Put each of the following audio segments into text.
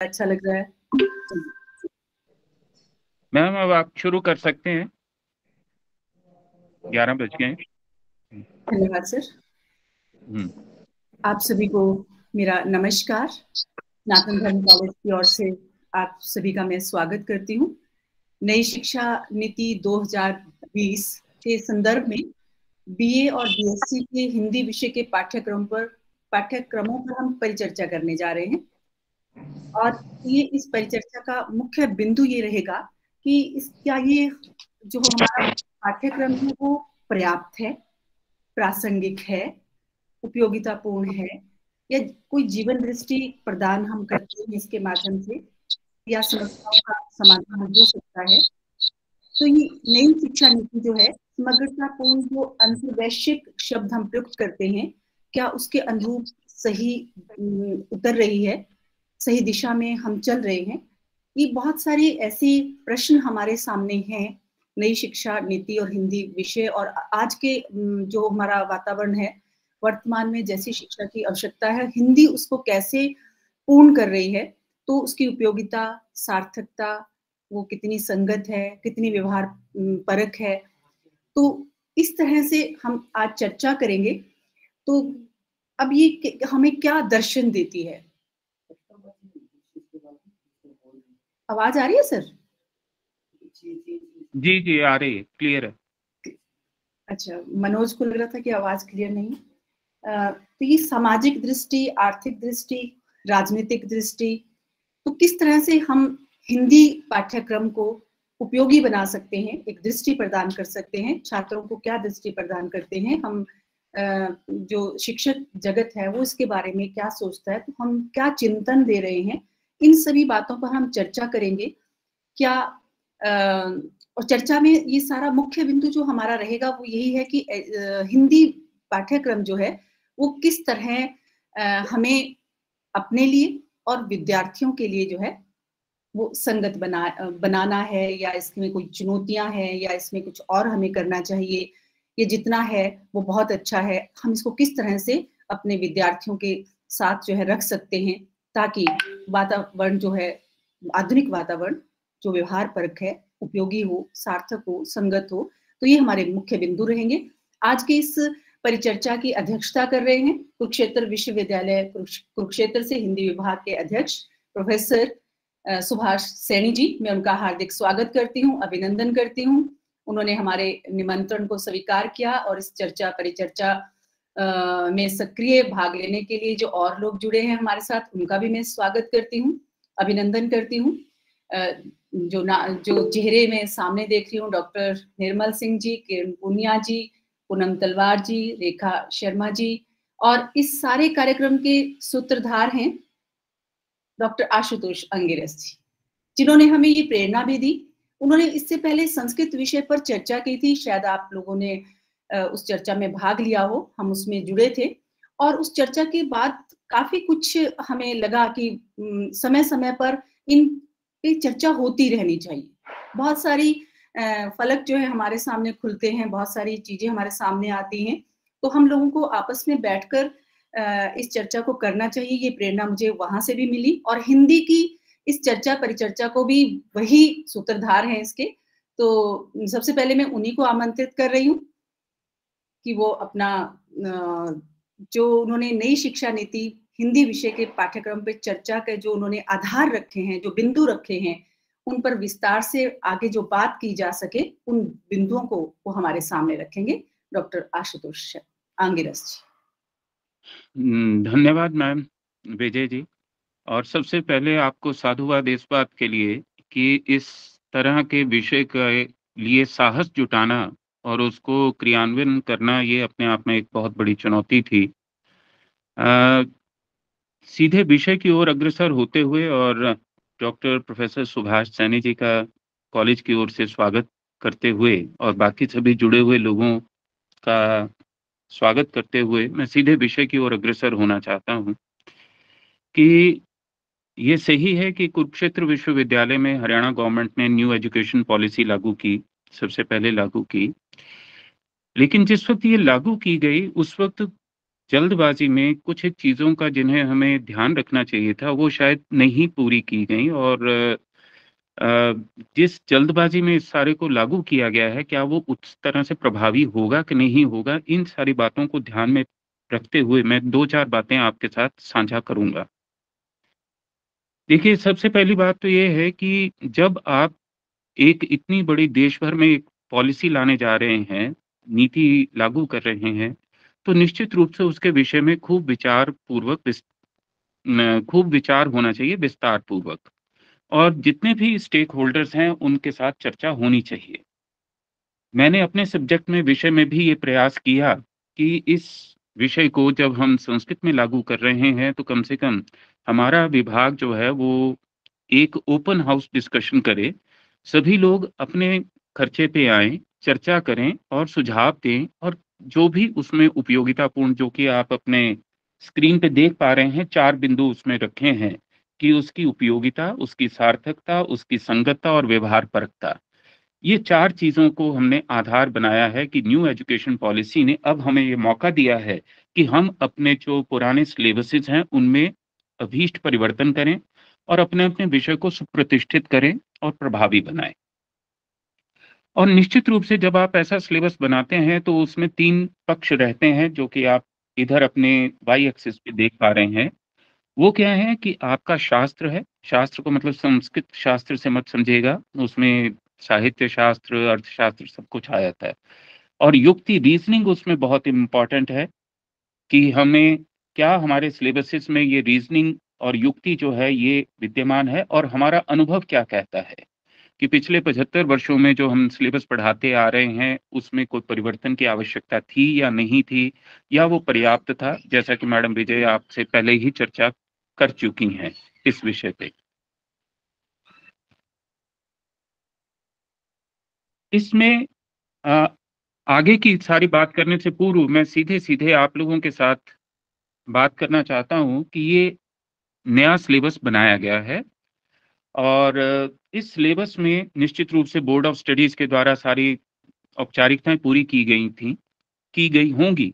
अच्छा लग रहा है। मैम अब आप शुरू कर सकते हैं। ग्यारह बज गए धन्यवाद सर। हम्म। आप सभी को मेरा नमस्कार। नातन धर्म कॉलेज की ओर से आप सभी का मैं स्वागत करती हूँ। नई शिक्षा नीति 2020 के संदर्भ में बीए और बीएससी के हिंदी विषय के पाठ्यक्रम पर पाठ्यक्रमों पर हम परिचर्चा करने जा रहे हैं। और ये इस परिचर्चा का मुख्य बिंदु ये रहेगा कि इस क्या ये जो हमारा पाठ्यक्रम है, वो पर्याप्त है, प्रासंगिक है, उपयोगितापूर्ण है, या कोई जीवन दृष्टि प्रदान हम करते हैं इसके माध्यम से, या समस्याओं का समाधान हो सकता है। तो ये नई शिक्षा नीति जो है, समग्रतापूर्ण जो अंतर्वैश्विक शब्द हम प्रयुक्त करते हैं, क्या उसके अनुरूप सही उतर रही है? सही दिशा में हम चल रहे हैं। ये बहुत सारे ऐसे प्रश्न हमारे सामने हैं, नई शिक्षा नीति और हिंदी विषय और आज के जो हमारा वातावरण है, वर्तमान में जैसी शिक्षा की आवश्यकता है, हिंदी उसको कैसे पूर्ण कर रही है तो उसकी उपयोगिता, सार्थकता, वो कितनी संगत है, कितनी व्यवहार परक है तो इस तरह से हम आज चर्चा करेंगे। तो अब ये हमें क्या दर्शन देती है? आवाज़ आ रही है सर जी जी आ रही है क्लियर है। अच्छा मनोज को लग रहा था कि आवाज़ क्लियर नहीं। तो ये सामाजिक दृष्टि आर्थिक दृष्टि राजनीतिक दृष्टि तो किस तरह से हम हिंदी पाठ्यक्रम को उपयोगी बना सकते हैं एक दृष्टि प्रदान कर सकते हैं छात्रों को क्या दृष्टि प्रदान करते हैं हम जो शिक्षक जगत है वो इसके बारे में क्या सोचता है तो हम क्या चिंतन दे रहे हैं इन सभी बातों पर हम चर्चा करेंगे। क्या और चर्चा में ये सारा मुख्य बिंदु जो हमारा रहेगा वो यही है कि हिंदी पाठ्यक्रम जो है वो किस तरह हमें अपने लिए और विद्यार्थियों के लिए जो है वो संगत बना बनाना है या इसमें कोई चुनौतियाँ हैं या इसमें कुछ और हमें करना चाहिए, ये जितना है वो बहुत अच्छा है। हम इसको किस तरह से अपने विद्यार्थियों के साथ जो है रख सकते हैं ताकि वातावरण जो है, आधुनिक वातावरण जो व्यवहार परक है, उपयोगी हो, सार्थक हो, संगत हो तो ये हमारे मुख्य बिंदु रहेंगे। आज के इस परिचर्चा की अध्यक्षता कर रहे हैं कुरुक्षेत्र विश्वविद्यालय कुरुक्षेत्र से हिंदी विभाग के अध्यक्ष प्रोफेसर सुभाष सैनी जी। मैं उनका हार्दिक स्वागत करती हूँ, अभिनंदन करती हूँ। उन्होंने हमारे निमंत्रण को स्वीकार किया और इस चर्चा, परिचर्चा में सक्रिय भाग लेने के लिए जो और लोग जुड़े हैं हमारे साथ, उनका भी मैं स्वागत करती हूँ, अभिनंदन करती हूँ। जो ना, जो चेहरे में सामने देख रही हूँ, डॉक्टर निर्मल सिंह जी, किरण पुनिया जी, पूनम तलवार जी, रेखा शर्मा जी और इस सारे कार्यक्रम के सूत्रधार हैं डॉक्टर आशुतोष अंगिरस जी, जिन्होंने हमें ये प्रेरणा भी दी। उन्होंने इससे पहले संस्कृत विषय पर चर्चा की थी, शायद आप लोगों ने उस चर्चा में भाग लिया हो, हम उसमें जुड़े थे। और उस चर्चा के बाद काफ़ी कुछ हमें लगा कि समय समय पर इन पे चर्चा होती रहनी चाहिए। बहुत सारी फलक जो है हमारे सामने खुलते हैं, बहुत सारी चीज़ें हमारे सामने आती हैं। तो हम लोगों को आपस में बैठकर इस चर्चा को करना चाहिए। ये प्रेरणा मुझे वहाँ से भी मिली। और हिंदी की इस चर्चा, परिचर्चा को भी वही सूत्रधार हैं इसके। तो सबसे पहले मैं उन्हीं को आमंत्रित कर रही हूँ। कि वो अपना जो उन्होंने नई शिक्षा नीति, हिंदी विषय के पाठ्यक्रम पे चर्चा के जो उन्होंने आधार रखे हैं, जो बिंदु रखे हैं, उन पर विस्तार से आगे जो बात की जा सके, उन बिंदुओं को वो हमारे सामने रखेंगे। डॉक्टर आशुतोष आंगिरस जी। धन्यवाद मैम, विजय जी। और सबसे पहले आपको साधुवाद इस बात के लिए कि इस तरह के विषय के लिए साहस जुटाना और उसको क्रियान्वयन करना ये अपने आप में एक बहुत बड़ी चुनौती थी। आ, सीधे विषय की ओर अग्रसर होते हुए और डॉक्टर प्रोफेसर सुभाष सैनी जी का कॉलेज की ओर से स्वागत करते हुए और बाकी सभी जुड़े हुए लोगों का स्वागत करते हुए मैं सीधे विषय की ओर अग्रसर होना चाहता हूँ कि ये सही है कि कुरुक्षेत्र विश्वविद्यालय में हरियाणा गवर्नमेंट ने न्यू एजुकेशन पॉलिसी लागू की सबसे पहले लागू की। लेकिन जिस वक्त ये लागू की गई उस वक्त जल्दबाजी में कुछ चीज़ों का जिन्हें हमें ध्यान रखना चाहिए था, वो शायद नहीं पूरी की गई और जिस जल्दबाजी में इस सारे को लागू किया गया है, क्या वो उस तरह से प्रभावी होगा कि नहीं होगा? इन सारी बातों को ध्यान में रखते हुए मैं 2-4 बातें आपके साथ साझा करूँगा। देखिए, सबसे पहली बात तो ये है कि जब आप एक इतनी बड़ी देश भर में एक पॉलिसी लाने जा रहे हैं, नीति लागू कर रहे हैं, तो निश्चित रूप से उसके विषय में खूब विचार पूर्वक खूब विचार होना चाहिए विस्तार पूर्वक और जितने भी स्टेक होल्डर्स हैं, उनके साथ चर्चा होनी चाहिए। मैंने अपने सब्जेक्ट में विषय में भी ये प्रयास किया कि इस विषय को जब हम संस्कृत में लागू कर रहे हैं, तो कम से कम हमारा विभाग जो है वो एक ओपन हाउस डिस्कशन करे। सभी लोग अपने खर्चे पे आएँ, चर्चा करें और सुझाव दें और जो भी उसमें उपयोगितापूर्ण जो कि आप अपने स्क्रीन पे देख पा रहे हैं, चार बिंदु उसमें रखे हैं कि उसकी उपयोगिता, उसकी सार्थकता, उसकी संगतता और व्यवहारपरकता। ये चार चीज़ों को हमने आधार बनाया है कि न्यू एजुकेशन पॉलिसी ने अब हमें ये मौका दिया है कि हम अपने जो पुराने सिलेबसेस हैं, उनमें अभीष्ट परिवर्तन करें और अपने-अपने विषय को सुप्रतिष्ठित करें और प्रभावी बनाएँ। और निश्चित रूप से जब आप ऐसा सिलेबस बनाते हैं, तो उसमें तीन पक्ष रहते हैं, जो कि आप इधर अपने वाई एक्सिस पे देख पा रहे हैं। वो क्या है कि आपका शास्त्र है, शास्त्र को मतलब संस्कृत शास्त्र से मत समझिएगा, उसमें साहित्य शास्त्र, अर्थशास्त्र सब कुछ आ जाता है। और युक्ति रीज़निंग उसमें बहुत इंपॉर्टेंट है, कि हमें क्या हमारे सिलेबसेस में ये रीज़निंग और युक्ति जो है, ये विद्यमान है और हमारा अनुभव क्या कहता है? कि पिछले 75 वर्षों में जो हम सिलेबस पढ़ाते आ रहे हैं, उसमें कोई परिवर्तन की आवश्यकता थी या नहीं थी या वो पर्याप्त था? जैसा कि मैडम विजय आपसे पहले ही चर्चा कर चुकी हैं इस विषय पे। इसमें आगे की सारी बात करने से पूर्व मैं सीधे-सीधे आप लोगों के साथ बात करना चाहता हूँ कि ये नया सिलेबस बनाया गया है और इस सिलेबस में निश्चित रूप से बोर्ड ऑफ़ स्टडीज़ के द्वारा सारी औपचारिकताएँ पूरी की गई थीं, की गई होंगी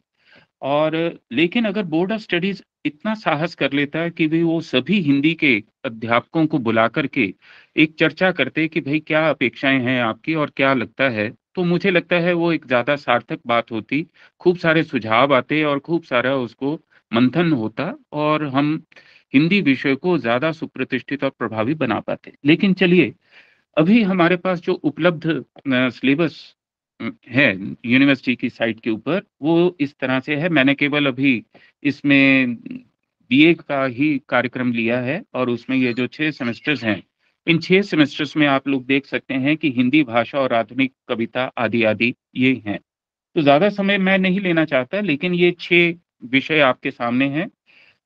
और लेकिन अगर बोर्ड ऑफ़ स्टडीज़ इतना साहस कर लेता है कि भई वो सभी हिंदी के अध्यापकों को बुला करके एक चर्चा करते कि भाई क्या अपेक्षाएँ हैं आपकी और क्या लगता है? तो मुझे लगता है वो एक ज़्यादा सार्थक बात होती, खूब सारे सुझाव आते और खूब सारा उसको मंथन होता और हम हिंदी विषय को ज़्यादा सुप्रतिष्ठित और प्रभावी बना पाते। लेकिन चलिए, अभी हमारे पास जो उपलब्ध सिलेबस है यूनिवर्सिटी की साइट के ऊपर, वो इस तरह से है। मैंने केवल अभी इसमें बीए का ही कार्यक्रम लिया है और उसमें ये जो 6 सेमेस्टर्स हैं, इन 6 सेमेस्टर्स में आप लोग देख सकते हैं कि हिंदी भाषा और आधुनिक कविता आदि-आदि ये हैं। तो ज़्यादा समय मैं नहीं लेना चाहता, लेकिन ये 6 विषय आपके सामने हैं।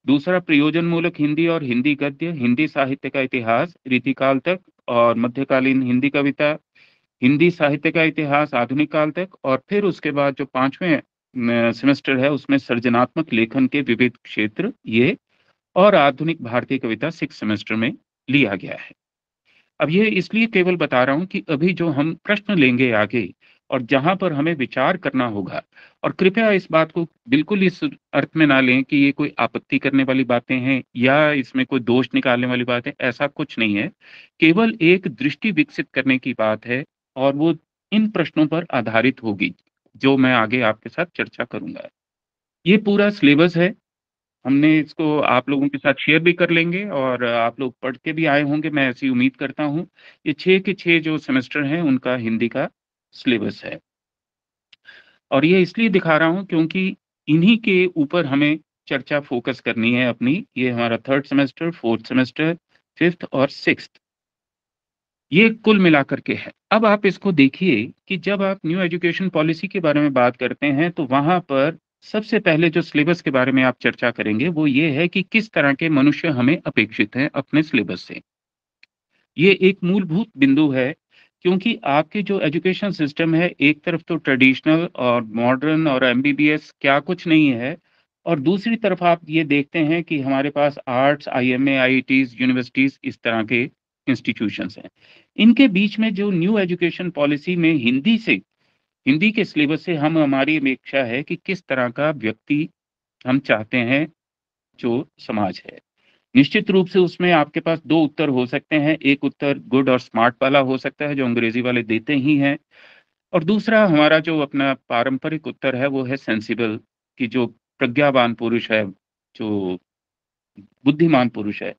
दूसरा प्रयोजन मूलक हिंदी और हिंदी गद्य, हिंदी साहित्य का इतिहास, रीतिकाल तक और मध्यकालीन हिंदी कविता, हिंदी साहित्य का इतिहास आधुनिक काल तक और फिर उसके बाद जो 5वें न सेमेस्टर है, उसमें सृजनात्मक लेखन के विविध क्षेत्र ये और आधुनिक भारतीय कविता सिक्स सेमेस्टर में लिया गया है। अब ये इसलिए केवल बता रहा हूँ कि अभी जो हम प्रश्न लेंगे आगे और जहाँ पर हमें विचार करना होगा और कृपया इस बात को बिल्कुल इस अर्थ में ना लें कि ये कोई आपत्ति करने वाली बातें हैं या इसमें कोई दोष निकालने वाली बात है, ऐसा कुछ नहीं है। केवल एक दृष्टि विकसित करने की बात है और वो इन प्रश्नों पर आधारित होगी, जो मैं आगे आपके साथ चर्चा करूँगा। ये पूरा सिलेबस है, हमने इसको आप लोगों के साथ शेयर भी कर लेंगे और आप लोग पढ़ के भी आए होंगे, मैं ऐसी उम्मीद करता हूँ। ये 6 के 6 जो सेमेस्टर हैं, उनका हिंदी का सिलेबस है। और ये इसलिए दिखा रहा हूँ क्योंकि इन्हीं के ऊपर हमें चर्चा फ़ोकस करनी है अपनी। ये हमारा third semester, 4th semester, 5th और 6th ये कुल मिलाकर के है। अब आप इसको देखिए कि जब आप न्यू एजुकेशन पॉलिसी के बारे में बात करते हैं, तो वहाँ पर सबसे पहले जो सिलेबस के बारे में आप चर्चा करेंगे, वो ये है कि किस तरह के मनुष्य हमें अपेक्षित हैं अपने सिलेबस से। ये एक मूलभूत बिंदु है, क्योंकि आपके जो एजुकेशन सिस्टम है, एक तरफ़ तो ट्रेडिशनल और मॉडर्न और एमबीबीएस क्या कुछ नहीं है और दूसरी तरफ़ आप ये देखते हैं कि हमारे पास आर्ट्स, आईएमए, आईआईटीज़, यूनिवर्सिटीज़ इस तरह के इंस्टीट्यूशंस हैं। इनके बीच में जो न्यू एजुकेशन पॉलिसी में हिंदी से हिंदी के सिलेबस से हम हमारी अपेक्षा है कि किस तरह का व्यक्ति हम चाहते हैं जो समाज है निश्चित रूप से उसमें आपके पास दो उत्तर हो सकते हैं। एक उत्तर गुड और स्मार्ट वाला हो सकता है, जो अंग्रेज़ी वाले देते ही हैं। और दूसरा हमारा जो अपना पारंपरिक उत्तर है, वो है सेंसिबल कि जो प्रज्ञावान पुरुष है, जो बुद्धिमान पुरुष है।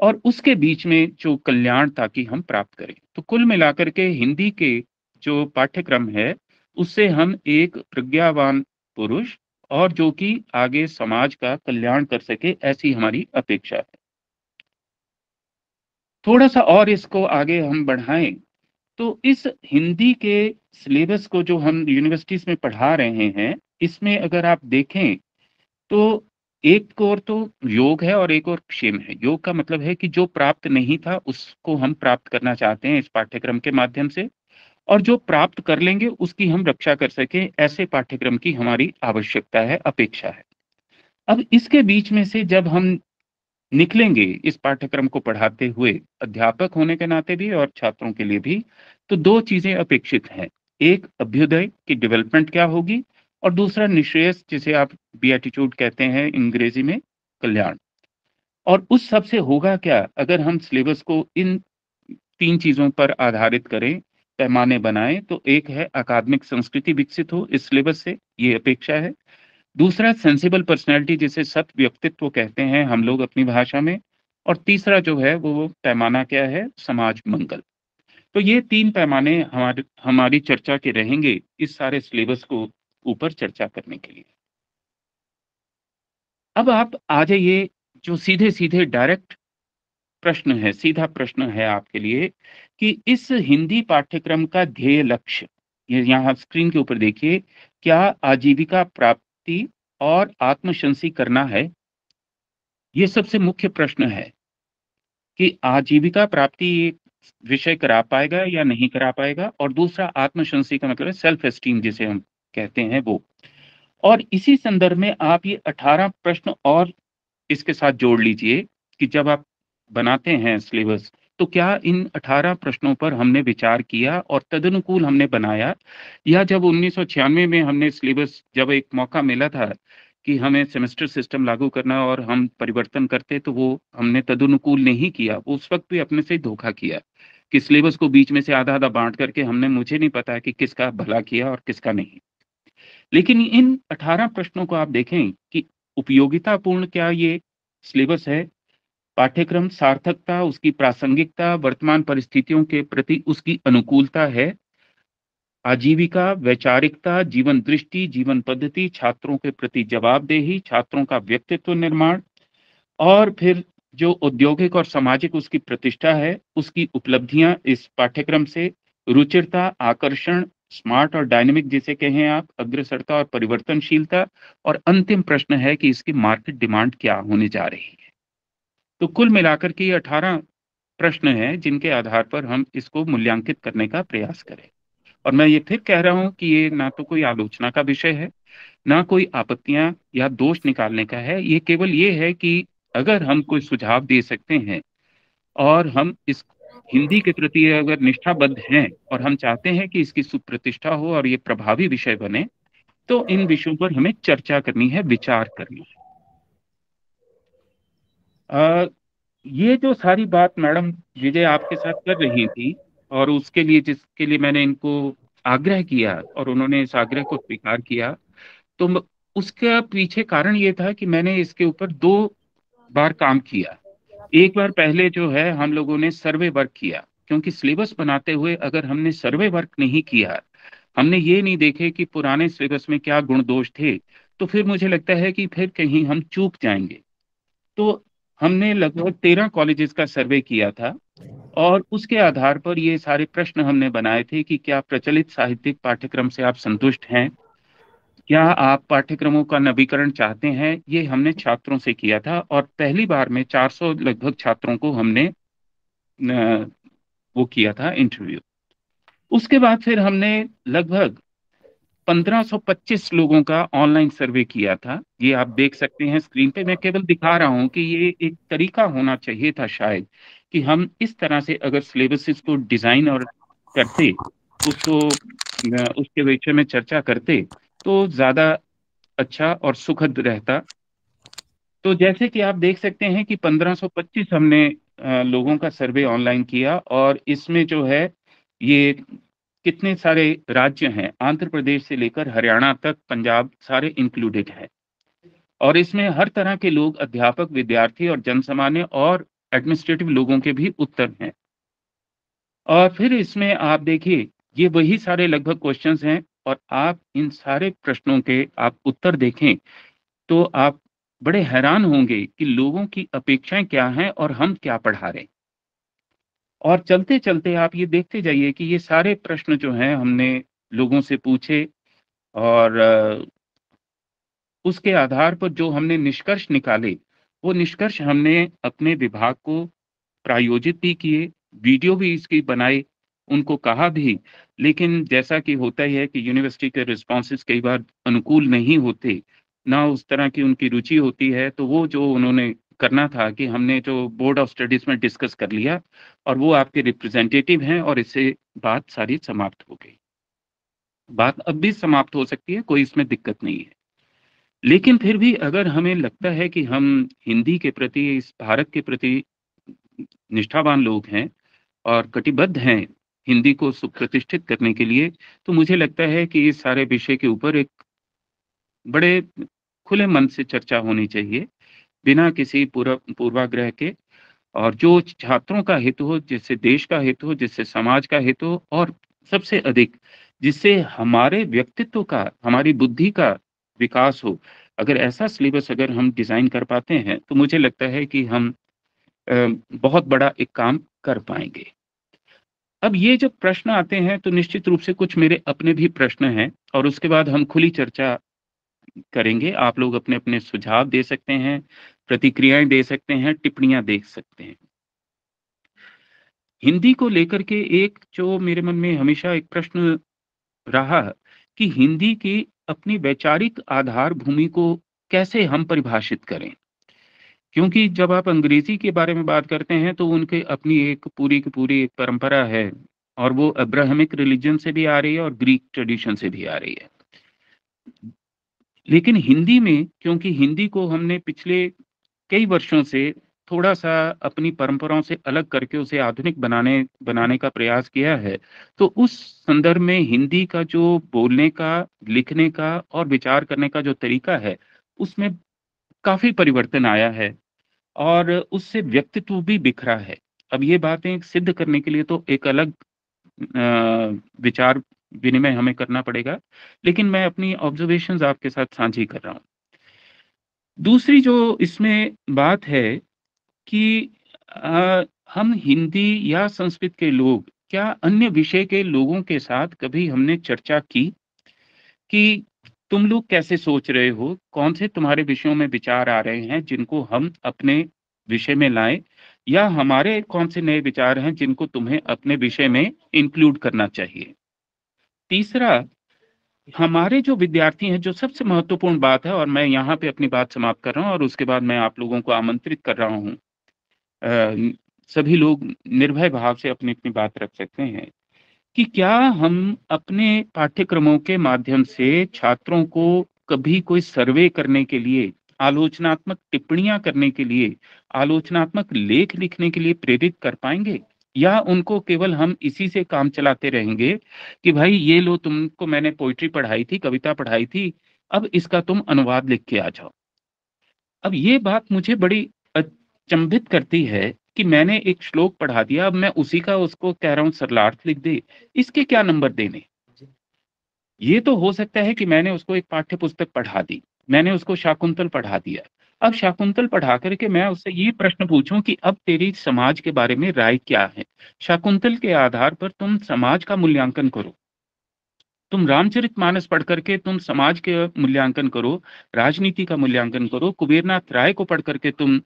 और उसके बीच में जो कल्याण ताकि हम प्राप्त करें। तो कुल मिलाकर के हिंदी के जो पाठ्यक्रम है, उससे हम एक प्रज्ञावान पुरुष और जो कि आगे समाज का कल्याण कर सके, ऐसी हमारी अपेक्षा है। थोड़ा सा और इसको आगे हम बढ़ाएँ तो इस हिंदी के सिलेबस को जो हम यूनिवर्सिटीज में पढ़ा रहे हैं, इसमें अगर आप देखें तो एक और तो योग है और एक और क्षेम है। योग का मतलब है कि जो प्राप्त नहीं था, उसको हम प्राप्त करना चाहते हैं इस पाठ्यक्रम के माध्यम से। और जो प्राप्त कर लेंगे, उसकी हम रक्षा कर सके, ऐसे पाठ्यक्रम की हमारी आवश्यकता है, अपेक्षा है। अब इसके बीच में से जब हम निकलेंगे इस पाठ्यक्रम को पढ़ाते हुए, अध्यापक होने के नाते भी और छात्रों के लिए भी तो दो चीज़ें अपेक्षित हैं। एक, अभ्युदय की डेवलपमेंट क्या होगी? और दूसरा, निश्रेयस, जिसे आप बी एटीट्यूड कहते हैं अंग्रेज़ी में, कल्याण। और उस सबसे होगा क्या? अगर हम सिलेबस को इन तीन चीज़ों पर आधारित करें पैमाने बनाएँ तो एक है अकादमिक संस्कृति विकसित हो, इस सिलेबस से ये अपेक्षा है। दूसरा सेंसिबल पर्सनैलिटी जिसे सत व्यक्तित्व कहते हैं हम लोग अपनी भाषा में। और तीसरा जो है, वो पैमाना क्या है? समाज मंगल। तो ये तीन पैमाने हमारे, हमारी चर्चा के रहेंगे इस सारे सिलेबस को ऊपर चर्चा करने के लिए। अब आप आ जाइए जो सीधे सीधे डायरेक्ट प्रश्न है, सीधा प्रश्न है आपके लिए कि इस हिंदी पाठ्यक्रम का ध्येय लक्ष्य यहाँ स्क्रीन के ऊपर देखिए, क्या आजीविका प्राप्ति और आत्मशंसी करना है? ये सबसे मुख्य प्रश्न है कि आजीविका प्राप्ति विषय करा पाएगा या नहीं करा पाएगा? और दूसरा, आत्मशंसी का मतलब है सेल्फ एस्टीम जिसे हम कहते हैं वो। और इसी संदर्भ में आप ये 18 प्रश्न और इसके साथ जोड़ लीजिए कि जब आप बनाते हैं सिलेबस तो क्या इन 18 प्रश्नों पर हमने विचार किया और तदनुकूल हमने बनाया? या जब उन्नीस सौ छियानवे में हमने सिलेबस, जब एक मौका मिला था कि हमें सेमेस्टर सिस्टम लागू करना और हम परिवर्तन करते तो वो हमने तदनुकूल नहीं किया। उस वक्त भी अपने से धोखा किया कि सिलेबस को बीच में से आधा आधा बांट करके हमने, मुझे नहीं पता कि किसका भला किया और किसका नहीं। लेकिन इन 18 प्रश्नों को आप देखें कि उपयोगितापूर्ण क्या ये सिलेबस है? पाठ्यक्रम सार्थकता, उसकी प्रासंगिकता, वर्तमान परिस्थितियों के प्रति उसकी अनुकूलता है। आजीविका, वैचारिकता, जीवन दृष्टि, जीवन पद्धति, छात्रों के प्रति जवाबदेही, छात्रों का व्यक्तित्व निर्माण, और फिर जो औद्योगिक और सामाजिक उसकी प्रतिष्ठा है, उसकी उपलब्धियाँ इस पाठ्यक्रम से रुचिरता, आकर्षण, स्मार्ट और डायनेमिक जिसे कहें आप, अग्रसरता और परिवर्तनशीलता, और अंतिम प्रश्न है कि इसकी मार्केट डिमांड क्या होने जा रही है। तो कुल मिलाकर के ये अठारह प्रश्न हैं जिनके आधार पर हम इसको मूल्यांकित करने का प्रयास करें। और मैं ये फिर कह रहा हूँ कि ये ना तो कोई आलोचना का विषय है, ना कोई आपत्तियाँ या दोष निकालने का है। ये केवल ये है कि अगर हम कोई सुझाव दे सकते हैं और हम इस हिंदी के प्रति अगर निष्ठाबद्ध हैं और हम चाहते हैं कि इसकी सुप्रतिष्ठा हो और ये प्रभावी विषय बने तो इन विषयों पर हमें चर्चा करनी है, विचार करनी है। आ, ये जो सारी बात मैडम विजय आपके साथ कर रही थी और उसके लिए जिसके लिए मैंने इनको आग्रह किया और उन्होंने इस आग्रह को स्वीकार किया तो उसका पीछे कारण ये था कि मैंने इसके ऊपर दो बार काम किया। एक बार पहले जो है हम लोगों ने सर्वे वर्क किया क्योंकि सिलेबस बनाते हुए अगर हमने सर्वे वर्क नहीं किया हमने ये नहीं देखे कि पुराने सिलेबस में क्या गुण दोष थे तो फिर मुझे लगता है कि फिर कहीं हम चूक जाएँगे। तो हमने लगभग तेरह कॉलेजेस का सर्वे किया था और उसके आधार पर ये सारे प्रश्न हमने बनाए थे कि क्या प्रचलित साहित्यिक पाठ्यक्रम से आप संतुष्ट हैं? क्या आप पाठ्यक्रमों का नवीकरण चाहते हैं? ये हमने छात्रों से किया था और पहली बार में 400 लगभग छात्रों को हमने वो किया था इंटरव्यू उसके बाद फिर हमने लगभग 1525 लोगों का ऑनलाइन सर्वे किया था। ये आप देख सकते हैं स्क्रीन पे। मैं केवल दिखा रहा हूँ कि ये एक तरीका होना चाहिए था शायद कि हम इस तरह से अगर सिलेबसिस को डिज़ाइन और करते, उसको उसके विषय में चर्चा करते तो ज़्यादा अच्छा और सुखद रहता। तो जैसे कि आप देख सकते हैं कि 1525 हमने लोगों का सर्वे ऑनलाइन किया और इसमें जो है ये कितने सारे राज्य हैं? आंध्र प्रदेश से लेकर हरियाणा तक पंजाब सारे इंक्लूडेड है। और इसमें हर तरह के लोग, अध्यापक, विद्यार्थी और जनसामान्य और एडमिनिस्ट्रेटिव लोगों के भी उत्तर हैं। और फिर इसमें आप देखिए, ये वही सारे लगभग क्वेश्चंस हैं और आप इन सारे प्रश्नों के आप उत्तर देखें तो आप बड़े हैरान होंगे कि लोगों की अपेक्षाएँ क्या हैं और हम क्या पढ़ा रहे हैं। और चलते चलते आप ये देखते जाइए कि ये सारे प्रश्न जो हैं हमने लोगों से पूछे और, उसके आधार पर जो हमने निष्कर्ष निकाले, वो निष्कर्ष हमने अपने विभाग को प्रायोजित भी किए, वीडियो भी इसकी बनाए, उनको कहा भी। लेकिन जैसा कि होता ही है कि यूनिवर्सिटी के रिस्पॉन्सेज कई बार अनुकूल नहीं होते, ना उस तरह की उनकी रुचि होती है तो वो जो उन्होंने करना था कि हमने जो बोर्ड ऑफ़ स्टडीज़ में डिस्कस कर लिया और वो आपके रिप्रेजेंटेटिव हैं और इससे बात सारी समाप्त हो गई। बात अब भी समाप्त हो सकती है, कोई इसमें दिक्कत नहीं है। लेकिन फिर भी अगर हमें लगता है कि हम हिंदी के प्रति, इस भारत के प्रति निष्ठावान लोग हैं और कटिबद्ध हैं हिंदी को सुप्रतिष्ठित करने के लिए तो मुझे लगता है कि इस सारे विषय के ऊपर एक बड़े खुले मन से चर्चा होनी चाहिए। बिना किसी पूर्व, पूर्वाग्रह के। और जो छात्रों का हित हो, जिससे देश का हित हो, जिससे समाज का हित हो, और सबसे अधिक जिससे हमारे व्यक्तित्व का, हमारी बुद्धि का विकास हो। अगर ऐसा सिलेबस अगर हम डिज़ाइन कर पाते हैं तो मुझे लगता है कि हम बहुत बड़ा एक काम कर पाएँगे। अब ये जब प्रश्न आते हैं तो निश्चित रूप से कुछ मेरे अपने भी प्रश्न हैं, और उसके बाद हम खुली चर्चा करेंगे। आप लोग अपने अपने सुझाव दे सकते हैं प्रतिक्रियाएँ दे सकते हैं, टिप्पणियाँ दे सकते हैं। हिंदी को लेकर के एक जो मेरे मन में हमेशा एक प्रश्न रहा कि हिंदी की अपनी वैचारिक आधार भूमि को कैसे हम परिभाषित करें? क्योंकि जब आप अंग्रेज़ी के बारे में बात करते हैं तो उनके अपनी एक पूरी की पूरी परंपरा है और वो अब्राहमिक रिलीजन से भी आ रही है और ग्रीक ट्रेडिशन से भी आ रही है। लेकिन हिंदी में, क्योंकि हिंदी को हमने पिछले कई वर्षों से थोड़ा सा अपनी परंपराओं से अलग करके उसे आधुनिक बनाने बनाने का प्रयास किया है। तो उस संदर्भ में हिंदी का जो बोलने का, लिखने का और विचार करने का जो तरीका है, उसमें काफ़ी परिवर्तन आया है और उससे व्यक्तित्व भी बिखरा है। अब ये बातें सिद्ध करने के लिए तो एक अलग विचार विनिमय हमें करना पड़ेगा, लेकिन मैं अपनी ऑब्जर्वेशंस आपके साथ साझी कर रहा हूँ। दूसरी जो इसमें बात है कि आ, हम हिंदी या संस्कृत के लोग क्या अन्य विषय के लोगों के साथ कभी हमने चर्चा की कि तुम लोग कैसे सोच रहे हो? कौन से तुम्हारे विषयों में विचार आ रहे हैं जिनको हम अपने विषय में लाएँ? या हमारे कौन से नए विचार हैं जिनको तुम्हें अपने विषय में इंक्लूड करना चाहिए? तीसरा हमारे जो विद्यार्थी हैं, जो सबसे महत्वपूर्ण बात है, और मैं यहाँ पे अपनी बात समाप्त कर रहा हूँ, और उसके बाद मैं आप लोगों को आमंत्रित कर रहा हूँ। सभी लोग निर्भय भाव से अपनी अपनी बात रख सकते हैं कि क्या हम अपने पाठ्यक्रमों के माध्यम से छात्रों को कभी कोई सर्वे करने के लिए, आलोचनात्मक टिप्पणियाँ करने के लिए, आलोचनात्मक लेख लिखने के लिए प्रेरित कर पाएँगे? या उनको केवल हम इसी से काम चलाते रहेंगे कि भाई ये लो तुमको मैंने पोइट्री पढ़ाई थी कविता पढ़ाई थी अब इसका तुम अनुवाद लिख के आ जाओ। अब ये बात मुझे बड़ी अचंभित करती है कि मैंने एक श्लोक पढ़ा दिया अब मैं उसी का उसको कह रहा हूँ सरलार्थ लिख दे इसके क्या नंबर देने? ये तो हो सकता है कि मैंने उसको एक पाठ्य पुस्तक पढ़ा दी मैंने उसको शाकुंतल पढ़ा दिया। अब शाकुंतल पढ़ा करके मैं उससे ये प्रश्न पूछूँ कि अब तेरी समाज के बारे में राय क्या है? शाकुंतल के आधार पर तुम समाज का मूल्यांकन करो। तुम रामचरित मानस पढ़ करके तुम समाज के मूल्यांकन करो, राजनीति का मूल्यांकन करो, कुबेरनाथ राय को पढ़ करके तुम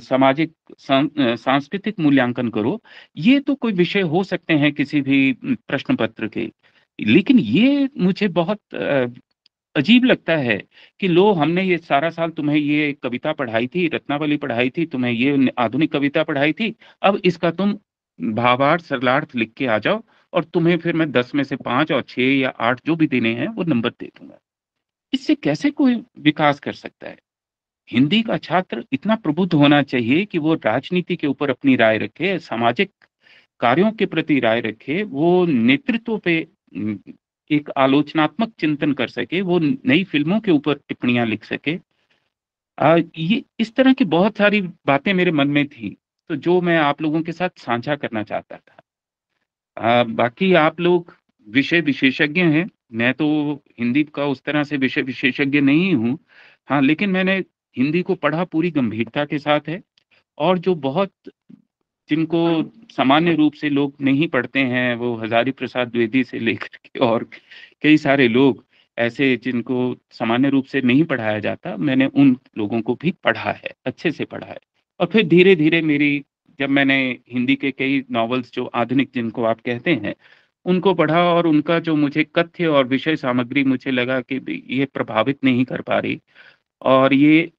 सामाजिक सांस्कृतिक मूल्यांकन करो। ये तो कोई विषय हो सकते हैं किसी भी प्रश्न पत्र के। लेकिन ये मुझे बहुत अजीब लगता है कि लो, हमने ये सारा साल तुम्हें ये कविता पढ़ाई थी, रत्नावली पढ़ाई थी, तुम्हें ये आधुनिक कविता पढ़ाई थी, अब इसका तुम भावार्थ सरलार्थ लिख के आ जाओ और तुम्हें फिर मैं दस में से पाँच और छह या आठ जो भी देने हैं, वो नंबर दे दूँगा। इससे कैसे कोई विकास कर सकता है? हिंदी का छात्र इतना प्रबुद्ध होना चाहिए कि वो राजनीति के ऊपर अपनी राय रखे, सामाजिक कार्यों के प्रति राय रखे, वो नेतृत्व पे एक आलोचनात्मक चिंतन कर सके वो नई फ़िल्मों के ऊपर टिप्पणियाँ लिख सके। आ, ये इस तरह की बहुत सारी बातें मेरे मन में थी तो जो मैं आप लोगों के साथ साझा करना चाहता था। आ, बाकी आप लोग विषय विशेषज्ञ हैं मैं तो हिंदी का उस तरह से विषय विशेषज्ञ नहीं हूँ। हाँ लेकिन मैंने हिंदी को पढ़ा पूरी गंभीरता के साथ है और जो बहुत जिनको सामान्य रूप से लोग नहीं पढ़ते हैं, वो हजारी प्रसाद द्विवेदी से लेकर के और कई सारे लोग ऐसे जिनको सामान्य रूप से नहीं पढ़ाया जाता, मैंने उन लोगों को भी पढ़ा है, अच्छे से पढ़ा है। और फिर धीरे धीरे मेरी, जब मैंने हिंदी के कई नॉवेल्स जो आधुनिक जिनको आप कहते हैं, उनको पढ़ा और उनका जो मुझे कथ्य और विषय सामग्री मुझे लगा कि ये प्रभावित नहीं कर पा रही, और ये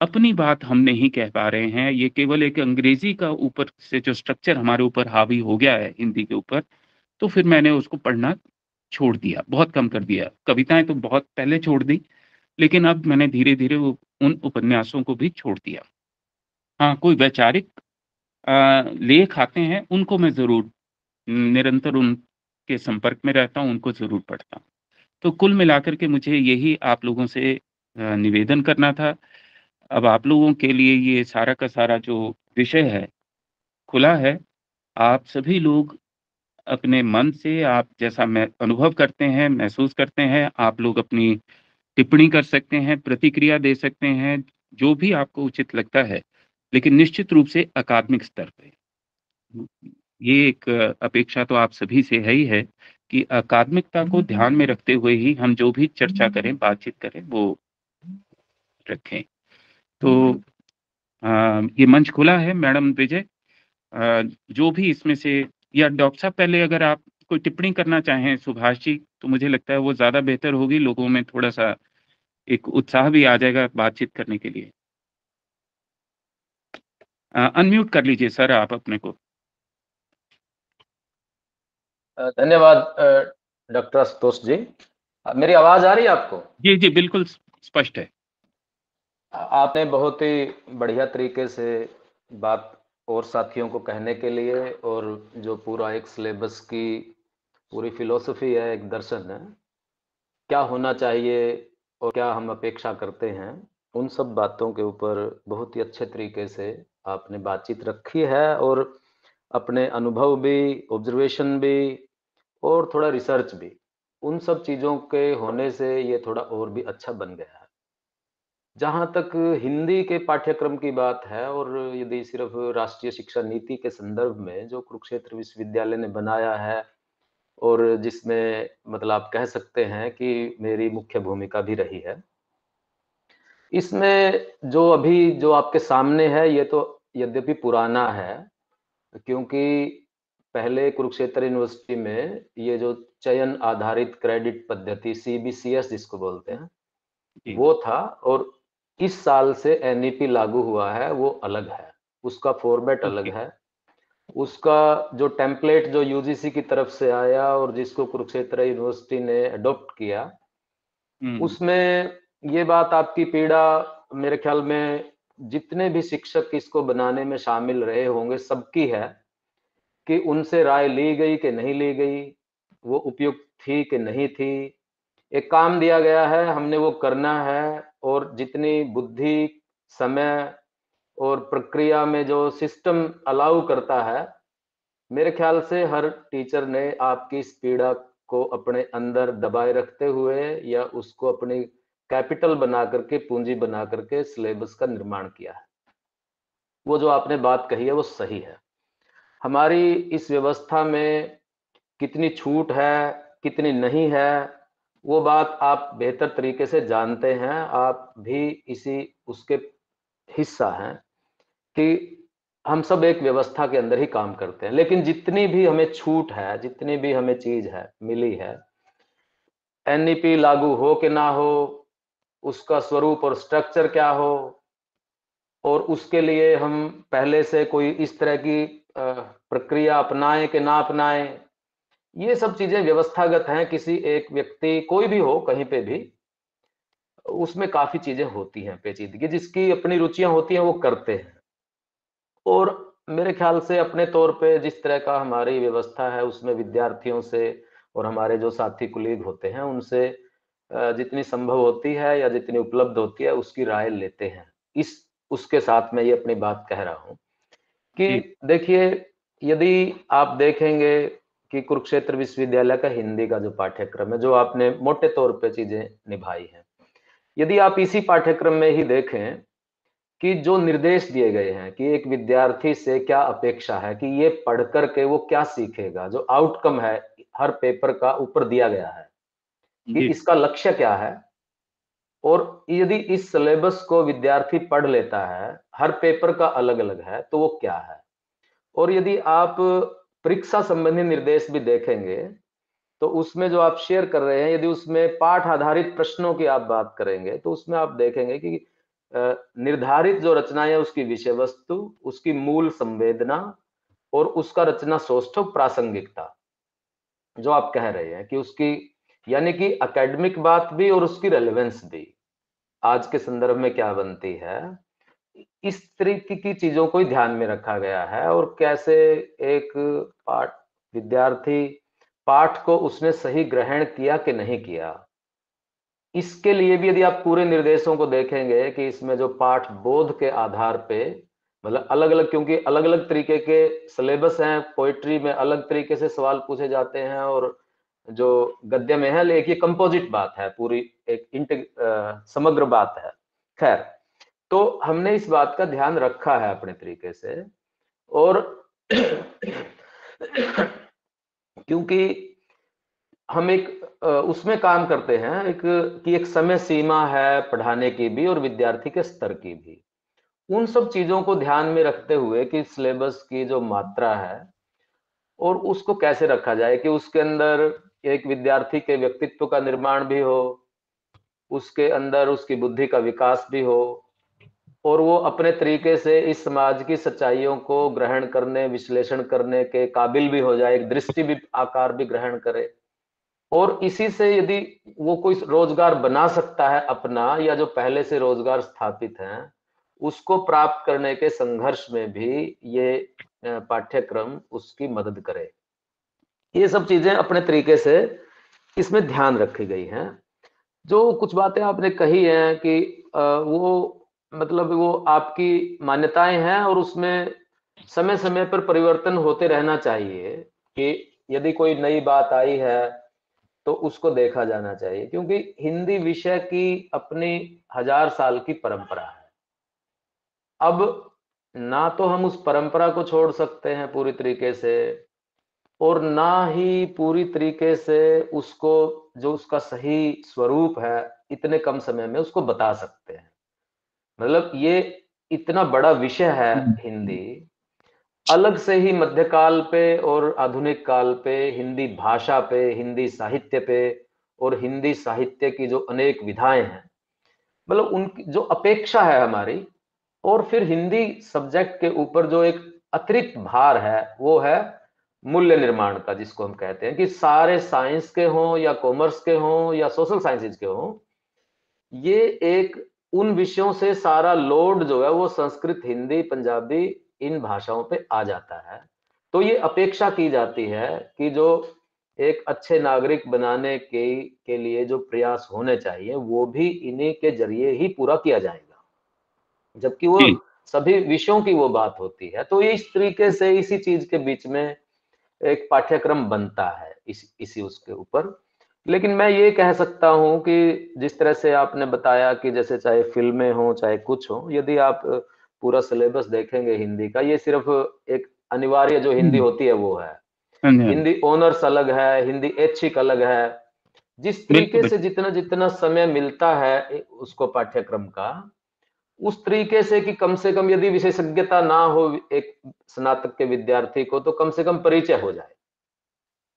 अपनी बात हम नहीं कह पा रहे हैं। ये केवल एक अंग्रेज़ी का ऊपर से जो स्ट्रक्चर हमारे ऊपर हावी हो गया है हिंदी के ऊपर तो फिर मैंने उसको पढ़ना छोड़ दिया, बहुत कम कर दिया। कविताएँ तो बहुत पहले छोड़ दी, लेकिन अब मैंने धीरे धीरे उन उपन्यासों को भी छोड़ दिया। हाँ कोई वैचारिक लेख आते हैं, उनको मैं ज़रूर, निरंतर उनके संपर्क में रहता हूँ, उनको ज़रूर पढ़ता हूँ। तो कुल मिलाकर के मुझे यही आप लोगों से निवेदन करना था। अब आप लोगों के लिए ये सारा का सारा जो विषय है, खुला है। आप सभी लोग अपने मन से, आप जैसा मैं अनुभव करते हैं, महसूस करते हैं, आप लोग अपनी टिप्पणी कर सकते हैं, प्रतिक्रिया दे सकते हैं, जो भी आपको उचित लगता है, लेकिन निश्चित रूप से अकादमिक स्तर पे। ये एक अपेक्षा तो आप सभी से है ही है कि अकादमिकता को ध्यान में रखते हुए ही हम जो भी चर्चा करें, बातचीत करें, वो रखें। तो आ, ये मंच खुला है मैडम विजय। जो भी इसमें से या डॉक्टर साहब पहले अगर आप कोई टिप्पणी करना चाहें सुभाष जी तो मुझे लगता है वो ज़्यादा बेहतर होगी लोगों में थोड़ा सा एक उत्साह भी आ जाएगा बातचीत करने के लिए। अनम्यूट कर लीजिए सर आप अपने को। धन्यवाद डॉक्टर आशुतोष जी। मेरी आवाज़ आ रही है आपको? जी जी बिल्कुल स्पष्ट है। आपने बहुत ही बढ़िया तरीके से बात और साथियों को कहने के लिए और जो पूरा एक सिलेबस की पूरी फिलोसफी है, एक दर्शन है, क्या होना चाहिए और क्या हम अपेक्षा करते हैं, उन सब बातों के ऊपर बहुत ही अच्छे तरीके से आपने बातचीत रखी है और अपने अनुभव भी ऑब्जर्वेशन भी और थोड़ा रिसर्च भी, उन सब चीज़ों के होने से ये थोड़ा और भी अच्छा बन गया है। जहाँ तक हिंदी के पाठ्यक्रम की बात है और यदि सिर्फ़ राष्ट्रीय शिक्षा नीति के संदर्भ में जो कुरुक्षेत्र विश्वविद्यालय ने बनाया है और जिसमें मतलब आप कह सकते हैं कि मेरी मुख्य भूमिका भी रही है इसमें जो अभी जो आपके सामने है ये तो यद्यपि पुराना है क्योंकि पहले कुरुक्षेत्र यूनिवर्सिटी में ये जो चयन आधारित क्रेडिट पद्धति सीबीसीएस जिसको बोलते हैं वो था और इस साल से एनईपी लागू हुआ है वो अलग है। उसका फॉर्मेट अलग है। उसका जो टेम्पलेट जो यूजीसी की तरफ़ से आया और जिसको कुरुक्षेत्र यूनिवर्सिटी ने अडॉप्ट किया हम्म। उसमें ये बात आपकी पीड़ा मेरे ख्याल में जितने भी शिक्षक इसको बनाने में शामिल रहे होंगे सबकी है कि उनसे राय ली गई कि नहीं ली गई वो उपयुक्त थी कि नहीं थी। एक काम दिया गया है हमने वो करना है और जितनी बुद्धि, समय और प्रक्रिया में जो सिस्टम अलाउ करता है, मेरे ख्याल से हर टीचर ने आपकी इस पीड़ा को अपने अंदर दबाए रखते हुए या उसको अपनी कैपिटल बना करके, पूंजी बना करके सिलेबस का निर्माण किया है। वो जो आपने बात कही है, वो सही है। हमारी इस व्यवस्था में कितनी छूट है, कितनी नहीं है वो बात आप बेहतर तरीके से जानते हैं, आप भी इसी उसके हिस्सा हैं कि हम सब एक व्यवस्था के अंदर ही काम करते हैं। लेकिन जितनी भी हमें छूट है, जितनी भी हमें चीज़ है, मिली है एनईपी e लागू हो कि ना हो, उसका स्वरूप और स्ट्रक्चर क्या हो, और उसके लिए हम पहले से कोई इस तरह की प्रक्रिया अपनाएँ कि ना अपनाएँ ये सब चीज़ें व्यवस्थागत हैं किसी एक व्यक्ति कोई भी हो कहीं पे भी उसमें काफ़ी चीज़ें होती हैं पेचीदगी। जिसकी अपनी रुचियाँ होती हैं वो करते हैं। और मेरे ख्याल से अपने तौर पे जिस तरह का हमारी व्यवस्था है उसमें विद्यार्थियों से और हमारे जो साथी कुलीग होते हैं उनसे जितनी संभव होती है या जितनी उपलब्ध होती है उसकी राय लेते हैं। इस उसके साथ में ये अपनी बात कह रहा हूँ कि देखिए यदि आप देखेंगे कि कुरुक्षेत्र विश्वविद्यालय का हिंदी का जो पाठ्यक्रम है जो आपने मोटे तौर पे चीज़ें निभाई हैं। यदि आप इसी पाठ्यक्रम में ही देखें कि जो निर्देश दिए गए हैं कि एक विद्यार्थी से क्या अपेक्षा है कि ये पढ़ करके वो क्या सीखेगा जो आउटकम है हर पेपर का ऊपर दिया गया है कि इसका लक्ष्य क्या है? और यदि इस सिलेबस को विद्यार्थी पढ़ लेता है हर पेपर का अलग अलग है तो वो क्या है? और यदि आप परीक्षा संबंधी निर्देश भी देखेंगे तो उसमें जो आप शेयर कर रहे हैं, यदि उसमें पाठ आधारित प्रश्नों की आप बात करेंगे तो उसमें आप देखेंगे कि निर्धारित जो रचना है, उसकी विषय वस्तु उसकी मूल संवेदना और उसका रचना सोष्ठ प्रासंगिकता, जो आप कह रहे हैं कि उसकी, यानी कि एकेडमिक बात भी और उसकी रेलेवेंस भी, आज के संदर्भ में क्या बनती है? इस तरीके की चीज़ों को ध्यान में रखा गया है और कैसे एक पाठ, विद्यार्थी पाठ को उसने सही ग्रहण किया कि नहीं किया। इसके लिए भी यदि आप पूरे निर्देशों को देखेंगे कि इसमें जो पाठ बोध के आधार पे मतलब अलग अलग क्योंकि अलग अलग तरीके के सिलेबस हैं पोइट्री में अलग तरीके से सवाल पूछे जाते हैं और जो गद्य में है, लेकिन ये कंपोजिट बात है, पूरी एक इंट समग्र बात है। खैर तो हमने इस बात का ध्यान रखा है अपने तरीके से, और क्योंकि हम एक उसमें काम करते हैं एक, कि एक समय सीमा है पढ़ाने की भी और विद्यार्थी के स्तर की भी। उन सब चीज़ों को ध्यान में रखते हुए कि सिलेबस की जो मात्रा है, और उसको कैसे रखा जाए कि उसके अंदर एक विद्यार्थी के व्यक्तित्व का निर्माण भी हो, उसके अंदर उसकी बुद्धि का विकास भी हो और वो अपने तरीके से इस समाज की सच्चाइयों को ग्रहण करने, विश्लेषण करने के काबिल भी हो जाए, एक दृष्टि भी, आकार भी ग्रहण करे। और इसी से यदि वो कोई रोज़गार बना सकता है अपना, या जो पहले से रोज़गार स्थापित है, उसको प्राप्त करने के संघर्ष में भी ये पाठ्यक्रम उसकी मदद करे। ये सब चीज़ें अपने तरीके से इसमें ध्यान रखी गई हैं। जो कुछ बातें आपने कही हैं कि वो मतलब वो आपकी मान्यताएँ हैं और उसमें समय समय पर परिवर्तन होते रहना चाहिए कि यदि कोई नई बात आई है तो उसको देखा जाना चाहिए। क्योंकि हिंदी विषय की अपनी हज़ार साल की परंपरा है। अब ना तो हम उस परंपरा को छोड़ सकते हैं पूरी तरीके से, और ना ही पूरी तरीके से उसको, जो उसका सही स्वरूप है, इतने कम समय में उसको बता सकते हैं। मतलब ये इतना बड़ा विषय है हम्म। हिंदी अलग से ही मध्यकाल पे और आधुनिक काल पे हिंदी भाषा पे हिंदी साहित्य पे और हिंदी साहित्य की जो अनेक विधाएँ हैं मतलब उनकी जो अपेक्षा है हमारी और फिर हिंदी सब्जेक्ट के ऊपर जो एक अतिरिक्त भार है वो है मूल्य निर्माण का जिसको हम कहते हैं कि सारे साइंस के हों या कॉमर्स के हों या सोशल साइंसेज के हों ये एक उन विषयों से सारा लोड जो है वो संस्कृत हिंदी पंजाबी इन भाषाओं पे आ जाता है। तो ये अपेक्षा की जाती है कि जो एक अच्छे नागरिक बनाने के के लिए जो प्रयास होने चाहिए वो भी इन्हीं के ज़रिए ही पूरा किया जाएगा। जबकि वो सभी विषयों की वो बात होती है तो इस तरीके से इसी चीज़ के बीच में एक पाठ्यक्रम बनता है इस इसी उसके ऊपर। लेकिन मैं ये कह सकता हूँ कि जिस तरह से आपने बताया कि जैसे चाहे फ़िल्में हो चाहे कुछ हो यदि आप पूरा सिलेबस देखेंगे हिंदी का ये सिर्फ़ एक अनिवार्य जो हिंदी हम्म। होती है वो है। हिंदी ऑनर्स अलग है हिंदी ऐच्छिक अलग है। जिस तरीके से जितना जितना समय मिलता है उसको पाठ्यक्रम का उस तरीके से कि कम से कम यदि विशेषज्ञता ना हो एक स्नातक के विद्यार्थी को तो कम से कम परिचय हो जाए।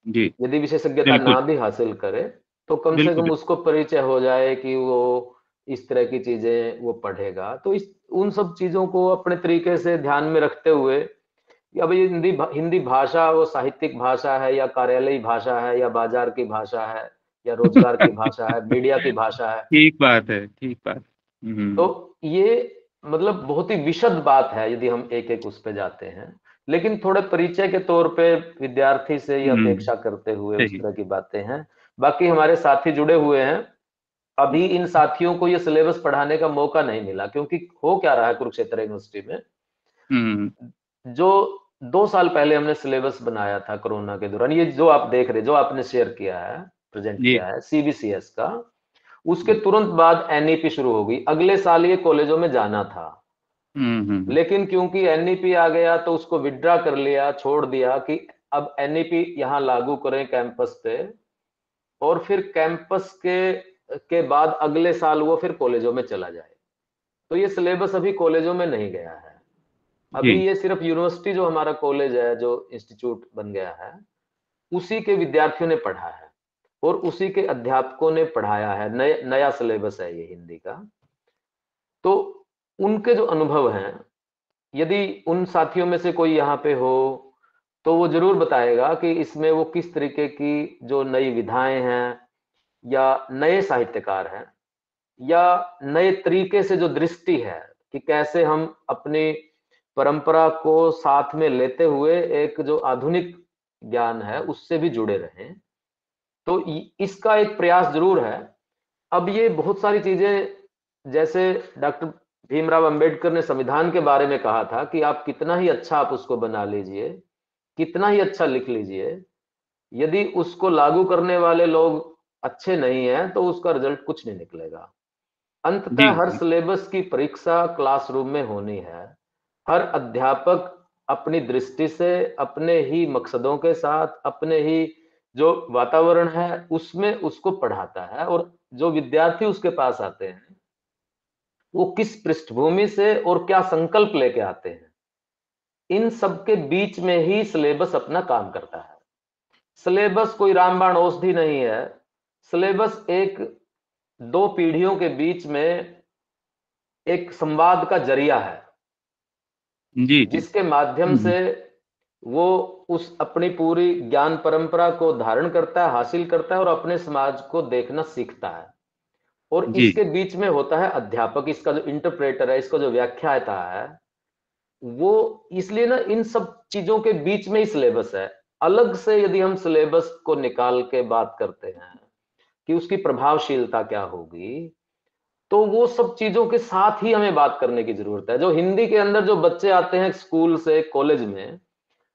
जी। यदि विशेषज्ञता ना भी हासिल करे तो कम से कम उसको परिचय हो जाए कि वो इस तरह की चीज़ें वो पढ़ेगा। तो इस उन सब चीज़ों को अपने तरीके से ध्यान में रखते हुए अब ये हिंदी हिंदी भाषा वो साहित्यिक भाषा है या कार्यालयी भाषा है या बाज़ार की भाषा है या रोज़गार की भाषा है मीडिया की भाषा है। ठीक बात है ठीक बात। हम्म। तो ये मतलब बहुत ही विशद बात है यदि हम एक एक उस पे जाते हैं। लेकिन थोड़े परिचय के तौर पे विद्यार्थी से ये हम्म। अपेक्षा करते हुए उस तरह की बातें हैं। बाकी हमारे साथी जुड़े हुए हैं। अभी इन साथियों को ये सिलेबस पढ़ाने का मौका नहीं मिला क्योंकि हो क्या रहा है कुरुक्षेत्र यूनिवर्सिटी में? हम्म। जो दो साल पहले हमने सिलेबस बनाया था कोरोना के दौरान ये जो आप देख रहे जो आपने शेयर किया है प्रेजेंट किया है सीबीसीएस का उसके तुरंत बाद एनईपी शुरू हो गई। अगले साल ये कॉलेजों में जाना था। लेकिन क्योंकि एनईपी आ गया तो उसको विड्रा कर लिया छोड़ दिया कि अब एनईपी यहाँ लागू करें कैंपस पे और फिर कैंपस के के बाद अगले साल वो फिर कॉलेजों में चला जाए। तो ये सिलेबस अभी कॉलेजों में नहीं गया है। अभी ये सिर्फ़ यूनिवर्सिटी जो हमारा कॉलेज है जो इंस्टीट्यूट बन गया है उसी के विद्यार्थियों ने पढ़ा है और उसी के अध्यापकों ने पढ़ाया है। नए नया सिलेबस है ये हिंदी का। तो उनके जो अनुभव हैं, यदि उन साथियों में से कोई यहाँ पे हो तो वो ज़रूर बताएगा कि इसमें वो किस तरीके की जो नई विधाएँ हैं, या नए साहित्यकार हैं, या नए तरीके से जो दृष्टि है कि कैसे हम अपनी परंपरा को साथ में लेते हुए एक जो आधुनिक ज्ञान है, उससे भी जुड़े रहें। तो इसका एक प्रयास ज़रूर है। अब ये बहुत सारी चीज़ें, जैसे डॉक्टर भीमराव अंबेडकर ने संविधान के बारे में कहा था कि आप कितना ही अच्छा आप उसको बना लीजिए कितना ही अच्छा लिख लीजिए यदि उसको लागू करने वाले लोग अच्छे नहीं हैं तो उसका रिज़ल्ट कुछ नहीं निकलेगा। अंततः हर सिलेबस की परीक्षा क्लासरूम में होनी है। हर अध्यापक अपनी दृष्टि से अपने ही मकसदों के साथ अपने ही जो वातावरण है उसमें उसको पढ़ाता है और जो विद्यार्थी उसके पास आते हैं वो किस पृष्ठभूमि से और क्या संकल्प लेके आते हैं? इन सब के बीच में ही सिलेबस अपना काम करता है। सिलेबस कोई रामबाण औषधि नहीं है। सिलेबस एक दो पीढ़ियों के बीच में एक संवाद का ज़रिया है। जी। जिसके माध्यम हम्म, से हम्म। वो उस अपनी पूरी ज्ञान परंपरा को धारण करता है हासिल करता है और अपने समाज को देखना सीखता है। और इसके बीच में होता है अध्यापक इसका जो इंटरप्रेटर है इसका जो व्याख्याता है वो इसलिए ना इन सब चीज़ों के बीच में ही सिलेबस है। अलग से यदि हम सिलेबस को निकाल के बात करते हैं कि उसकी प्रभावशीलता क्या होगी तो वो सब चीज़ों के साथ ही हमें बात करने की ज़रूरत है। जो हिंदी के अंदर जो बच्चे आते हैं स्कूल से कॉलेज में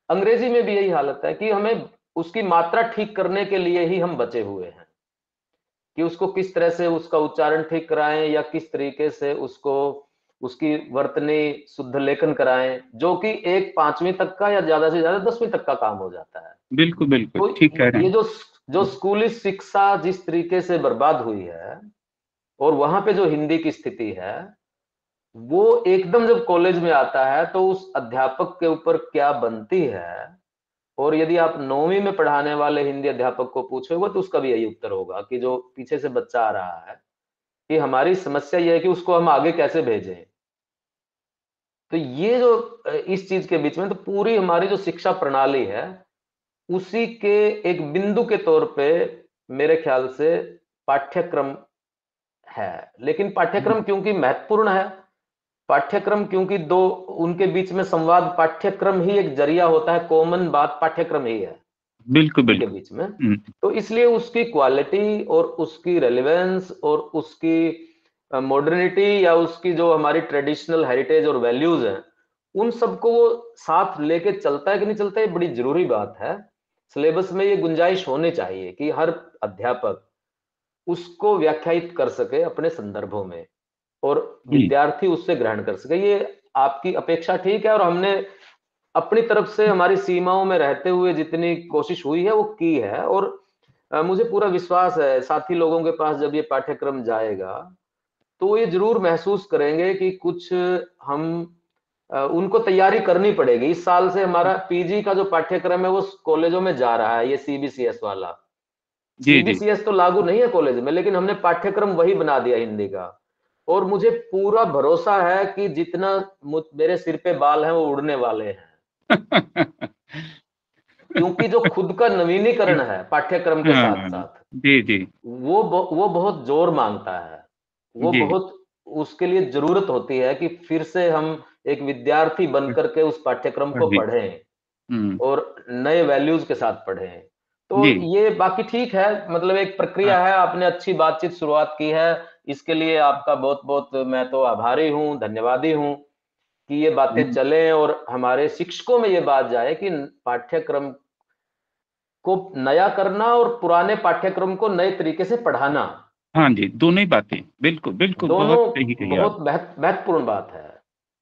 अंग्रेज़ी में भी यही हालत है कि हमें उसकी मात्रा ठीक करने के लिए ही हम बचे हुए हैं। कि उसको किस तरह से उसका उच्चारण ठीक कराएँ या किस तरीके से उसको उसकी वर्तनी शुद्ध लेखन कराएँ जो कि एक पांचवी तक का या ज़्यादा से ज़्यादा दसवीं तक का काम हो जाता है। बिल्कुल बिल्कुल तो ठीक कह रहे हैं। ये जो जो स्कूली शिक्षा जिस तरीके से बर्बाद हुई है और वहाँ पे जो हिंदी की स्थिति है वो एकदम जब कॉलेज में आता है तो उस अध्यापक के ऊपर क्या बनती है और यदि आप नौवीं में पढ़ाने वाले हिंदी अध्यापक को पूछोगे तो उसका भी यही उत्तर होगा कि जो पीछे से बच्चा आ रहा है कि हमारी समस्या यह है कि उसको हम आगे कैसे भेजें तो ये जो इस चीज़ के बीच में तो पूरी हमारी जो शिक्षा प्रणाली है उसी के एक बिंदु के तौर पे मेरे ख्याल से पाठ्यक्रम है लेकिन पाठ्यक्रम हम्म। क्योंकि महत्वपूर्ण है पाठ्यक्रम क्योंकि दो उनके बीच में संवाद पाठ्यक्रम ही एक ज़रिया होता है कॉमन बात पाठ्यक्रम ही है। बिल्कुल बिल्कुल। बीच में। हम्म। तो इसलिए उसकी क्वालिटी और उसकी रेलिवेंस और उसकी मॉडर्निटी या उसकी जो हमारी ट्रेडिशनल हेरिटेज और वैल्यूज़ हैं उन सबको वो साथ लेके चलता है कि नहीं चलता है बड़ी ज़रूरी बात है। सिलेबस में ये गुंजाइश होनी चाहिए कि हर अध्यापक उसको व्याख्यायित कर सके अपने संदर्भों में। और विद्यार्थी उससे ग्रहण कर सके। ये आपकी अपेक्षा ठीक है और हमने अपनी तरफ़ से हमारी सीमाओं में रहते हुए जितनी कोशिश हुई है वो की है और मुझे पूरा विश्वास है साथी लोगों के पास जब ये पाठ्यक्रम जाएगा तो ये ज़रूर महसूस करेंगे कि कुछ हम उनको तैयारी करनी पड़ेगी। इस साल से हमारा पीजी का जो पाठ्यक्रम है वो कॉलेजों में जा रहा है ये सीबीसीएस वाला। सीबीसीएस तो लागू नहीं है कॉलेज में लेकिन हमने पाठ्यक्रम वही बना दिया हिंदी का। और मुझे पूरा भरोसा है कि जितना मेरे सिर पे बाल हैं वो उड़ने वाले हैं। क्योंकि जो खुद का नवीनीकरण है पाठ्यक्रम के हाँ, साथ साथ जी जी। वो वो बहुत ज़ोर माँगता है। वो बहुत उसके लिए ज़रूरत होती है कि फिर से हम एक विद्यार्थी बन करके उस पाठ्यक्रम को पढ़ें हम्म। और नए वैल्यूज़ के साथ पढ़ें। तो ये बाकी ठीक है मतलब एक प्रक्रिया हाँ। है आपने अच्छी बातचीत शुरुआत की है इसके लिए आपका बहुत बहुत मैं तो आभारी हूँ धन्यवादी हूँ कि ये बातें चले और हमारे शिक्षकों में ये बात जाए कि पाठ्यक्रम को नया करना और पुराने पाठ्यक्रम को नए तरीके से पढ़ाना। हाँ जी दोनों ही बातें बिल्कुल बिल्कुल दोनों बहुत महत्वपूर्ण बात है।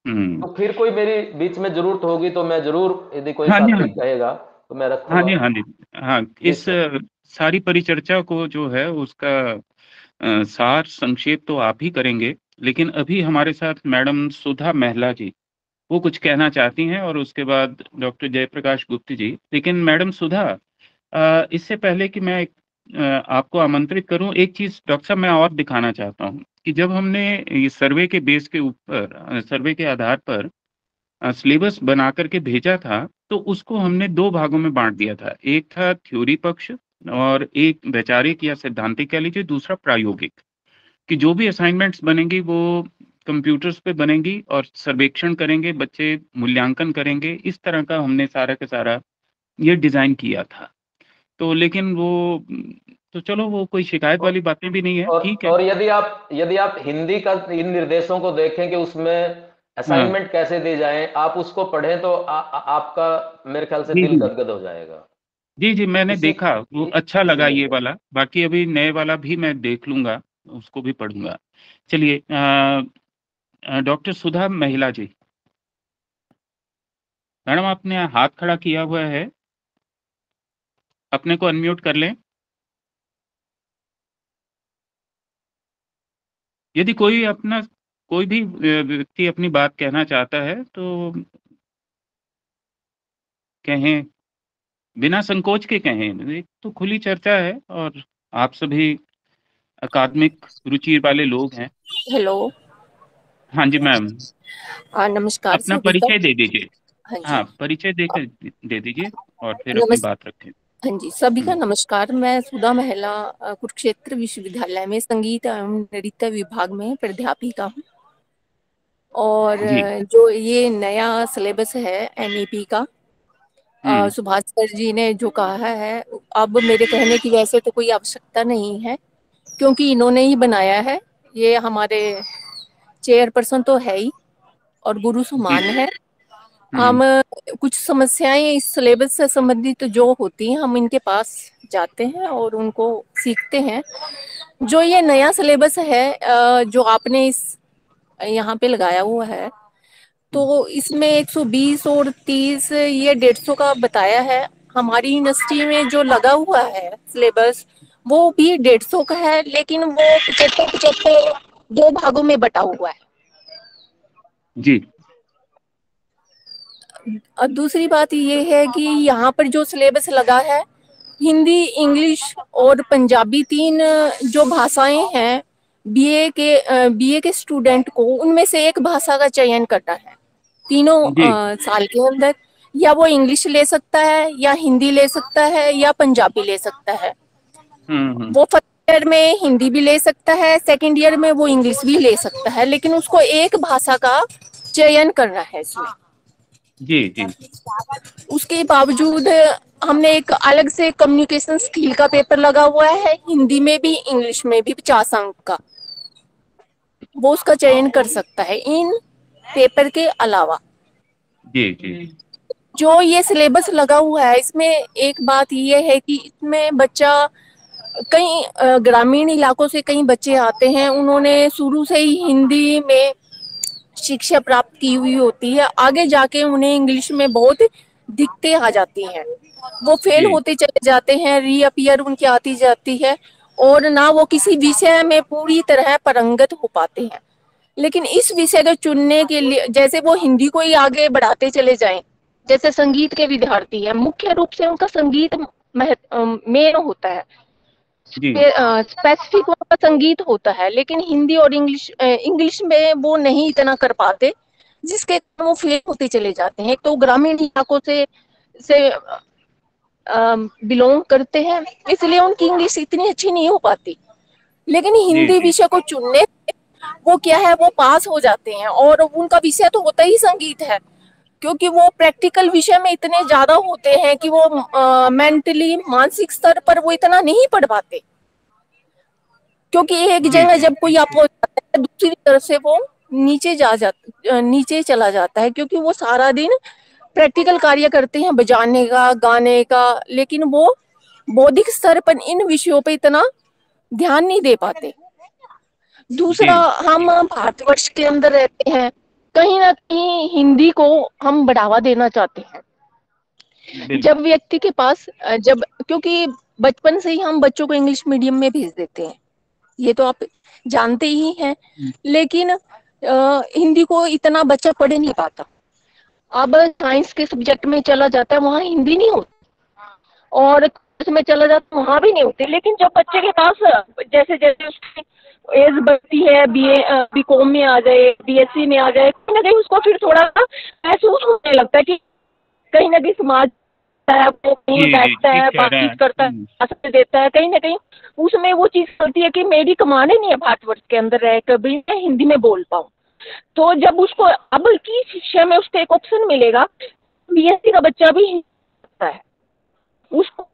हम्म। तो फिर कोई मेरी बीच में ज़रूरत होगी तो मैं ज़रूर यदि कोई हाँ हाँ कहेगा तो मैं रखूँगा। हाँ जी हाँ जी हाँ इस सारी परिचर्चा को जो है उसका सार संक्षेप तो आप ही करेंगे, लेकिन अभी हमारे साथ मैडम सुधा महिला जी, वो कुछ कहना चाहती हैं और उसके बाद डॉक्टर जयप्रकाश गुप्त जी। लेकिन मैडम सुधा इससे पहले कि मैं आपको आमंत्रित करूँ, एक चीज़ डॉक्टर साहब, मैं और दिखाना चाहता हूँ कि जब हमने ये सर्वे के बेस के ऊपर सर्वे के आधार पर सिलेबस बना करके भेजा था तो उसको हमने दो भागों में बांट दिया था। एक था थ्योरी पक्ष और एक वैचारिक या सैद्धांतिक कह लीजिए दूसरा प्रायोगिक कि जो भी असाइनमेंट्स बनेंगी वो कंप्यूटर्स पे बनेंगी और सर्वेक्षण करेंगे बच्चे मूल्यांकन करेंगे। इस तरह का हमने सारा का सारा ये डिज़ाइन किया था। तो लेकिन वो तो चलो वो कोई शिकायत वाली बातें भी नहीं है ठीक है। और यदि आप यदि आप हिंदी का इन निर्देशों को देखें कि उसमें असाइनमेंट हाँ। कैसे दी जाए आप उसको पढ़ें तो आ, आ, आपका मेरे ख्याल से दिल गदगद हो जाएगा। जी जी मैंने देखा वो अच्छा लगा ये वाला। बाकी अभी नए वाला भी मैं देख लूँगा उसको भी पढ़ूँगा। चलिए डॉक्टर सुधा महिला जी। मैडम आपने हाथ खड़ा किया हुआ है। अपने को अनम्यूट कर लें। यदि कोई अपना कोई भी व्यक्ति अपनी बात कहना चाहता है तो कहें। बिना संकोच के कहें एक तो खुली चर्चा है और आप सभी अकादमिक रुचि वाले लोग हैं। हेलो। हाँ जी मैम। नमस्कार अपना परिचय दे दीजिए। हाँ, हाँ परिचय देकर दे दीजिए और फिर अपनी बात रखें। हाँ जी सभी का हम्म। नमस्कार। मैं सुधा महिला कुरुक्षेत्र विश्वविद्यालय में संगीत एवं नृत्य विभाग में प्राध्यापिका हूँ। और जो। ये नया सिलेबस है एनईपी का। सुभाष सर जी ने जो कहा है अब मेरे कहने की वैसे तो कोई आवश्यकता नहीं है क्योंकि इन्होंने ही बनाया है। ये हमारे चेयरपर्सन तो है ही और गुरु समान है। हम हम्म। कुछ समस्याएँ इस सिलेबस से संबंधित तो जो होती हैं हम इनके पास जाते हैं और उनको सीखते हैं। जो ये नया सिलेबस है जो आपने इस यहाँ पे लगाया हुआ है तो इसमें 120 और 30 ये 150 का बताया है। हमारी यूनिवर्सिटी में जो लगा हुआ है सिलेबस वो भी 150 का है लेकिन वो पचहत्तर पचहत्तर दो भागों में बटा हुआ है। जी। और दूसरी बात ये है कि यहाँ पर जो सिलेबस लगा है हिंदी इंग्लिश और पंजाबी तीन जो भाषाएँ हैं बीए के बीए के स्टूडेंट को उनमें से एक भाषा का चयन करना है। तीनों आ, साल के अंदर या वो इंग्लिश ले सकता है या हिंदी ले सकता है या पंजाबी ले सकता है। हम्म, हम्म। वो फ़र्स्ट ईयर में हिंदी भी ले सकता है सेकंड ईयर में वो इंग्लिश भी ले सकता है लेकिन उसको एक भाषा का चयन करना है इसमें। जी जी। उसके बावजूद हमने एक अलग से कम्युनिकेशन स्किल का पेपर लगा हुआ है हिंदी में भी इंग्लिश में भी पचास अंक का। वो उसका चयन कर सकता है। इन पेपर के अलावा। जी जी। जो ये सिलेबस लगा हुआ है इसमें एक बात ये है कि इसमें बच्चा कई ग्रामीण इलाकों से कई बच्चे आते हैं उन्होंने शुरू से ही हिंदी में शिक्षा प्राप्त की हुई होती है आगे जाके उन्हें इंग्लिश में बहुत दिक्कतें आ जाती हैं। वो फेल होते चले जाते हैं रीअपियर उनकी आती जाती है और ना वो किसी विषय में पूरी तरह परंगत हो पाते हैं। लेकिन इस विषय को चुनने के लिए जैसे वो हिंदी को ही आगे बढ़ाते चले जाएँ जैसे संगीत के विद्यार्थी है मुख्य रूप से उनका संगीत मेन होता है। स्पेसिफिक वहाँ संगीत होता है लेकिन हिंदी और इंग्लिश इंग्लिश में वो नहीं इतना कर पाते जिसके वो फेल होते चले जाते हैं। तो ग्रामीण इलाकों से से बिलोंग करते हैं इसलिए उनकी इंग्लिश इतनी अच्छी नहीं हो पाती। लेकिन हिंदी विषय को चुनने वो क्या है वो पास हो जाते हैं और उनका विषय तो होता ही संगीत है क्योंकि वो प्रैक्टिकल विषय में इतने ज़्यादा होते हैं कि वो मेंटली मानसिक स्तर पर वो इतना नहीं पढ़ पाते। क्योंकि एक जगह जब कोई आप जाता दूसरी तरफ़ से वो नीचे जा जाता नीचे चला जाता है क्योंकि वो सारा दिन प्रैक्टिकल कार्य करते हैं बजाने का गाने का लेकिन वो बौद्धिक स्तर पर इन विषयों पे इतना ध्यान नहीं दे पाते। दूसरा हम भारतवर्ष के अंदर रहते हैं कहीं ना कहीं हिंदी को हम बढ़ावा देना चाहते हैं। जब व्यक्ति के पास जब क्योंकि बचपन से ही हम बच्चों को इंग्लिश मीडियम में भेज देते हैं ये तो आप जानते ही हैं हम्म। लेकिन आ, हिंदी को इतना बच्चा पढ़ नहीं पाता। अब साइंस के सब्जेक्ट में चला जाता है वहाँ हिंदी नहीं होती। और में चला जाता है वहाँ भी नहीं होती। लेकिन जब बच्चे के पास जैसे जैसे उसकी एज बढ़ती है बी ए बी कॉम में आ जाए बी एस सी में आ जाए कहीं ना कहीं उसको फिर थोड़ा महसूस होने लगता है कि कहीं ना कहीं समाज वो कहीं बैठता है बातचीत करता है हम्म। देता है कहीं ना कहीं उसमें वो चीज़ चलती है कि मेरी कमाने नहीं है भारतवर्ष के अंदर रह कभी मैं हिंदी में बोल पाऊँ। तो जब उसको अब की शिक्षा में उसको एक ऑप्शन मिलेगा बीएससी का बच्चा भी है। उसको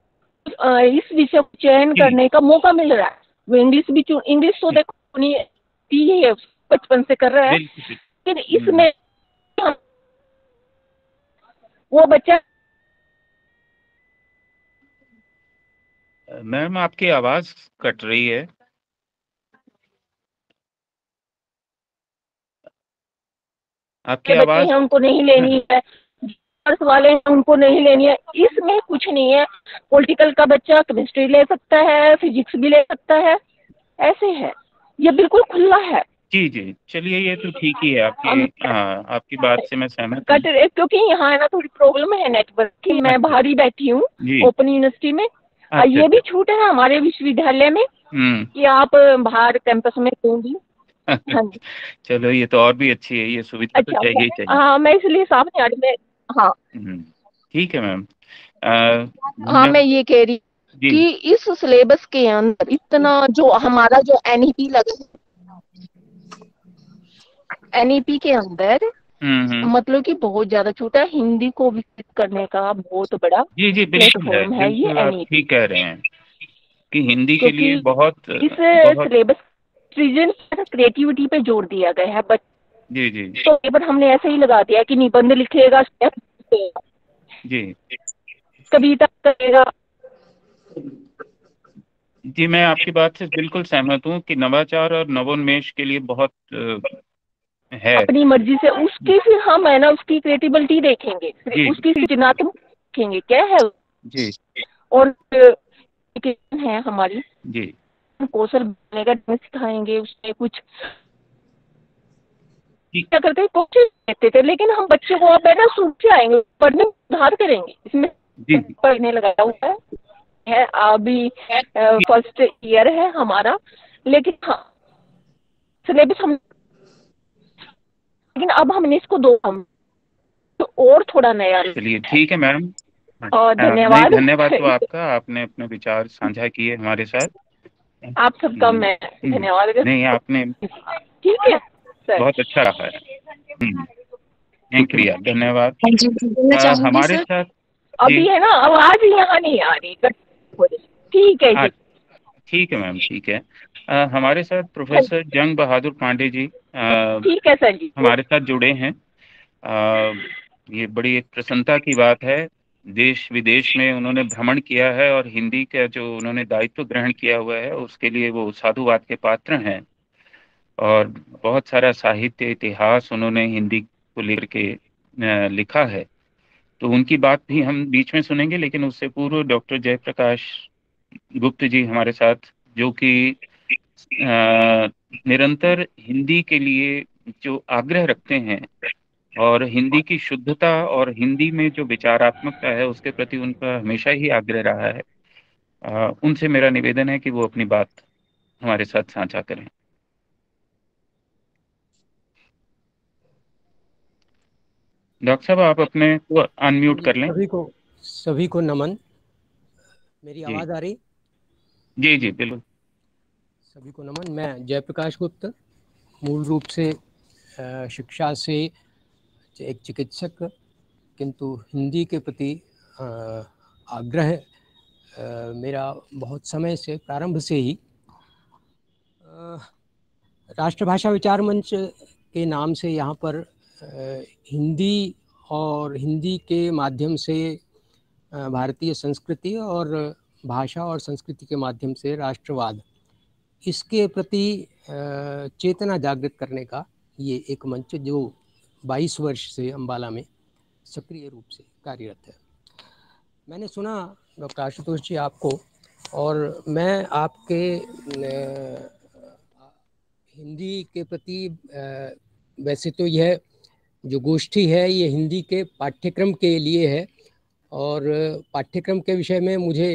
इस विषय को चयन करने का मौका मिल रहा है। इंग्लिश भी इंग्लिश तो देखो है बचपन से कर रहा है। लेकिन इसमें वो बच्चा मैम आपकी आवाज़ कट रही है। आपकी आवाज़ उनको नहीं लेनी है। वाले हैं उनको नहीं लेनी है। इसमें कुछ नहीं है। पॉलिटिकल का बच्चा केमिस्ट्री ले सकता है फिजिक्स भी ले सकता है। ऐसे है। ये बिल्कुल खुला है। जी जी। चलिए ये तो ठीक ही है आपकी। हाँ आपकी बात से मैं सहमत कट क्योंकि यहाँ है ना थोड़ी प्रॉब्लम है नेटवर्क की। मैं बाहर ही बैठी हूँ ओपन यूनिवर्सिटी में। अच्छा, ये भी अच्छा। छूट है हमारे विश्वविद्यालय में हम्म। कि आप बाहर कैंपस में दूँगी हाँ चलो ये तो और भी अच्छी है ये सुविधा तो अच्छा, तो चाहिए चाहिए। हाँ मैं इसलिए सामने आ रही मैं हाँ। हम्म, ठीक है मैम। हाँ मैं ये कह रही कि इस सिलेबस के अंदर इतना जो हमारा जो एनईपी e लगा एनईपी e के अंदर हम्म, हम्म। मतलब कि बहुत ज़्यादा छोटा हिंदी को विकसित करने का बहुत बड़ा जी जी बिल्कुल है, है ये आप ठीक कह रहे हैं कि हिंदी के लिए बहुत इस सिलेबस सृजन क्रिएटिविटी पे ज़ोर दिया गया है। बट जी जी तो हमने ऐसे ही लगा दिया कि निबंध लिखेगा जी। कविता करेगा। जी मैं आपकी बात से बिल्कुल सहमत हूँ कि नवाचार और नवोन्मेष के लिए बहुत है। अपनी मर्ज़ी से उसकी फिर हम है ना उसकी क्रिएटिविटी देखेंगे। उसकी सृजनात्मक देखेंगे क्या है जी। और है हमारी। जी। कौशल बनने का सिखाएँगे उसमें कुछ क्या करते हैं? कोचिंग देते थे लेकिन हम बच्चे को अब है ना सूख जाएँगे पढ़ने सुधार करेंगे। इसमें पढ़ने लगाया हुआ है। है अभी फ़र्स्ट ईयर है हमारा लेकिन हाँ सिलेबस हम लेकिन अब हमने इसको दो हम तो और थोड़ा नया चलिए ठीक है मैम और धन्यवाद। धन्यवाद तो आपका आपने अपने विचार साझा किए हमारे साथ। आप सबका मैं हम्म। धन्यवाद। नहीं आपने ठीक है। बहुत अच्छा रहा है। शुक्रिया हम्म। धन्यवाद। हाँ हमारे साथ अभी है ना आवाज़ यहाँ नहीं आ रही ठीक है ठीक है मैम ठीक है। आ, हमारे साथ प्रोफेसर जंग बहादुर पांडे जी ठीक है सर जी। हमारे साथ जुड़े हैं। आ, ये बड़ी एक प्रसन्नता की बात है। देश विदेश में उन्होंने भ्रमण किया है और हिंदी का जो उन्होंने दायित्व ग्रहण किया हुआ है उसके लिए वो साधुवाद के पात्र हैं। और बहुत सारा साहित्य इतिहास उन्होंने हिंदी को लेकर के लिखा है। तो उनकी बात भी हम बीच में सुनेंगे लेकिन उससे पूर्व डॉक्टर जयप्रकाश गुप्त जी हमारे साथ जो कि निरंतर हिंदी के लिए जो आग्रह रखते हैं और हिंदी की शुद्धता और हिंदी में जो विचारात्मकता है उसके प्रति उनका हमेशा ही आग्रह रहा है। आ, उनसे मेरा निवेदन है कि वो अपनी बात हमारे साथ साझा करें। डॉक्टर साहब आप अपने को अनम्यूट कर लें। सभी को सभी को नमन। मेरी आवाज़ आ रही? जी जी बिल्कुल। सभी को नमन। मैं जयप्रकाश गुप्त मूल रूप से शिक्षा से एक चिकित्सक किंतु हिंदी के प्रति आग्रह मेरा बहुत समय से प्रारंभ से ही राष्ट्रभाषा विचार मंच के नाम से यहाँ पर हिंदी और हिंदी के माध्यम से भारतीय संस्कृति और भाषा और संस्कृति के माध्यम से राष्ट्रवाद, इसके प्रति चेतना जागृत करने का ये एक मंच जो 22 वर्ष से अंबाला में सक्रिय रूप से कार्यरत है। मैंने सुना डॉक्टर आशुतोष जी आपको, और मैं आपके हिंदी के प्रति वैसे तो यह जो गोष्ठी है, ये हिंदी के पाठ्यक्रम के लिए है और पाठ्यक्रम के विषय में मुझे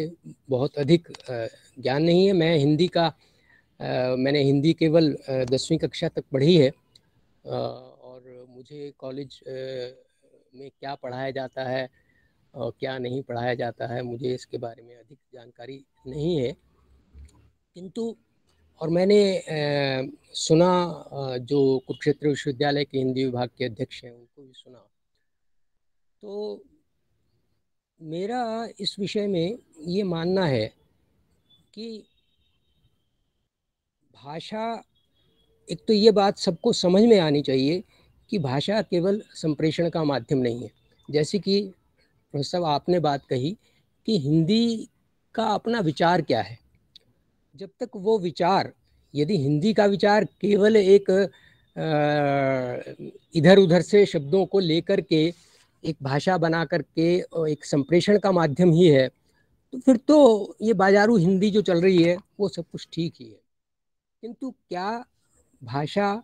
बहुत अधिक ज्ञान नहीं है। मैं हिंदी का मैंने हिंदी केवल दसवीं कक्षा तक पढ़ी है और मुझे कॉलेज में क्या पढ़ाया जाता है और क्या नहीं पढ़ाया जाता है, मुझे इसके बारे में अधिक जानकारी नहीं है। किंतु और मैंने सुना जो कुरुक्षेत्र विश्वविद्यालय के हिंदी विभाग के अध्यक्ष हैं, उनको भी सुना। तो मेरा इस विषय में ये मानना है कि भाषा, एक तो ये बात सबको समझ में आनी चाहिए कि भाषा केवल संप्रेषण का माध्यम नहीं है। जैसे कि, प्रोफेसर आपने बात कही कि हिंदी का अपना विचार क्या है? जब तक वो विचार, यदि हिंदी का विचार केवल एक इधर उधर से शब्दों को लेकर के, एक भाषा बना करके एक संप्रेषण का माध्यम ही है तो फिर तो ये बाजारू हिंदी जो चल रही है, वो सब कुछ ठीक ही है। किंतु क्या भाषा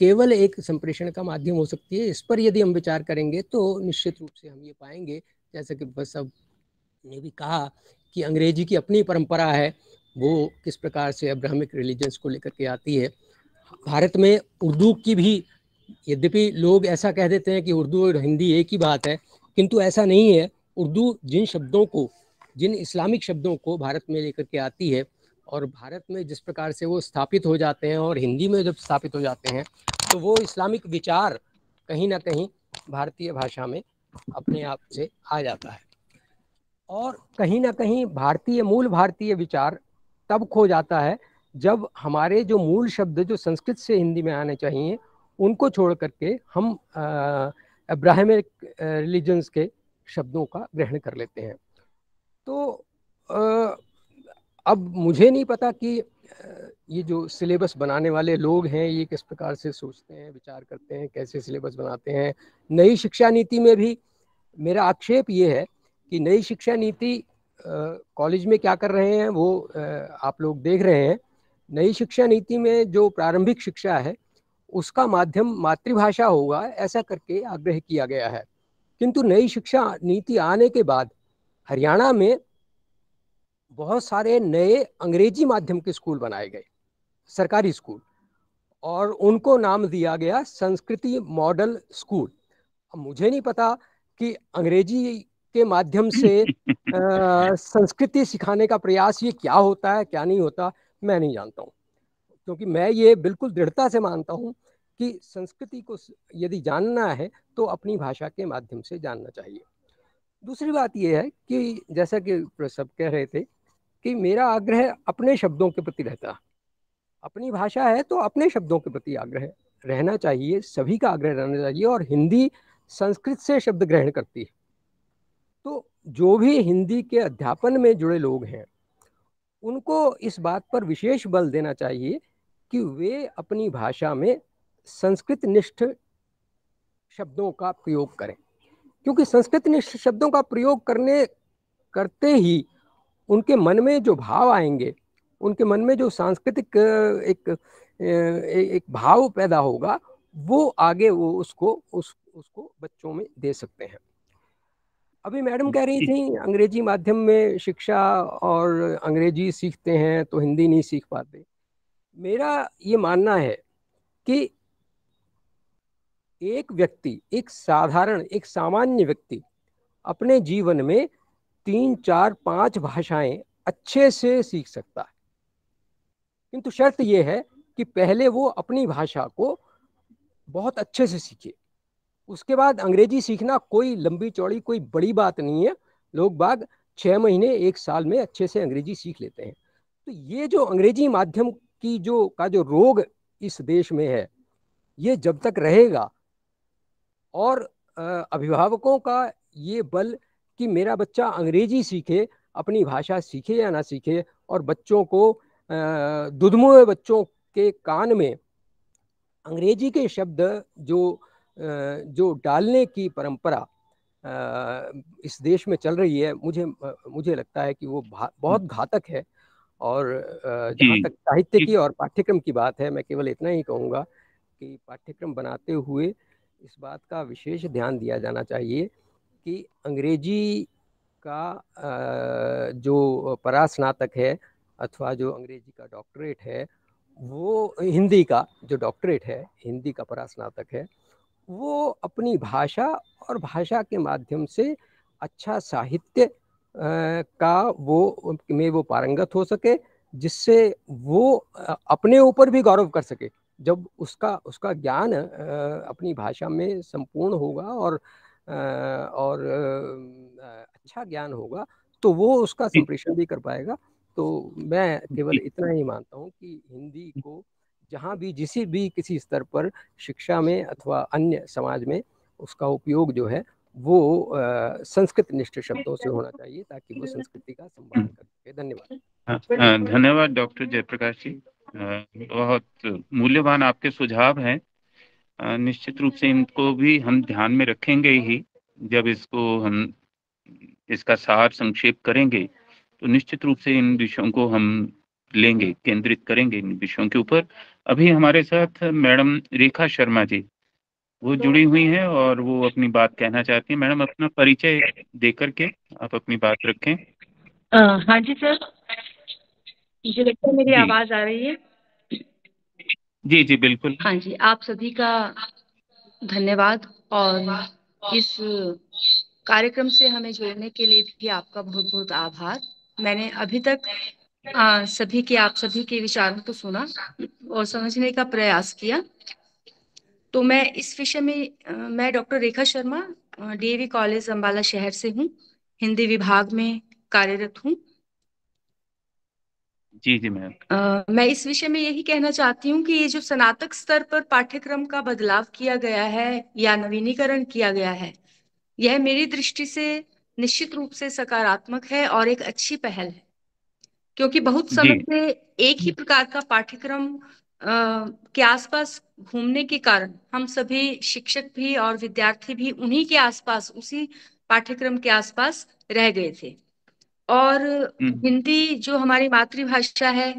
केवल एक संप्रेषण का माध्यम हो सकती है? इस पर यदि हम विचार करेंगे तो निश्चित रूप से हम ये पाएँगे, जैसे कि बस सबने भी कहा कि अंग्रेज़ी की अपनी परंपरा है वो किस प्रकार से अब्राहमिक रिलीजन्स को लेकर के आती है। भारत में उर्दू की भी यद्यपि लोग ऐसा कह देते हैं कि उर्दू और हिंदी एक ही बात है, किंतु ऐसा नहीं है। उर्दू जिन शब्दों को, जिन इस्लामिक शब्दों को भारत में लेकर के आती है और भारत में जिस प्रकार से वो स्थापित हो जाते हैं और हिंदी में जब स्थापित हो जाते हैं तो वो इस्लामिक विचार कहीं ना कहीं भारतीय भाषा में अपने आप से आ जाता है। और कहीं ना कहीं भारतीय, मूल भारतीय विचार तब खो जाता है जब हमारे जो मूल शब्द जो संस्कृत से हिंदी में आने चाहिए उनको छोड़ करके हम अब्राहमिक रिलीजन्स के शब्दों का ग्रहण कर लेते हैं। तो आ, अब मुझे नहीं पता कि ये जो सिलेबस बनाने वाले लोग हैं ये किस प्रकार से सोचते हैं विचार करते हैं कैसे सिलेबस बनाते हैं। नई शिक्षा नीति में भी मेरा आक्षेप ये है कि नई शिक्षा नीति कॉलेज में क्या कर रहे हैं, वो आप लोग देख रहे हैं। नई शिक्षा नीति में जो प्रारंभिक शिक्षा है, उसका माध्यम मातृभाषा होगा, ऐसा करके आग्रह किया गया है। किंतु नई शिक्षा नीति आने के बाद हरियाणा में बहुत सारे नए अंग्रेज़ी माध्यम के स्कूल बनाए गए, सरकारी स्कूल, और उनको नाम दिया गया संस्कृति मॉडल स्कूल। मुझे नहीं पता कि अंग्रेज़ी के माध्यम से आ, संस्कृति सिखाने का प्रयास ये क्या होता है क्या नहीं होता मैं नहीं जानता हूँ। क्योंकि मैं ये बिल्कुल दृढ़ता से मानता हूँ कि संस्कृति को यदि जानना है तो अपनी भाषा के माध्यम से जानना चाहिए। दूसरी बात यह है कि जैसा कि सब कह रहे थे कि मेरा आग्रह अपने शब्दों के प्रति रहता। अपनी भाषा है तो अपने शब्दों के प्रति आग्रह रहना चाहिए सभी का आग्रह रहना चाहिए और हिंदी संस्कृत से शब्द ग्रहण करती है। तो जो भी हिंदी के अध्यापन में जुड़े लोग हैं, उनको इस बात पर विशेष बल देना चाहिए कि वे अपनी भाषा में संस्कृत निष्ठ शब्दों का प्रयोग करें। क्योंकि संस्कृत निष्ठ शब्दों का प्रयोग करने, करते ही उनके मन में जो भाव आएँगे, उनके मन में जो सांस्कृतिक, एक एक भाव पैदा होगा, वो आगे वो उसको, उस, उसको बच्चों में दे सकते हैं। अभी मैडम कह रही थी अंग्रेज़ी माध्यम में शिक्षा और अंग्रेज़ी सीखते हैं तो हिंदी नहीं सीख पाते। मेरा ये मानना है कि एक व्यक्ति एक साधारण एक सामान्य व्यक्ति अपने जीवन में तीन चार पाँच भाषाएँ अच्छे से सीख सकता है। किंतु शर्त यह है कि पहले वो अपनी भाषा को बहुत अच्छे से सीखे। उसके बाद अंग्रेज़ी सीखना कोई लंबी चौड़ी कोई बड़ी बात नहीं है। लोग बाग छः महीने, एक साल में अच्छे से अंग्रेज़ी सीख लेते हैं। तो ये जो अंग्रेज़ी माध्यम की जो, का जो रोग इस देश में है, ये जब तक रहेगा और अभिभावकों का ये बल कि मेरा बच्चा अंग्रेज़ी सीखे, अपनी भाषा सीखे या ना सीखे और बच्चों को दुधमुए बच्चों के कान में अंग्रेज़ी के शब्द जो जो डालने की परंपरा इस देश में चल रही है मुझे मुझे लगता है कि वो बहुत घातक है और जहाँ तक साहित्य की और पाठ्यक्रम की बात है मैं केवल इतना ही कहूँगा कि पाठ्यक्रम बनाते हुए इस बात का विशेष ध्यान दिया जाना चाहिए कि अंग्रेज़ी का जो परास्नातक है अथवा जो अंग्रेज़ी का डॉक्टरेट है वो हिंदी का जो डॉक्टरेट है हिंदी का परास्नातक है वो अपनी भाषा और भाषा के माध्यम से अच्छा साहित्य का वो में वो पारंगत हो सके जिससे वो अपने ऊपर भी गौरव कर सके। जब उसका उसका ज्ञान अपनी भाषा में संपूर्ण होगा और और अच्छा ज्ञान होगा तो वो उसका संप्रेषण भी कर पाएगा। तो मैं केवल इतना ही मानता हूँ कि हिंदी को जहाँ भी जिस भी किसी स्तर पर शिक्षा में अथवा अन्य समाज में उसका उपयोग जो है वो संस्कृत निष्ठ शब्दों से होना चाहिए ताकि वो संस्कृति का संभाल कर सके। धन्यवाद। हाँ, धन्यवाद डॉक्टर जयप्रकाश जी। बहुत मूल्यवान आपके सुझाव हैं। निश्चित रूप से इनको भी हम ध्यान में रखेंगे ही। जब इसको हम इसका सार संक्षेप करेंगे तो निश्चित रूप से इन विषयों को हम लेंगे केंद्रित करेंगे इन विषयों के ऊपर। अभी हमारे साथ मैडम रेखा शर्मा जी वो जुड़ी हुई हैं और वो अपनी बात कहना चाहती हैं। मैडम अपना परिचय दे करके आप अपनी बात रखें। हाँ जी सर। मुझे लगता है मेरी आवाज़ आ रही है। जी जी बिल्कुल। हाँ जी आप सभी का धन्यवाद और इस कार्यक्रम से हमें जोड़ने के लिए भी आपका बहुत बहुत आभार। मैंने अभी तक आ, सभी के आप सभी के विचारों को सुना और समझने का प्रयास किया। तो मैं इस विषय में मैं doctor Rekha Sharma DAV college Ambala शहर से हूँ हिंदी विभाग में कार्यरत हूँ। जी जी मैम। मैं इस विषय में यही कहना चाहती हूँ कि ये जो स्नातक स्तर पर पाठ्यक्रम का बदलाव किया गया है या नवीनीकरण किया गया है यह मेरी दृष्टि से निश्चित रूप से सकारात्मक है और एक अच्छी पहल है। क्योंकि बहुत समय से एक ही प्रकार का पाठ्यक्रम के आसपास घूमने के कारण हम सभी शिक्षक भी और विद्यार्थी भी उन्हीं के आसपास उसी पाठ्यक्रम के आसपास रह गए थे। और। हिंदी जो हमारी मातृभाषा है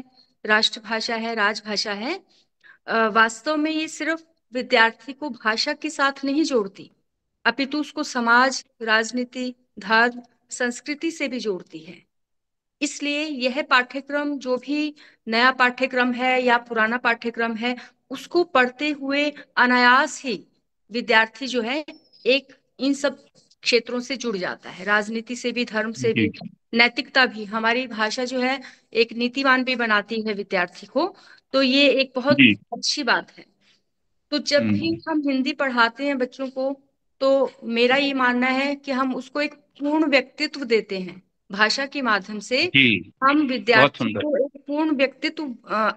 राष्ट्रभाषा है राजभाषा है वास्तव में ये सिर्फ़ विद्यार्थी को भाषा के साथ नहीं जोड़ती अपितु उसको समाज राजनीति धर्म संस्कृति से भी जोड़ती है। इसलिए यह पाठ्यक्रम जो भी नया पाठ्यक्रम है या पुराना पाठ्यक्रम है उसको पढ़ते हुए अनायास ही विद्यार्थी जो है एक इन सब क्षेत्रों से जुड़ जाता है। राजनीति से भी धर्म से भी नैतिकता भी। हमारी भाषा जो है एक नीतिवान भी बनाती है विद्यार्थी को। तो ये एक बहुत अच्छी बात है। तो जब भी हम्म। हम हिंदी पढ़ाते हैं बच्चों को तो मेरा ये मानना है कि हम उसको एक पूर्ण व्यक्तित्व देते हैं। भाषा के माध्यम से हम विद्यार्थी को एक पूर्ण व्यक्तित्व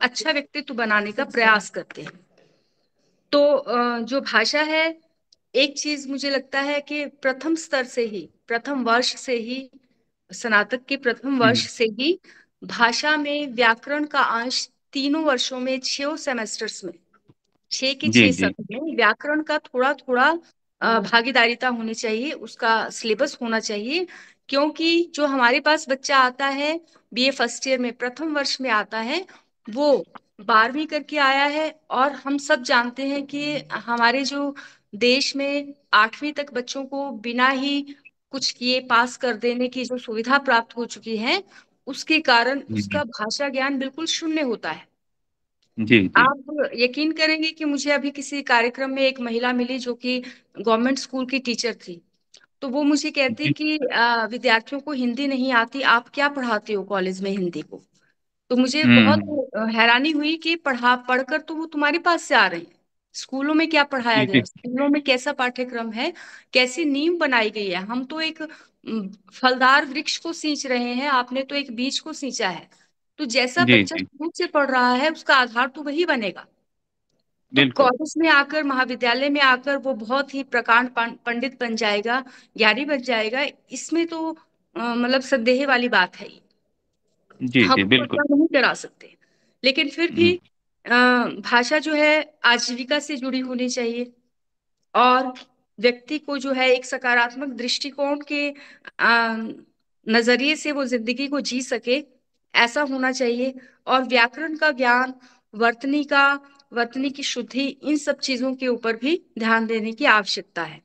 अच्छा व्यक्तित्व बनाने का प्रयास करते हैं। तो जो भाषा है एक चीज़ मुझे लगता है कि प्रथम स्तर से ही प्रथम वर्ष से ही स्नातक के प्रथम हम्म। वर्ष से ही भाषा में व्याकरण का अंश तीनों वर्षों में छह सेमेस्टर्स में छह के छह सत्र में व्याकरण का थोड़ा थोड़ा भागीदारिता होनी चाहिए उसका सिलेबस होना चाहिए। क्योंकि जो हमारे पास बच्चा आता है बीए फ़र्स्ट ईयर में प्रथम वर्ष में आता है वो बारहवीं करके आया है और हम सब जानते हैं कि हमारे जो देश में आठवीं तक बच्चों को बिना ही कुछ किए पास कर देने की जो सुविधा प्राप्त हो चुकी है उसके कारण उसका भाषा ज्ञान बिल्कुल शून्य होता है। जी, जी। आप यकीन करेंगे कि मुझे अभी किसी कार्यक्रम में एक महिला मिली जो कि गवर्नमेंट स्कूल की टीचर थी। तो वो मुझे कहती कि विद्यार्थियों को हिंदी नहीं आती आप क्या पढ़ाते हो कॉलेज में हिंदी को? तो मुझे बहुत हम्म। हैरानी हुई कि पढ़ा पढ़कर तो वो तुम्हारे पास से आ रही है। स्कूलों में क्या पढ़ाया गया? स्कूलों में कैसा पाठ्यक्रम है? कैसी नींव बनाई गई है? हम तो एक फलदार वृक्ष को सींच रहे हैं आपने तो एक बीज को सींचा है। तो जैसा बच्चा शुरू से पढ़ रहा है उसका आधार तो वही बनेगा। तो कॉलेज में आकर महाविद्यालय में आकर वो बहुत ही प्रकांड पंडित बन जाएगा ज्ञानी बन जाएगा इसमें तो मतलब संदेह वाली बात है जी हम जी बिल्कुल। नहीं करा सकते। लेकिन फिर भी भाषा जो है आजीविका से जुड़ी होनी चाहिए। और व्यक्ति को जो है एक सकारात्मक दृष्टिकोण के नज़रिए से वो ज़िंदगी को जी सके ऐसा होना चाहिए। और व्याकरण का ज्ञान वर्तनी का वर्तनी की शुद्धि इन सब चीज़ों के ऊपर भी ध्यान देने की आवश्यकता है।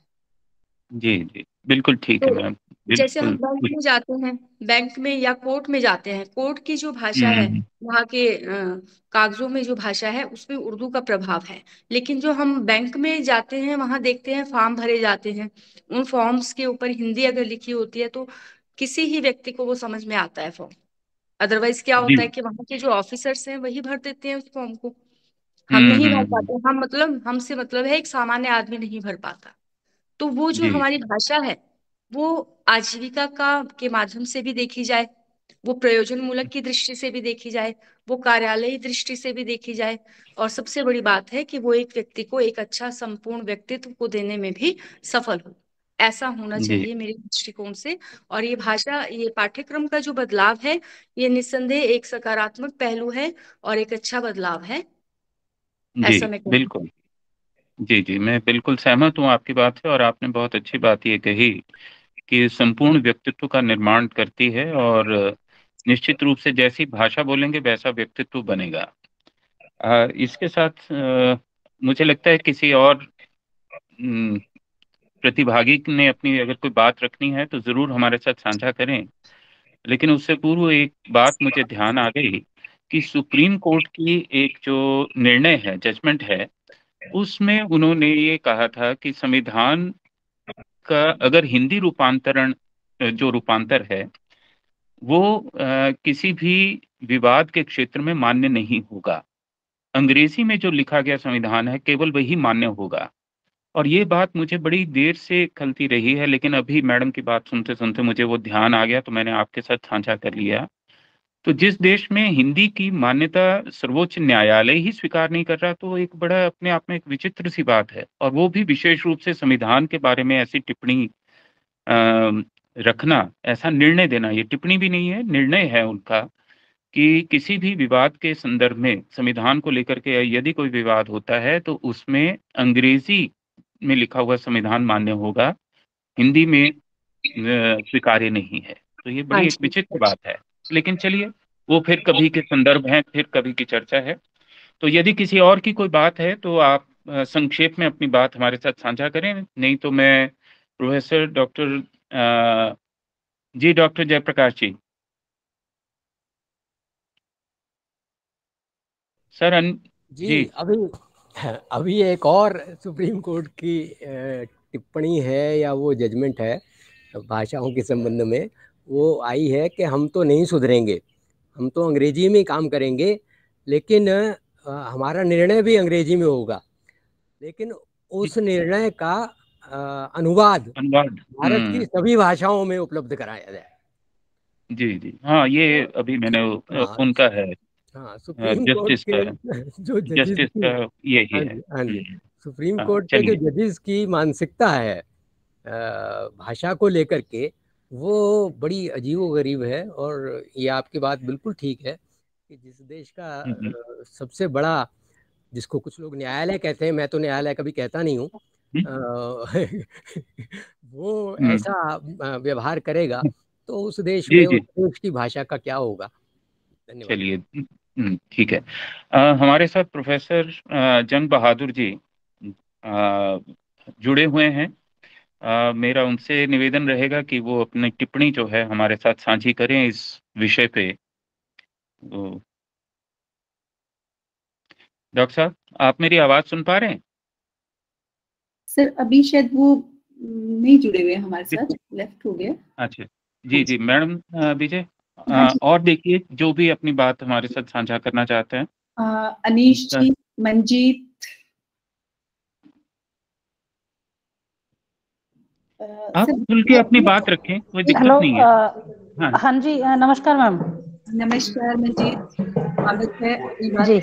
जी जी। बिल्कुल ठीक तो, है मैम। जैसे हम बैंक में जाते हैं बैंक में या कोर्ट में जाते हैं कोर्ट की जो भाषा है हम्म। वहाँ के कागजों में जो भाषा है उसमें उर्दू का प्रभाव है। लेकिन जो हम बैंक में जाते हैं वहाँ देखते हैं फॉर्म भरे जाते हैं उन फॉर्म्स के ऊपर हिंदी अगर लिखी होती है तो किसी ही व्यक्ति को वो समझ में आता है फॉर्म। अदरवाइज़ क्या होता है कि वहाँ के जो ऑफिसर्स हैं वही भर देते हैं उस फॉर्म को। हम हम्म, नहीं भर हम्म, पाते हम मतलब हमसे मतलब है एक सामान्य आदमी नहीं भर पाता। तो वो जो हमारी भाषा है वो आजीविका का के माध्यम से भी देखी जाए वो प्रयोजन मूलक की दृष्टि से भी देखी जाए वो कार्यालय दृष्टि से भी देखी जाए और सबसे बड़ी बात है कि वो एक व्यक्ति को एक अच्छा संपूर्ण व्यक्तित्व को देने में भी सफल हो। ऐसा होना चाहिए मेरे दृष्टिकोण से और ये भाषा ये पाठ्यक्रम का जो बदलाव है ये निस्संदेह एक सकारात्मक पहलू है और एक अच्छा बदलाव है। ऐसा मैं बिल्कुल। जी जी मैं बिल्कुल सहमत हूँ आपकी बात से और आपने बहुत अच्छी बात ये कही कि संपूर्ण व्यक्तित्व का निर्माण करती है और निश्चित रूप से जैसी भाषा बोलेंगे वैसा व्यक्तित्व बनेगा। आ, इसके साथ आ, मुझे लगता है किसी और प्रतिभागी ने अपनी अगर कोई बात रखनी है तो ज़रूर हमारे साथ साझा करें। लेकिन उससे पूर्व एक बात मुझे ध्यान आ गई कि सुप्रीम कोर्ट की एक जो निर्णय है जजमेंट है उसमें उन्होंने ये कहा था कि संविधान का अगर हिंदी रूपांतरण जो रूपांतर है वो आ, किसी भी विवाद के क्षेत्र में मान्य नहीं होगा। अंग्रेज़ी में जो लिखा गया संविधान है केवल वही मान्य होगा। और ये बात मुझे बड़ी देर से खलती रही है लेकिन अभी मैडम की बात सुनते सुनते मुझे वो ध्यान आ गया तो मैंने आपके साथ साझा कर लिया। तो जिस देश में हिंदी की मान्यता सर्वोच्च न्यायालय ही स्वीकार नहीं कर रहा तो एक बड़ा अपने आप में एक विचित्र सी बात है। और वो भी विशेष रूप से संविधान के बारे में ऐसी टिप्पणी रखना ऐसा निर्णय देना ये टिप्पणी भी नहीं है निर्णय है उनका कि किसी भी विवाद के संदर्भ में संविधान को लेकर के यदि कोई विवाद होता है तो उसमें अंग्रेज़ी में लिखा हुआ संविधान मान्य होगा हिंदी में स्वीकार्य नहीं है। तो ये बड़ी हाँ एक विचित्र बात है। लेकिन चलिए वो फिर कभी के संदर्भ हैं फिर कभी की चर्चा है। तो यदि किसी और की कोई बात है तो आप संक्षेप में अपनी बात हमारे साथ साझा करें। नहीं तो मैं प्रोफेसर डॉक्टर जी डॉक्टर जयप्रकाश जी। सर अन... जी, जी। अभी अभी एक और सुप्रीम कोर्ट की टिप्पणी है या वो जजमेंट है भाषाओं के संबंध में। वो आई है कि हम तो नहीं सुधरेंगे। हम तो अंग्रेज़ी में काम करेंगे लेकिन आ, हमारा निर्णय भी अंग्रेज़ी में होगा। लेकिन उस निर्णय का आ, अनुवाद भारत की हम्म। सभी भाषाओं में उपलब्ध कराया जाए। जी जी। हाँ ये अभी मैंने हाँ, उनका है हाँ सुप्रीम कोर्ट के जो जजेस का यही हाँ है। हाँ जी। हम्म। सुप्रीम हाँ, कोर्ट के जो जजेस की मानसिकता है भाषा को लेकर के वो बड़ी अजीब गरीब है और ये आपकी बात बिल्कुल ठीक है कि जिस देश का सबसे बड़ा जिसको कुछ लोग न्यायालय कहते हैं मैं तो न्यायालय कभी कहता नहीं हूँ वो ऐसा व्यवहार करेगा तो उस देश में उस देश की भाषा का क्या होगा? धन्यवाद। चलिए ठीक है। आ, हमारे साथ प्रोफेसर जंग बहादुर जी आ, जुड़े हुए हैं। आ, मेरा उनसे निवेदन रहेगा कि वो अपनी टिप्पणी जो है हमारे साथ साझी करें इस विषय पे। डॉक्टर साहब आप मेरी आवाज़ सुन पा रहे हैं? सर अभी शायद वो नहीं जुड़े हुए हमारे साथ लेफ़्ट हो गया। अच्छा जी जी मैडम विजय हाँ और देखिए जो भी अपनी बात हमारे साथ साझा करना चाहते हैं। अनीश जी मंजीत आप खुल के अपनी बात रखें कोई दिक्कत नहीं है। हाँ, हाँ जी नमस्कार मैम। नमस्कार मंजीत स्वागत है जी।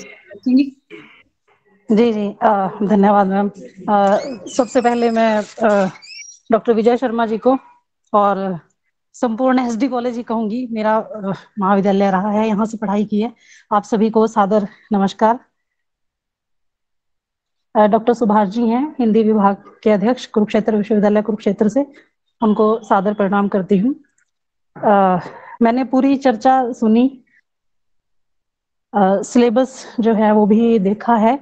जी जी धन्यवाद मैम। सबसे पहले मैं डॉक्टर विजय शर्मा जी को और संपूर्ण एस डी कॉलेज ही कहूँगी। मेरा महाविद्यालय रहा है यहाँ से पढ़ाई की है। आप सभी को सादर नमस्कार। डॉक्टर सुभाष जी हैं, हिंदी विभाग के अध्यक्ष, कुरुक्षेत्र विश्वविद्यालय कुरुक्षेत्र से उनको सादर प्रणाम करती हूँ। मैंने पूरी चर्चा सुनी। सिलेबस जो है वो भी देखा है,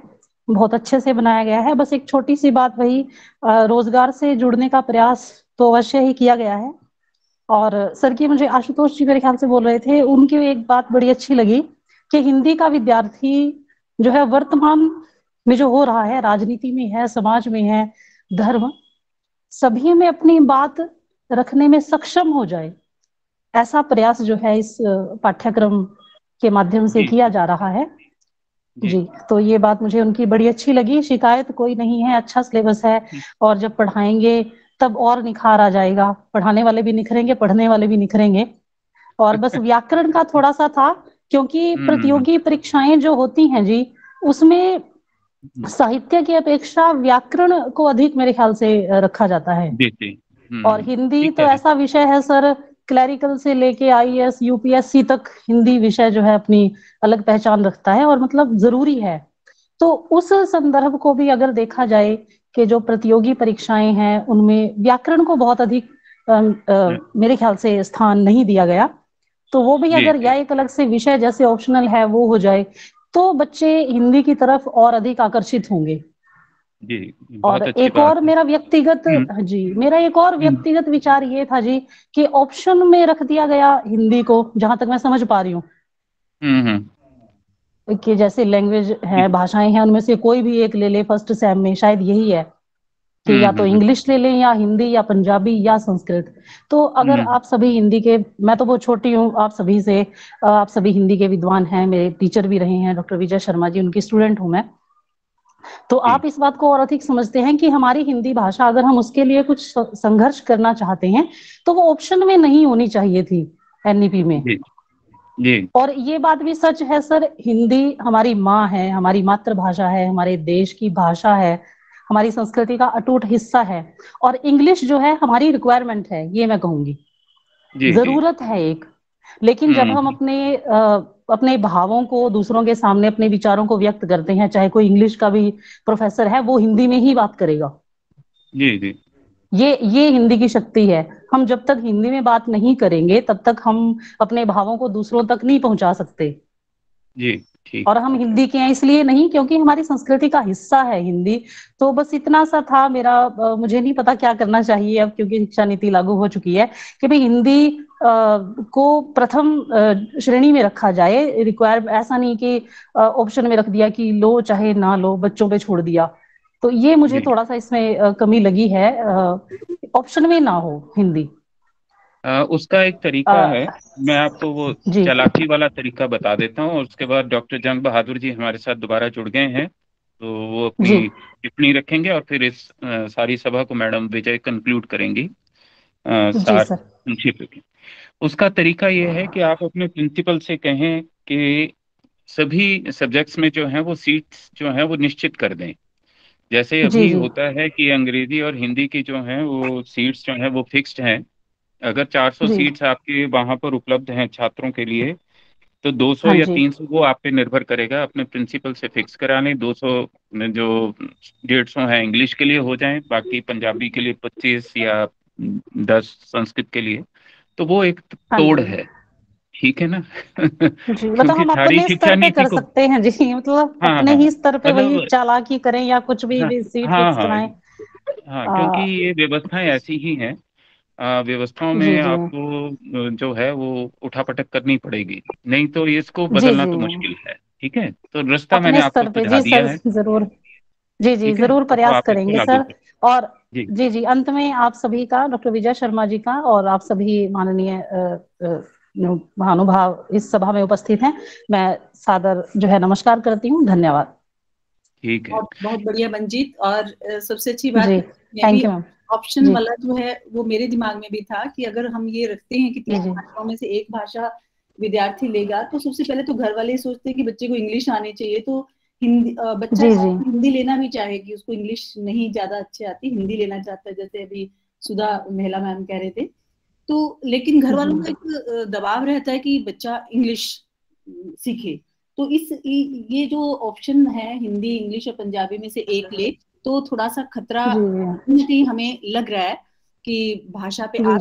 बहुत अच्छे से बनाया गया है। बस एक छोटी सी बात वही रोज़गार से जुड़ने का प्रयास तो अवश्य ही किया गया है। और सर की मुझे आशुतोष जी मेरे ख्याल से बोल रहे थे, उनकी एक बात बड़ी अच्छी लगी कि हिंदी का विद्यार्थी जो है वर्तमान में जो हो रहा है राजनीति में है समाज में है धर्म सभी में अपनी बात रखने में सक्षम हो जाए ऐसा प्रयास जो है इस पाठ्यक्रम के माध्यम से किया जा रहा है। जी। तो ये बात मुझे उनकी बड़ी अच्छी लगी शिकायत कोई नहीं है अच्छा सिलेबस है और जब पढ़ाएँगे तब और निखार आ जाएगा पढ़ाने वाले भी निखरेंगे पढ़ने वाले भी निखरेंगे। और बस व्याकरण का थोड़ा सा था क्योंकि हम्म, प्रतियोगी। परीक्षाएँ जो होती हैं जी उसमें साहित्य की अपेक्षा व्याकरण को अधिक मेरे ख्याल से रखा जाता है। और हिंदी तो ऐसा विषय है सर क्लैरिकल से लेके आईएएस यूपीएससी तक हिंदी विषय जो है अपनी अलग पहचान रखता है और मतलब ज़रूरी है। तो उस संदर्भ को भी अगर देखा जाए कि जो प्रतियोगी परीक्षाएँ हैं उनमें व्याकरण को बहुत अधिक आ, आ, मेरे ख्याल से स्थान नहीं दिया गया। तो वो भी अगर या एक अलग से विषय जैसे ऑप्शनल है वो हो जाए तो बच्चे हिंदी की तरफ़ और अधिक आकर्षित होंगे। जी और एक और मेरा व्यक्तिगत हम्म। जी मेरा एक और हम्म। व्यक्तिगत विचार ये था जी कि ऑप्शन में रख दिया गया हिंदी को जहाँ तक मैं समझ पा रही हूँ। हम्म, कि जैसे लैंग्वेज है भाषाएँ हैं उनमें से कोई भी एक ले ले फ़र्स्ट सेम में शायद यही है। कि या तो इंग्लिश ले लें या हिंदी या पंजाबी या संस्कृत। तो अगर आप सभी हिंदी के मैं तो बहुत छोटी हूँ आप सभी से आप सभी हिंदी के विद्वान हैं मेरे टीचर भी रहे हैं डॉक्टर विजय शर्मा जी उनकी स्टूडेंट हूँ मैं। तो आप इस बात को और अधिक समझते हैं कि हमारी हिंदी भाषा अगर हम उसके लिए कुछ संघर्ष करना चाहते हैं तो वो ऑप्शन में नहीं होनी चाहिए थी एनईपी में। जी, जी। और ये बात भी सच है सर हिंदी हमारी माँ है हमारी मातृभाषा है हमारे देश की भाषा है हमारी संस्कृति का अटूट हिस्सा है। और इंग्लिश जो है हमारी रिक्वायरमेंट है ये मैं कहूँगी। ज़रूरत है एक। लेकिन जब हम्म। हम अपने आ, अपने भावों को दूसरों के सामने अपने विचारों को व्यक्त करते हैं चाहे कोई इंग्लिश का भी प्रोफेसर है वो हिंदी में ही बात करेगा। जी जी। ये ये हिंदी की शक्ति है। हम जब तक हिंदी में बात नहीं करेंगे तब तक हम अपने भावों को दूसरों तक नहीं पहुँचा सकते। जी। और हम हिंदी के हैं इसलिए नहीं क्योंकि हमारी संस्कृति का हिस्सा है हिंदी। तो बस इतना सा था मेरा मुझे नहीं पता क्या करना चाहिए अब क्योंकि शिक्षा नीति लागू हो चुकी है कि भाई हिंदी को प्रथम श्रेणी में रखा जाए। रिक्वायर ऐसा नहीं कि ऑप्शन में रख दिया कि लो चाहे ना लो बच्चों पे छोड़ दिया। तो ये मुझे थोड़ा सा इसमें कमी लगी है ऑप्शन में ना हो हिंदी। आ, उसका एक तरीका आ, है मैं आपको वो चलाकी वाला तरीका बता देता हूँ और उसके बाद डॉक्टर जंग बहादुर जी हमारे साथ दोबारा जुड़ गए हैं तो वो अपनी टिप्पणी रखेंगे और फिर इस आ, सारी सभा को मैडम विजय कंक्लूड करेंगी संक्षिप्त उसका तरीका ये है कि आप अपने प्रिंसिपल से कहें कि सभी सब्जेक्ट्स में जो है वो सीट्स जो है वो निश्चित कर दें। जैसे अभी होता है कि अंग्रेज़ी और हिंदी की जो है वो सीट्स जो है वो फिक्स्ड हैं अगर 400 सीट्स आपके वहाँ पर उपलब्ध हैं छात्रों के लिए तो 200 हाँ या 300 वो आप पे निर्भर करेगा अपने प्रिंसिपल से फिक्स करा लें। 200 जो डेढ़ सौ है इंग्लिश के लिए हो जाए बाकी पंजाबी के लिए 25 या 10 संस्कृत के लिए तो वो एक हाँ तोड़ है। ठीक है ना? जी मतलब हम अपने स्तर पे कर सकते हैं जी मतलब हाँ, अपने ही हाँ। स्तर पे वही मतलब चालाकी करें या कुछ भी, हाँ, भी सीट हाँ, हाँ, हाँ, क्योंकि ये व्यवस्थाएँ ऐसी ही हैं व्यवस्थाओं में आपको जो है वो उठापटक करनी पड़ेगी। नहीं तो इसको बदलना तो मुश्किल है ठीक है? तो रास्ता मैंने आपको सुझा दिया है। ज़रूर। जी जी ज़रूर तो प्रयास करेंगे सर। और जी। जी जी अंत में आप सभी का डॉक्टर विजय शर्मा जी का और आप सभी माननीय महानुभाव इस सभा में उपस्थित हैं। मैं सादर जो है नमस्कार करती हूँ। धन्यवाद। ठीक है। बहुत बढ़िया मंजीत। और सबसे अच्छी बात थैंक यू ऑप्शन वाला जो है वो मेरे दिमाग में भी था कि अगर हम ये रखते हैं कि तीन भाषाओं में से एक भाषा विद्यार्थी लेगा तो सबसे पहले तो घर वाले सोचते हैं कि बच्चे को इंग्लिश आनी चाहिए तो हिंदी बच्चा हिंदी लेना भी चाहे कि उसको इंग्लिश नहीं ज़्यादा अच्छी आती हिंदी लेना चाहता है जैसे अभी सुधा महिला मैम कह रहे थे। तो लेकिन घर वालों का एक दबाव रहता है कि बच्चा इंग्लिश सीखे। तो इस ये जो ऑप्शन है हिंदी इंग्लिश और पंजाबी में से एक ले तो थोड़ा सा खतरा कहीं हमें लग रहा है कि भाषा पे आ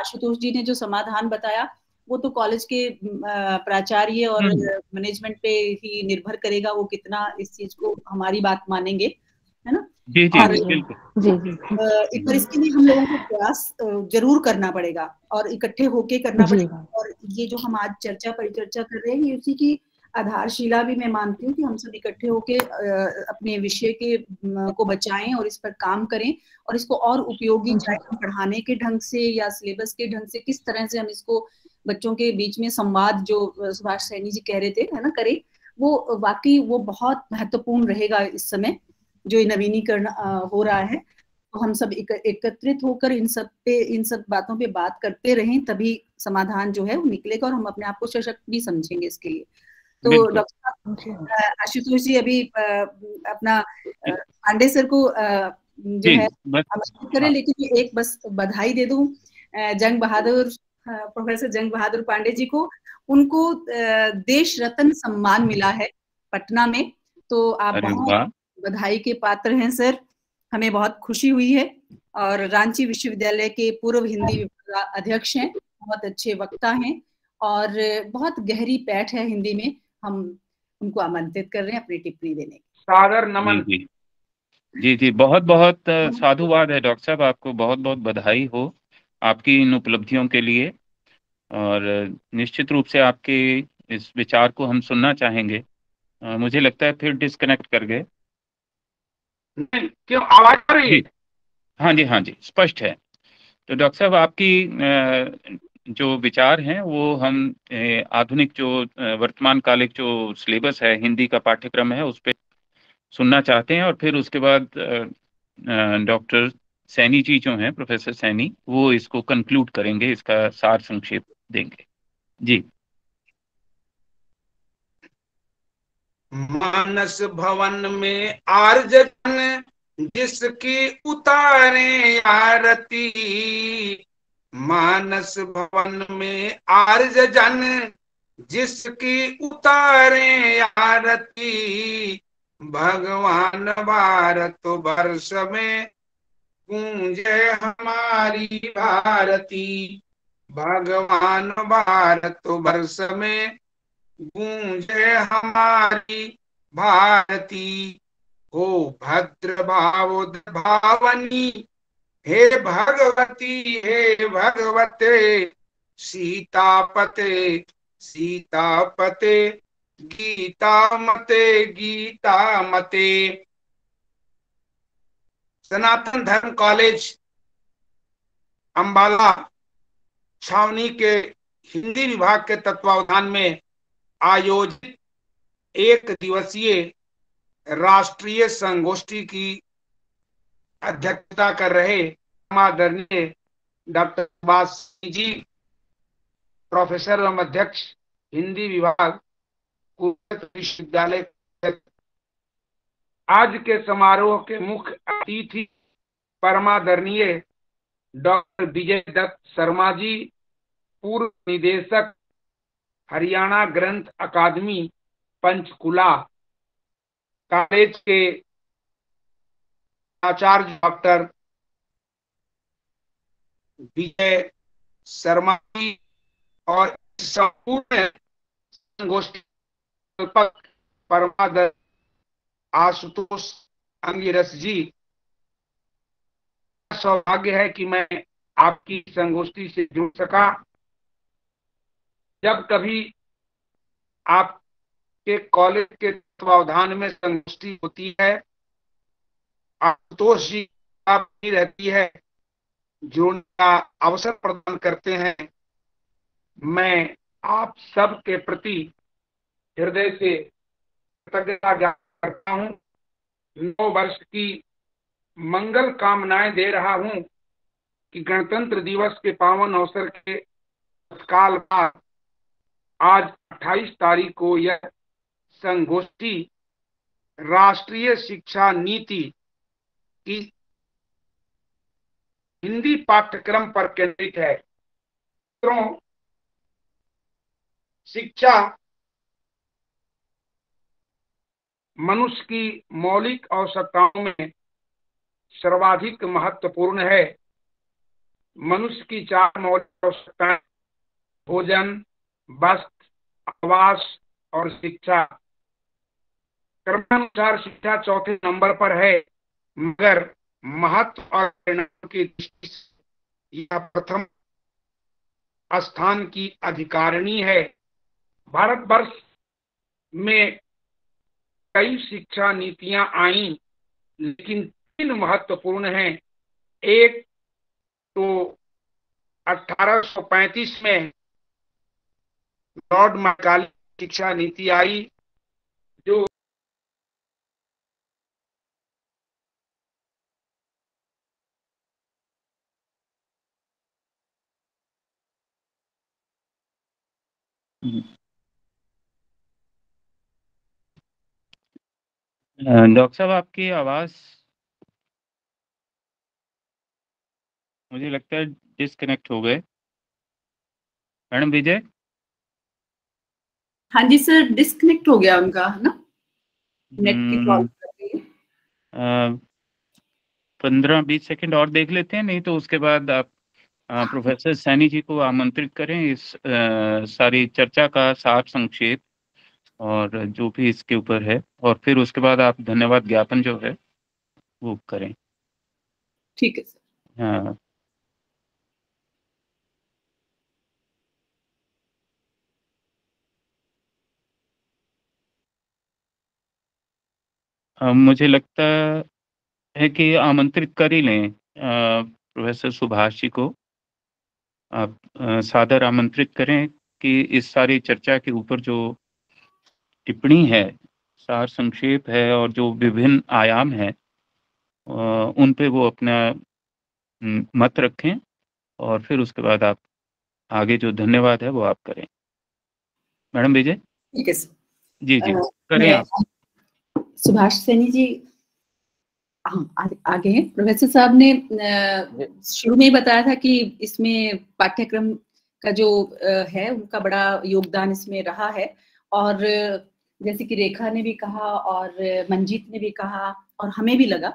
आशुतोष जी ने जो समाधान बताया वो तो कॉलेज के प्राचार्य और मैनेजमेंट पे ही निर्भर करेगा वो कितना इस चीज़ को हमारी बात मानेंगे है ना? जी जी इसके लिए हम लोगों को प्रयास ज़रूर करना पड़ेगा और इकट्ठे होके करना पड़ेगा और ये जो हम आज चर्चा परिचर्चा कर रहे हैं ये उसी की आधारशिला भी मैं मानती हूँ कि हम सब इकट्ठे होके अपने विषय के को बचाएँ और इस पर काम करें और इसको और उपयोगी चाहे पढ़ाने के ढंग से या सिलेबस के ढंग से किस तरह से हम इसको बच्चों के बीच में संवाद जो सुभाष सैनी जी कह रहे थे है ना करे वो वाकई वो बहुत महत्वपूर्ण रहेगा इस समय जो नवीनीकरण हो रहा है। तो हम सब एक, एकत्रित होकर इन सब पे इन सब बातों पे बात करते रहें तभी समाधान जो है वो निकलेगा और हम अपने आप को सशक्त भी समझेंगे इसके लिए। तो डॉक्टर आशुतोष जी अभी अपना पांडे सर को जो है करें हाँ। लेकिन एक बस बधाई दे दूँ जंग बहादुर प्रोफेसर जंग बहादुर पांडे जी को। उनको देश रत्न सम्मान मिला है पटना में। तो आप बहुत बधाई के पात्र हैं सर। हमें बहुत खुशी हुई है और रांची विश्वविद्यालय के पूर्व हिंदी अध्यक्ष हैं। बहुत अच्छे वक्ता हैं और बहुत गहरी पैठ है हिंदी में। हम उनको आमंत्रित कर रहे हैं अपनी टिप्पणी देने की सादर नमन। जी। जी जी बहुत बहुत साधुवाद है डॉक्टर साहब। आपको बहुत बहुत बधाई हो आपकी इन उपलब्धियों के लिए। और निश्चित रूप से आपके इस विचार को हम सुनना चाहेंगे। आ, मुझे लगता है फिर डिस्कनेक्ट कर गए। क्यों? आवाज़ आ रही है? हाँ जी हाँ जी। स्पष्ट है। तो डॉक्टर साहब आपकी जो विचार हैं, वो हम आधुनिक जो वर्तमान कालिक जो सिलेबस है, हिंदी का पाठ्यक्रम है, उस पर सुनना चाहते हैं और फिर उसके बाद डॉक्टर सैनी जी जो हैं, प्रोफेसर सैनी, वो इसको कंक्लूड करेंगे, इसका सार संक्षेप देंगे। जी। मानस भवन में आर्जन, जिसकी उतारे आरती। मानस भवन में आर्ज जन, जिसकी उतारे आरती। भगवान भारत वर्ष में पूंजे हमारी भारती। भगवान भारत वर्ष में गूंजे हमारी भारती। हो भद्र भाव भावनी हे भगवती, हे भगवते, सीतापते सीतापते गीता मते गीता मते सनातन धर्म कॉलेज, अंबाला, छावनी के हिंदी विभाग के तत्वावधान में आयोजित एक दिवसीय राष्ट्रीय संगोष्ठी की अध्यक्षता कर रहे आदरणीय डॉक्टर सुभाष जी, प्रोफेसर एवं अध्यक्ष, हिंदी विभाग विश्वविद्यालय आज के समारोह के मुख्य अतिथि परमादरणीय डॉक्टर विजय दत्त शर्मा जी, पूर्व निदेशक, हरियाणा ग्रंथ अकादमी, पंचकुला, कॉलेज के आचार्य डॉक्टर विजय शर्मा जी और संपूर्ण परमादर आशुतोष अंगिरस जी। सौभाग्य है कि मैं आपकी संगोष्ठी से जुड़ सका। जब कभी आपके कॉलेज के तत्वावधान में संगोष्ठी होती है आशुतोष जी नहीं रहती है जोड़ने का अवसर प्रदान करते हैं, मैं आप सब के प्रति हृदय से कृतज्ञता ज्ञापन करता हूँ। नौ वर्ष की मंगल कामनाएँ दे रहा हूँ कि गणतंत्र दिवस के पावन अवसर के तत्काल बाद आज 28 तारीख को यह संगोष्ठी राष्ट्रीय शिक्षा नीति की हिंदी पाठ्यक्रम पर केंद्रित है। शिक्षा मनुष्य की मौलिक आवश्यकताओं में सर्वाधिक महत्वपूर्ण है। मनुष्य की चार मौलिक आवश्यकताएँ भोजन, वस्त्र, आवास और शिक्षा। क्रमानुसार शिक्षा चौथे नंबर पर है। मगर महत्व और परिणाम की दृष्टि यह प्रथम स्थान की अधिकारिणी है। भारतवर्ष में कई शिक्षा नीतियाँ आई, लेकिन तीन महत्वपूर्ण हैं। एक तो 1835 में लॉर्ड मैकाली शिक्षा नीति आई जो डॉक्टर साहब आपकी आवाज़ मुझे लगता है डिस्कनेक्ट हो गए। मैडम विजय? हाँ जी सर डिस्कनेक्ट हो गया उनका है ना? नेट की प्रॉब्लम पंद्रह बीस सेकंड और देख लेते हैं नहीं तो उसके बाद आप प्रोफेसर सैनी जी को आमंत्रित करें इस आ, सारी चर्चा का सार संक्षेप। और जो भी इसके ऊपर है और फिर उसके बाद आप धन्यवाद ज्ञापन जो है वो करें। ठीक है सर। हाँ। मुझे लगता है कि आमंत्रित कर ही लें प्रोफेसर सुभाष जी को। आप सादर आमंत्रित करें कि इस सारी चर्चा के ऊपर जो टिप्पणी है सार संक्षेप है और जो विभिन्न आयाम है उन पे वो अपना मत रखें और फिर उसके बाद आप आगे जो धन्यवाद है वो आप करें। मैडम विजय? ठीक है जी जी। करें आप। सुभाष सैनी जी हम आगे हैं। प्रोफेसर साहब ने शुरू में ही बताया था कि इसमें पाठ्यक्रम का जो है उनका बड़ा योगदान इसमें रहा है और जैसे कि रेखा ने भी कहा और मंजीत ने भी कहा और हमें भी लगा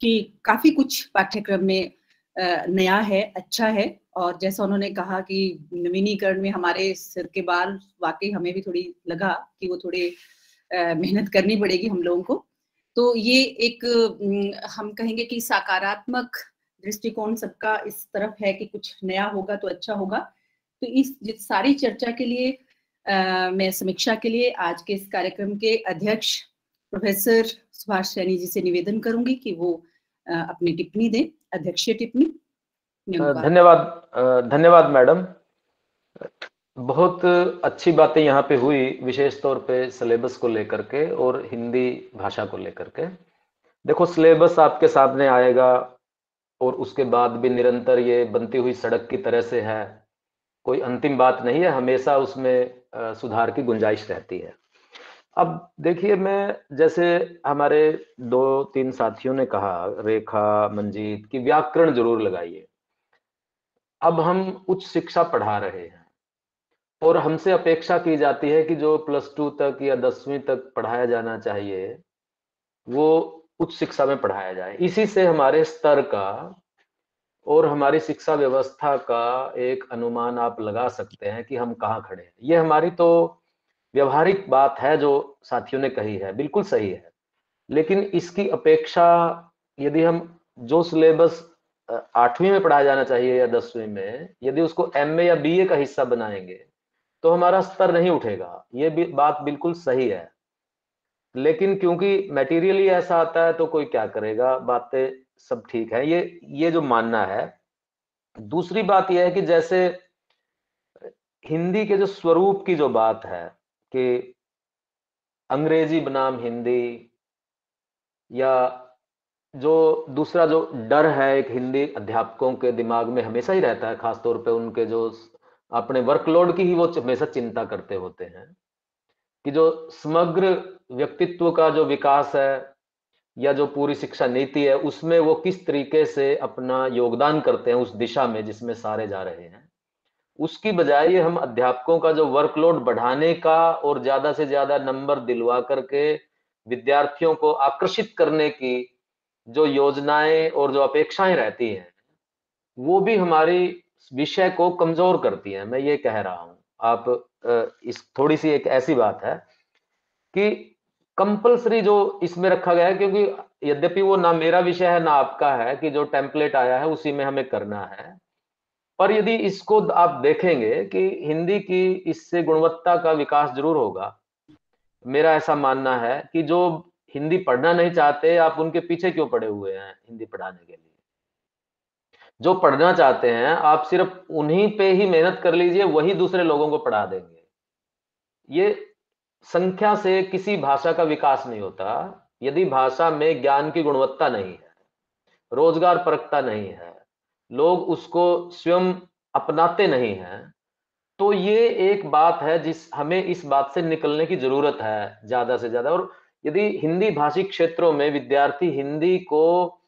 कि काफ़ी कुछ पाठ्यक्रम में नया है अच्छा है। और जैसा उन्होंने कहा कि नवीनीकरण में हमारे सिर के बाल वाकई हमें भी थोड़ी लगा कि वो थोड़े मेहनत करनी पड़ेगी हम लोगों को। तो ये एक हम कहेंगे कि सकारात्मक दृष्टिकोण सबका इस तरफ़ है कि कुछ नया होगा तो अच्छा होगा। तो इस सारी चर्चा के लिए मैं समीक्षा के लिए आज के इस कार्यक्रम के अध्यक्ष प्रोफेसर सुभाष सैनी जी से निवेदन करूँगी कि वो अपनी टिप्पणी दें अध्यक्षीय टिप्पणी। धन्यवाद। धन्यवाद मैडम। बहुत अच्छी बातें यहाँ पे हुई विशेष तौर पे सिलेबस को लेकर के और हिंदी भाषा को लेकर के। देखो सिलेबस आपके सामने आएगा और उसके बाद भी निरंतर ये बनती हुई सड़क की तरह से है। कोई अंतिम बात नहीं है, हमेशा उसमें सुधार की गुंजाइश रहती है। अब देखिए, मैं जैसे हमारे दो तीन साथियों ने कहा, रेखा, मंजीत, की व्याकरण ज़रूर लगाइए। अब हम उच्च शिक्षा पढ़ा रहे हैं, और हमसे अपेक्षा की जाती है कि जो प्लस टू तक या दसवीं तक पढ़ाया जाना चाहिए, वो उच्च शिक्षा में पढ़ाया जाए। इसी से हमारे स्तर का और हमारी शिक्षा व्यवस्था का एक अनुमान आप लगा सकते हैं कि हम कहाँ खड़े हैं। ये हमारी तो व्यवहारिक बात है जो साथियों ने कही है, बिल्कुल सही है। लेकिन इसकी अपेक्षा यदि हम जो सिलेबस आठवीं में पढ़ाया जाना चाहिए या दसवीं में, यदि उसको एम या बीए का हिस्सा बनाएँगे तो हमारा स्तर नहीं उठेगा। ये भी बात बिल्कुल सही है। लेकिन क्योंकि मटेरियली ऐसा आता है तो कोई क्या करेगा? बातें सब ठीक है। ये ये जो मानना है। दूसरी बात यह है कि जैसे हिंदी के जो स्वरूप की जो बात है कि अंग्रेज़ी बनाम हिंदी या जो दूसरा जो डर है एक हिंदी अध्यापकों के दिमाग में हमेशा ही रहता है, खासतौर पे उनके जो अपने वर्कलोड की ही वो हमेशा चिंता करते होते हैं कि जो समग्र व्यक्तित्व का जो विकास है या जो पूरी शिक्षा नीति है, उसमें वो किस तरीके से अपना योगदान करते हैं उस दिशा में जिसमें सारे जा रहे हैं? उसकी बजाय हम अध्यापकों का जो वर्कलोड बढ़ाने का और ज़्यादा से ज़्यादा नंबर दिलवा करके विद्यार्थियों को आकर्षित करने की जो योजनाएँ और जो अपेक्षाएँ रहती हैं, वो भी हमारी विषय को कमज़ोर करती हैं। मैं ये कह रहा हूँ। आप इस, थोड़ी सी एक ऐसी बात है कि कंपलसरी जो इसमें रखा गया है, क्योंकि यद्यपि वो ना मेरा विषय है, ना आपका है कि जो टेम्पलेट आया है, उसी में हमें करना है। पर यदि इसको आप देखेंगे कि हिंदी की इससे गुणवत्ता का विकास ज़रूर होगा, मेरा ऐसा मानना है कि जो हिंदी पढ़ना नहीं चाहते, आप उनके पीछे क्यों पड़े हुए हैं हिंदी पढ़ाने के लिए? जो पढ़ना चाहते हैं, आप सिर्फ़ उन्हीं पे ही मेहनत कर लीजिए, वही दूसरे लोगों को पढ़ा देंगे। ये संख्या से किसी भाषा का विकास नहीं होता, यदि भाषा में ज्ञान की गुणवत्ता नहीं है, रोज़गार परकता नहीं है, लोग उसको स्वयं अपनाते नहीं हैं तो ये एक बात है जिस, हमें इस बात से निकलने की ज़रूरत है ज़्यादा से ज़्यादा। और यदि हिंदी भाषी क्षेत्रों में विद्यार्थी हिंदी को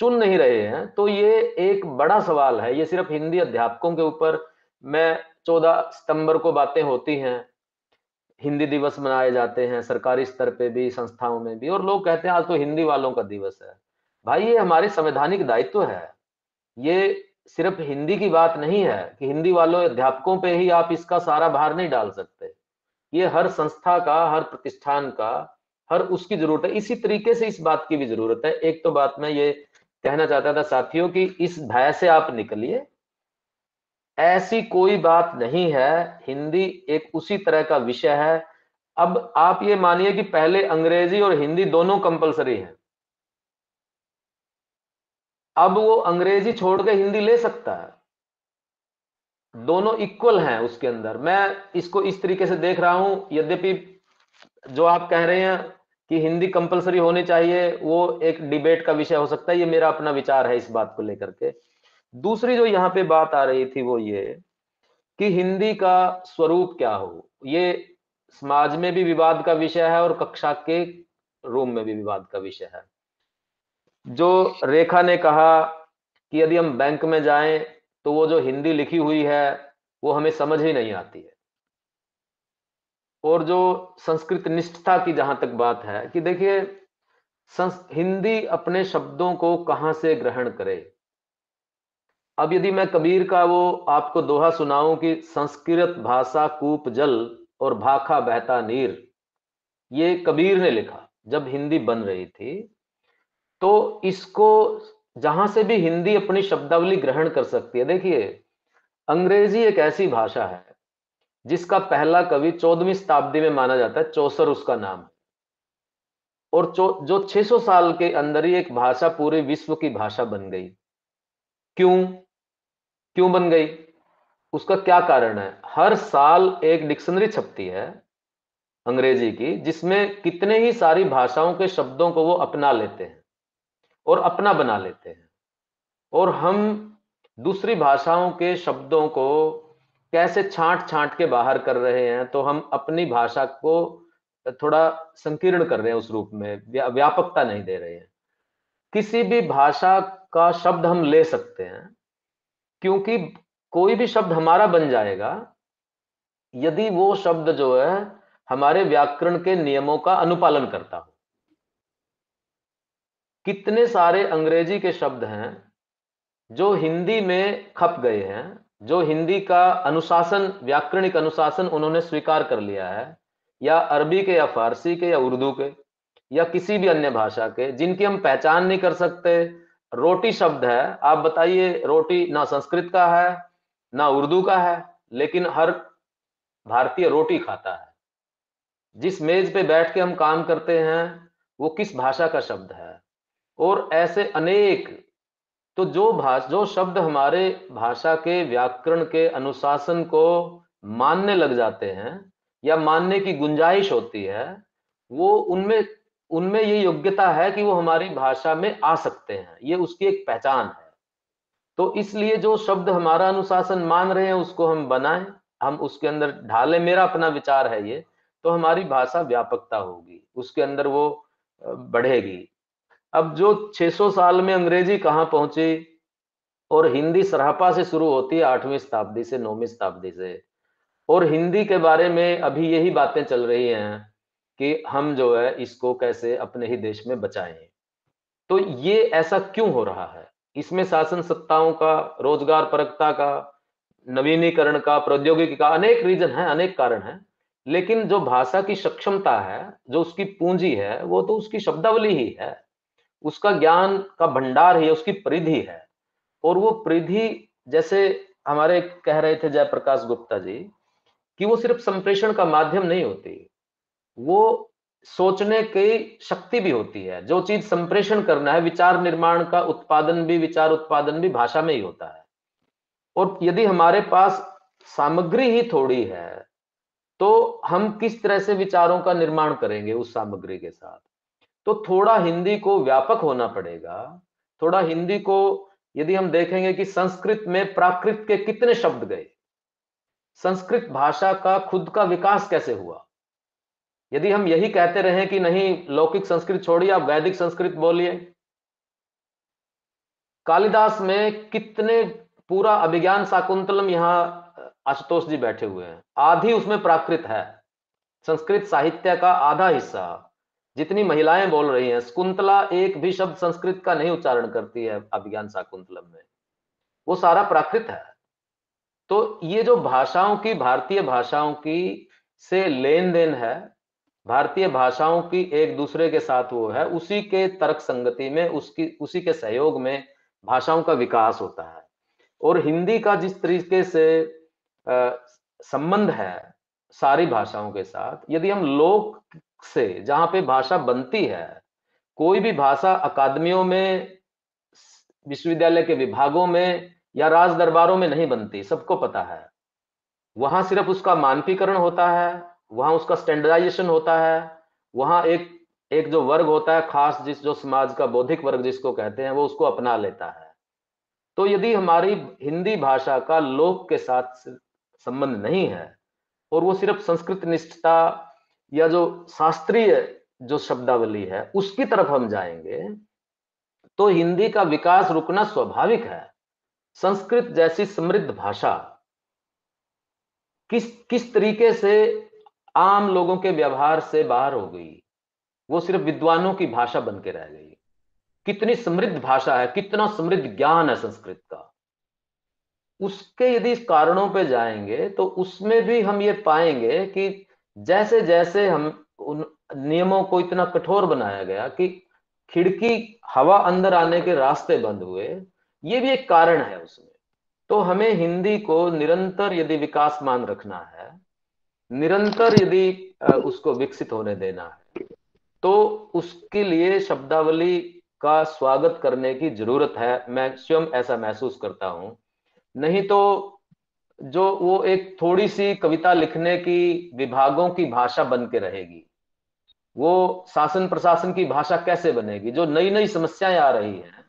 चुन नहीं रहे हैं तो ये एक बड़ा सवाल है। ये सिर्फ़ हिंदी अध्यापकों के ऊपर, मैं चौदह सितंबर को बातें होती हैं हिंदी दिवस मनाए जाते हैं, सरकारी स्तर पे भी, संस्थाओं में भी, और लोग कहते हैं, आज तो हिंदी वालों का दिवस है। भाई, ये हमारे संवैधानिक दायित्व है। ये सिर्फ़ हिंदी की बात नहीं है कि हिंदी वालों, अध्यापकों पे ही आप इसका सारा भार नहीं डाल सकते। ये हर संस्था का, हर प्रतिष्ठान का, हर उसकी ज़रूरत है। इसी तरीके से इस बात की भी ज़रूरत है। एक तो बात मैं ये कहना चाहता था साथियों की इस भय से आप निकलिए। ऐसी कोई बात नहीं है। हिंदी एक उसी तरह का विषय है। अब आप ये मानिए कि पहले अंग्रेज़ी और हिंदी दोनों कंपलसरी है। अब वो अंग्रेज़ी छोड़ के हिंदी ले सकता है। दोनों इक्वल हैं उसके अंदर। मैं इसको इस तरीके से देख रहा हूँ। यद्यपि जो आप कह रहे हैं कि हिंदी कंपलसरी होनी चाहिए, वो एक डिबेट का विषय हो सकता है। ये मेरा अपना विचार है इस बात को लेकर के। दूसरी जो यहाँ पे बात आ रही थी वो ये कि हिंदी का स्वरूप क्या हो? ये समाज में भी विवाद का विषय है और कक्षा के रूम में भी विवाद का विषय है। जो रेखा ने कहा कि यदि हम बैंक में जाएँ तो वो जो हिंदी लिखी हुई है, वो हमें समझ ही नहीं आती है। और जो संस्कृत निष्ठता की जहाँ तक बात है कि देखिए हिंदी अपने शब्दों को कहाँ से ग्रहण करे? अब यदि मैं कबीर का वो आपको दोहा सुनाऊं कि संस्कृत भाषा कूप जल और भाखा बहता नीर, ये कबीर ने लिखा जब हिंदी बन रही थी तो इसको जहाँ से भी हिंदी अपनी शब्दावली ग्रहण कर सकती है। देखिए, अंग्रेज़ी एक ऐसी भाषा है जिसका पहला कवि चौदहवीं शताब्दी में माना जाता है, चौसर उसका नाम है। और जो 600 साल के अंदर ही एक भाषा पूरे विश्व की भाषा बन गई। क्यों? क्यों बन गई? उसका क्या कारण है? हर साल एक डिक्शनरी छपती है अंग्रेज़ी की, जिसमें कितने ही सारी भाषाओं के शब्दों को वो अपना लेते हैं और अपना बना लेते हैं। और हम दूसरी भाषाओं के शब्दों को कैसे छांट छांट के बाहर कर रहे हैं तो हम अपनी भाषा को थोड़ा संकीर्ण कर रहे हैं उस रूप में व्यापकता नहीं दे रहे हैं। किसी भी भाषा का शब्द हम ले सकते हैं क्योंकि कोई भी शब्द हमारा बन जाएगा, यदि वो शब्द जो है हमारे व्याकरण के नियमों का अनुपालन करता हो। कितने सारे अंग्रेज़ी के शब्द हैं जो हिंदी में खप गए हैं, जो हिंदी का अनुशासन, व्याकरणिक अनुशासन उन्होंने स्वीकार कर लिया है, या अरबी के, या फारसी के, या उर्दू के, या किसी भी अन्य भाषा के, जिनकी हम पहचान नहीं कर सकते रोटी शब्द है। आप बताइए, रोटी ना संस्कृत का है, ना उर्दू का है, लेकिन हर भारतीय रोटी खाता है। जिस मेज पे बैठ के हम काम करते हैं, वो किस भाषा का शब्द है? और ऐसे अनेक तो जो भाषा जो शब्द हमारे भाषा के व्याकरण के अनुशासन को मानने लग जाते हैं, या मानने की गुंजाइश होती है, वो उनमें उनमें ये योग्यता है कि वो हमारी भाषा में आ सकते हैं। ये उसकी एक पहचान है। तो इसलिए जो शब्द हमारा अनुशासन मान रहे हैं, उसको हम बनाएँ। हम उसके अंदर ढालें। मेरा अपना विचार है ये। तो हमारी भाषा व्यापकता होगी। उसके अंदर वो बढ़ेगी। अब जो 600 साल में अंग्रेज़ी कहाँ पहुँची? और हिंदी सरहपा से शुरू होती है आठवीं शताब्दी से नौवीं शताब्दी से। और हिंदी के बारे में अभी यही बातें चल रही हैं। कि हम जो है इसको कैसे अपने ही देश में बचाएँ। तो ये ऐसा क्यों हो रहा है? इसमें शासन सत्ताओं का, रोज़गार परकता का, नवीनीकरण का, प्रौद्योगिकी का अनेक रीजन है, अनेक कारण है, लेकिन जो भाषा की सक्षमता है, जो उसकी पूंजी है, वो तो उसकी शब्दावली ही है। उसका ज्ञान का भंडार ही, उसकी परिधि है। और वो परिधि, जैसे हमारे कह रहे थे जयप्रकाश गुप्ता जी, कि वो सिर्फ़ संप्रेषण का माध्यम नहीं होती। वो सोचने की शक्ति भी होती है। जो चीज़ संप्रेषण करना है, विचार निर्माण का उत्पादन भी, विचार उत्पादन भी भाषा में ही होता है। और यदि हमारे पास सामग्री ही थोड़ी है तो हम किस तरह से विचारों का निर्माण करेंगे उस सामग्री के साथ? तो थोड़ा हिंदी को व्यापक होना पड़ेगा। थोड़ा हिंदी को यदि हम देखेंगे कि संस्कृत में प्राकृत के कितने शब्द गए, संस्कृत भाषा का खुद का विकास कैसे हुआ? यदि हम यही कहते रहे कि नहीं, लौकिक संस्कृत छोड़िए, आप वैदिक संस्कृत बोलिए। कालिदास में कितने पूरा अभिज्ञान शाकुंतलम यहाँ आशुतोष जी बैठे हुए हैं। आधी उसमें प्राकृत है। संस्कृत साहित्य का आधा हिस्सा। जितनी महिलाएँ बोल रही हैं, शकुंतला एक भी शब्द संस्कृत का नहीं उच्चारण करती है अभिज्ञान शाकुंतलम में। वो सारा प्राकृत है। तो ये जो भाषाओं की, भारतीय भाषाओं की से लेन देन है भारतीय भाषाओं की एक दूसरे के साथ वो है, उसी के तर्क संगति में, उसकी, उसी के सहयोग में भाषाओं का विकास होता है। और हिंदी का जिस तरीके से संबंध है सारी भाषाओं के साथ, यदि हम लोक से जहाँ पे भाषा बनती है, कोई भी भाषा अकादमियों में, विश्वविद्यालय के विभागों में या राज दरबारों में नहीं बनती, सबको पता है। वहाँ सिर्फ़ उसका मानकीकरण होता है वहाँ उसका स्टैंडर्डाइजेशन होता है। वहाँ एक एक जो वर्ग होता है, खास जिस, जो समाज का बौद्धिक वर्ग जिसको कहते हैं, वो उसको अपना लेता है। तो यदि हमारी हिंदी भाषा का लोक के साथ संबंध नहीं है, और वो सिर्फ़ संस्कृत निष्ठता या जो शास्त्रीय जो शब्दावली है, उसकी तरफ़ हम जाएँगे तो हिंदी का विकास रुकना स्वाभाविक है। संस्कृत जैसी समृद्ध भाषा किस किस तरीके से आम लोगों के व्यवहार से बाहर हो गई। वो सिर्फ़ विद्वानों की भाषा बन के रह गई। कितनी समृद्ध भाषा है, कितना समृद्ध ज्ञान है संस्कृत का। उसके यदि कारणों पे जाएँगे तो उसमें भी हम ये पाएँगे कि जैसे जैसे हम उन नियमों को इतना कठोर बनाया गया कि खिड़की हवा अंदर आने के रास्ते बंद हुए, ये भी एक कारण है उसमें। तो हमें हिंदी को निरंतर यदि विकास मान रखना है निरंतर यदि उसको विकसित होने देना है तो उसके लिए शब्दावली का स्वागत करने की ज़रूरत है। मैं स्वयं ऐसा महसूस करता हूँ। नहीं तो जो वो एक थोड़ी सी कविता लिखने की विभागों की भाषा बन के रहेगी, वो शासन प्रशासन की भाषा कैसे बनेगी? जो नई नई समस्याएँ आ रही हैं,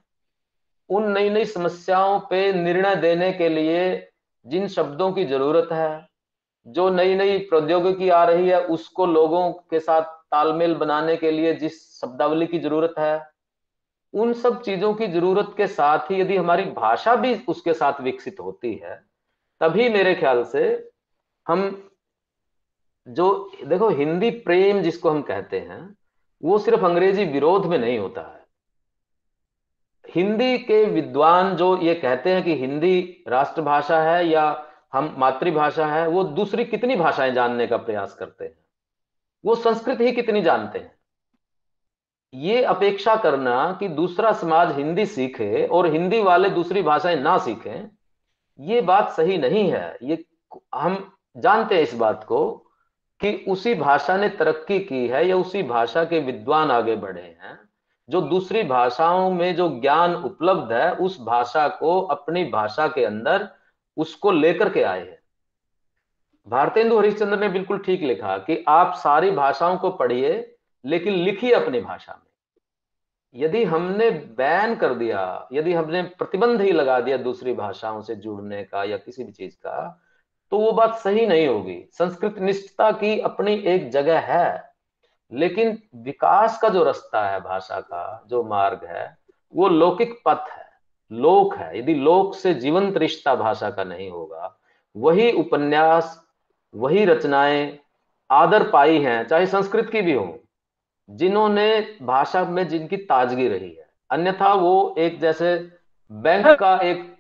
उन नई नई समस्याओं पे निर्णय देने के लिए जिन शब्दों की ज़रूरत है जो नई नई प्रौद्योगिकी आ रही है, उसको लोगों के साथ तालमेल बनाने के लिए जिस शब्दावली की ज़रूरत है, उन सब चीज़ों की ज़रूरत के साथ ही यदि हमारी भाषा भी उसके साथ विकसित होती है, तभी मेरे ख्याल से हम जो, देखो, हिंदी प्रेम जिसको हम कहते हैं, वो सिर्फ़ अंग्रेज़ी विरोध में नहीं होता है। हिंदी के विद्वान जो ये कहते हैं कि हिंदी राष्ट्रभाषा है या हम मातृभाषा है, वो दूसरी कितनी भाषाएँ जानने का प्रयास करते हैं? वो संस्कृत ही कितनी जानते हैं? ये अपेक्षा करना कि दूसरा समाज हिंदी सीखे और हिंदी वाले दूसरी भाषाएँ ना सीखें, ये बात सही नहीं है। ये हम जानते हैं इस बात को कि उसी भाषा ने तरक्की की है या उसी भाषा के विद्वान आगे बढ़े हैं। जो दूसरी भाषाओं में जो ज्ञान उपलब्ध है, उस भाषा को अपनी भाषा के अंदर उसको लेकर के आए हैं। भारतेंदु हरिश्चंद्र ने बिल्कुल ठीक लिखा कि आप सारी भाषाओं को पढ़िए, लेकिन लिखिए अपनी भाषा में। यदि हमने बैन कर दिया, यदि हमने प्रतिबंध ही लगा दिया दूसरी भाषाओं से जुड़ने का या किसी भी चीज़ का तो वो बात सही नहीं होगी। संस्कृत निष्ठता की अपनी एक जगह है, लेकिन विकास का जो रास्ता है भाषा का, जो मार्ग है, वो लौकिक पथ है। लोक है। यदि लोक से जीवंत रिश्ता भाषा का नहीं होगा वही उपन्यास वही रचनाएँ आदर पाई हैं चाहे संस्कृत की भी हो जिन्होंने भाषा में जिनकी ताजगी रही है। अन्यथा वो एक जैसे बैंक का एक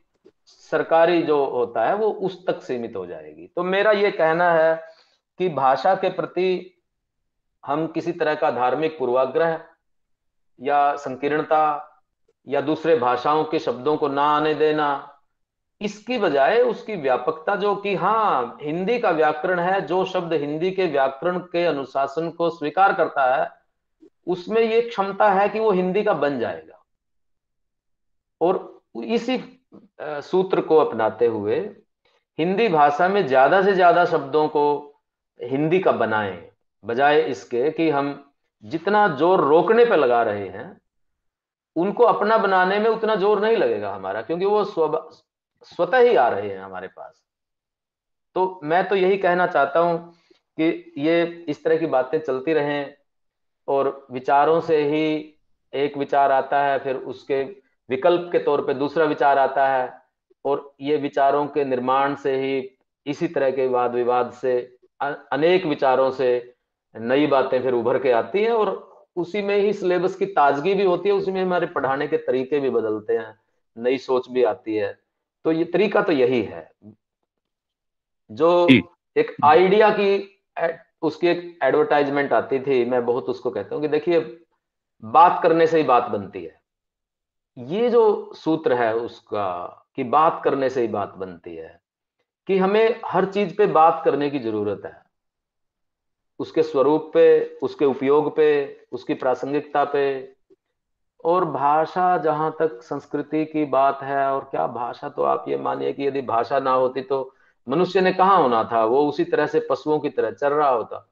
सरकारी जो होता है वो उस तक सीमित हो जाएगी। तो मेरा ये कहना है कि भाषा के प्रति हम किसी तरह का धार्मिक पूर्वाग्रह या संकीर्णता या दूसरे भाषाओं के शब्दों को ना आने देना। इसकी बजाय उसकी व्यापकता जो कि हाँ हिंदी का व्याकरण है, जो शब्द हिंदी के व्याकरण के अनुशासन को स्वीकार करता है, उसमें ये क्षमता है कि वो हिंदी का बन जाएगा। और इसी सूत्र को अपनाते हुए हिंदी भाषा में ज़्यादा से ज़्यादा शब्दों को हिंदी का बनाएँ। बजाय इसके कि हम जितना ज़ोर रोकने पर लगा रहे हैं उनको अपना बनाने में उतना ज़ोर नहीं लगेगा हमारा, क्योंकि वो स्वतः ही आ रहे हैं हमारे पास। तो मैं तो यही कहना चाहता हूँ कि ये इस तरह की बातें चलती रहें और विचारों से ही एक विचार आता है, फिर उसके विकल्प के तौर पे दूसरा विचार आता है, और ये विचारों के निर्माण से ही इसी तरह के वाद विवाद से अनेक विचारों से नई बातें फिर उभर के आती हैं और उसी में ही सिलेबस की ताजगी भी होती है उसी में हमारे पढ़ाने के तरीके भी बदलते हैं नई सोच भी आती है। तो ये तरीका तो यही है। जो एक आइडिया की उसकी एक एडवर्टाइजमेंट आती थी मैं बहुत उसको कहता हूँ कि देखिए बात करने से ही बात बनती है। ये जो सूत्र है उसका कि बात करने से ही बात बनती है कि हमें हर चीज़ पे बात करने की ज़रूरत है। उसके स्वरूप पे, उसके उपयोग पे, उसकी प्रासंगिकता पे। और भाषा जहाँ तक संस्कृति की बात है, और क्या भाषा तो आप ये मानिए कि यदि भाषा ना होती तो मनुष्य ने कहा होना था? वो उसी तरह से पशुओं की तरह चल रहा होता।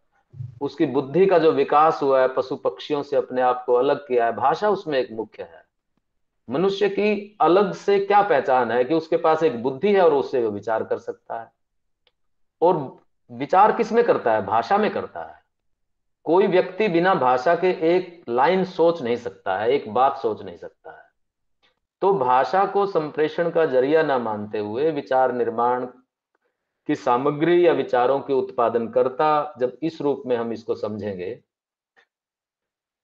उसकी बुद्धि का जो विकास हुआ है, पशु पक्षियों से अपने आप को अलग किया है, भाषा उसमें एक मुख्य है। मनुष्य की अलग से क्या पहचान है कि उसके पास एक बुद्धि है और उससे वो विचार कर सकता है? और विचार किसमें करता है? भाषा में करता है। कोई व्यक्ति बिना भाषा के एक लाइन सोच नहीं सकता है, एक बात सोच नहीं सकता है। तो भाषा को संप्रेषण का ज़रिया ना मानते हुए विचार निर्माण की सामग्री या विचारों के उत्पादन करता जब इस रूप में हम इसको समझेंगे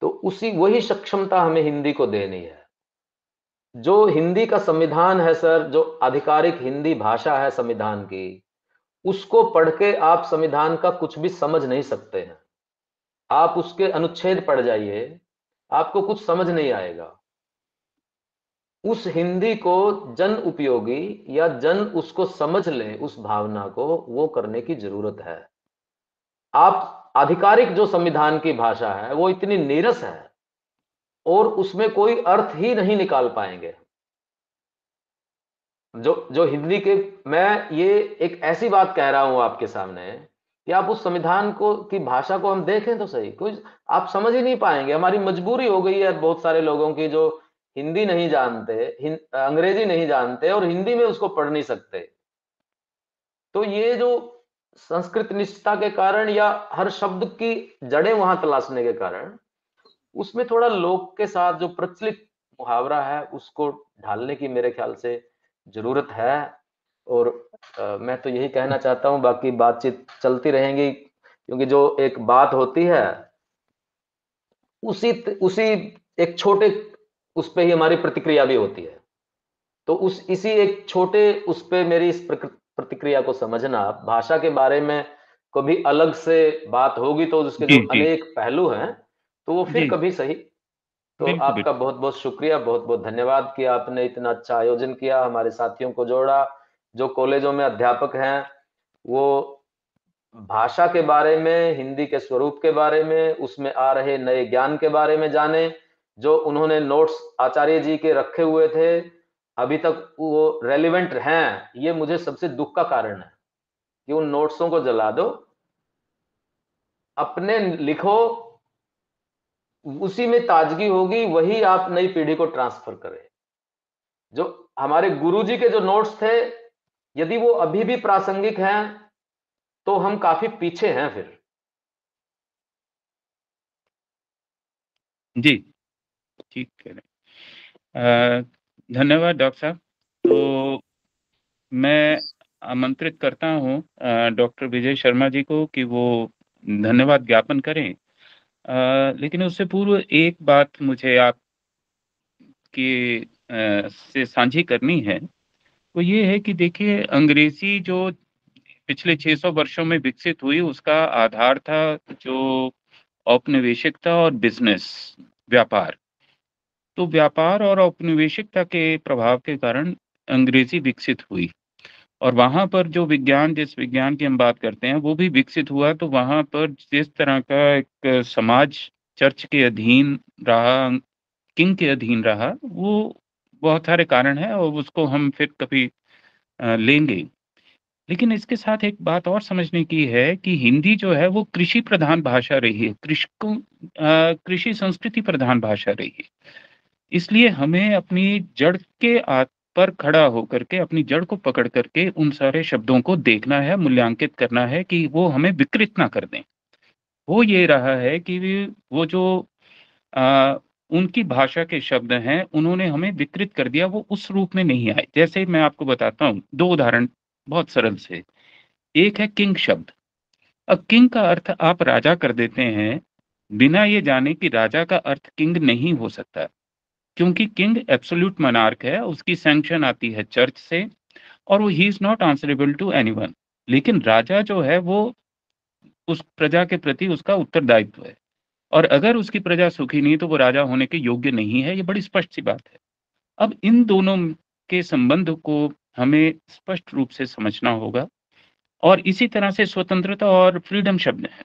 तो उसी वही सक्षमता हमें हिंदी को देनी है। जो हिंदी का संविधान है, सर, जो आधिकारिक हिंदी भाषा है संविधान की उसको पढ़ के आप संविधान का कुछ भी समझ नहीं सकते हैं। आप उसके अनुच्छेद पढ़ जाइए, आपको कुछ समझ नहीं आएगा। उस हिंदी को जन उपयोगी या जन उसको समझ ले, उस भावना को, वो करने की ज़रूरत है। आप आधिकारिक जो संविधान की भाषा है, वो इतनी नीरस है और उसमें कोई अर्थ ही नहीं निकाल पाएँगे। जो जो हिंदी के, मैं ये एक ऐसी बात कह रहा हूँ आपके सामने कि आप उस संविधान को, की भाषा को हम देखें तो सही। कुछ आप समझ ही नहीं पाएँगे। हमारी मजबूरी हो गई है बहुत सारे लोगों की जो हिंदी नहीं जानते अंग्रेज़ी नहीं जानते और हिंदी में उसको पढ़ नहीं सकते। तो ये जो संस्कृत निष्ठता के कारण या हर शब्द की जड़ें वहाँ तलाशने के कारण, उसमें थोड़ा लोक के साथ जो प्रचलित मुहावरा है, उसको ढालने की मेरे ख्याल से ज़रूरत है और आ, मैं तो यही कहना चाहता हूँ बाकी बातचीत चलती रहेंगी क्योंकि जो एक बात होती है उसी उसी एक छोटे उस पर ही हमारी प्रतिक्रिया भी होती है। तो उस इसी एक छोटे उस पर मेरी इस प्रतिक्रिया को समझना भाषा के बारे में कभी अलग से बात होगी तो उसके जो अनेक पहलू हैं तो वो फिर कभी सही तो आपका बहुत बहुत शुक्रिया बहुत बहुत धन्यवाद कि आपने इतना अच्छा आयोजन किया हमारे साथियों को जोड़ा जो कॉलेजों में अध्यापक हैं वो भाषा के बारे में हिंदी के स्वरूप के बारे में उसमें आ रहे नए ज्ञान के बारे में जाने जो उन्होंने नोट्स आचार्य जी के रखे हुए थे अभी तक वो रेलिवेंट हैं ये मुझे सबसे दुख का कारण है कि उन नोट्सों को जला दो अपने लिखो उसी में ताजगी होगी, वही आप नई पीढ़ी को ट्रांसफ़र करें। जो हमारे गुरुजी के जो नोट्स थे, यदि वो अभी भी प्रासंगिक हैं तो हम काफ़ी पीछे हैं फिर। जी, ठीक रहे धन्यवाद डॉक्टर साहब। तो मैं आमंत्रित करता हूँ डॉक्टर विजय शर्मा जी को कि वो धन्यवाद ज्ञापन करें। आ, लेकिन उससे पूर्व एक बात मुझे आप के की से साझी करनी है। वो ये है कि देखिए अंग्रेज़ी जो पिछले 600 वर्षों में विकसित हुई उसका आधार था जो औपनिवेशिकता और बिज़नेस व्यापार। तो व्यापार और औपनिवेशिकता के प्रभाव के कारण अंग्रेज़ी विकसित हुई। और वहाँ पर जो विज्ञान, जिस विज्ञान की हम बात करते हैं, वो भी विकसित हुआ तो वहाँ पर जिस तरह का एक समाज, चर्च के अधीन रहा, किंग के अधीन रहा, वो बहुत सारे कारण है और उसको हम फिर कभी लेंगे। लेकिन इसके साथ एक बात और समझने की है कि हिंदी जो है, वो कृषि प्रधान भाषा रही है कृषकों कृषि संस्कृति प्रधान भाषा रही है। इसलिए हमें अपनी जड़ के पर खड़ा होकर के अपनी जड़ को पकड़ करके उन सारे शब्दों को देखना है मूल्यांकित करना है कि वो हमें विकृत ना कर दें। वो ये रहा है कि वो जो आ, उनकी भाषा के शब्द हैं उन्होंने हमें विकृत कर दिया वो उस रूप में नहीं आए। जैसे मैं आपको बताता हूँ दो उदाहरण बहुत सरल से। एक है किंग शब्द। अब किंग का अर्थ आप राजा कर देते हैं बिना ये जाने कि राजा का अर्थ किंग नहीं हो सकता। क्योंकि किंग एब्सोल्यूट मनार्क है, उसकी सैंक्शन आती है चर्च से, और वो ही is not answerable to anyone लेकिन राजा जो है, वो उस प्रजा के प्रति उसका उत्तरदायित्व है। और अगर उसकी प्रजा सुखी नहीं तो वो राजा होने के योग्य नहीं है, ये बड़ी स्पष्ट सी बात है। अब इन दोनों के संबंध को हमें स्पष्ट रूप से समझना होगा, और इसी तरह से स्वतंत्रता और फ्रीडम शब्द है।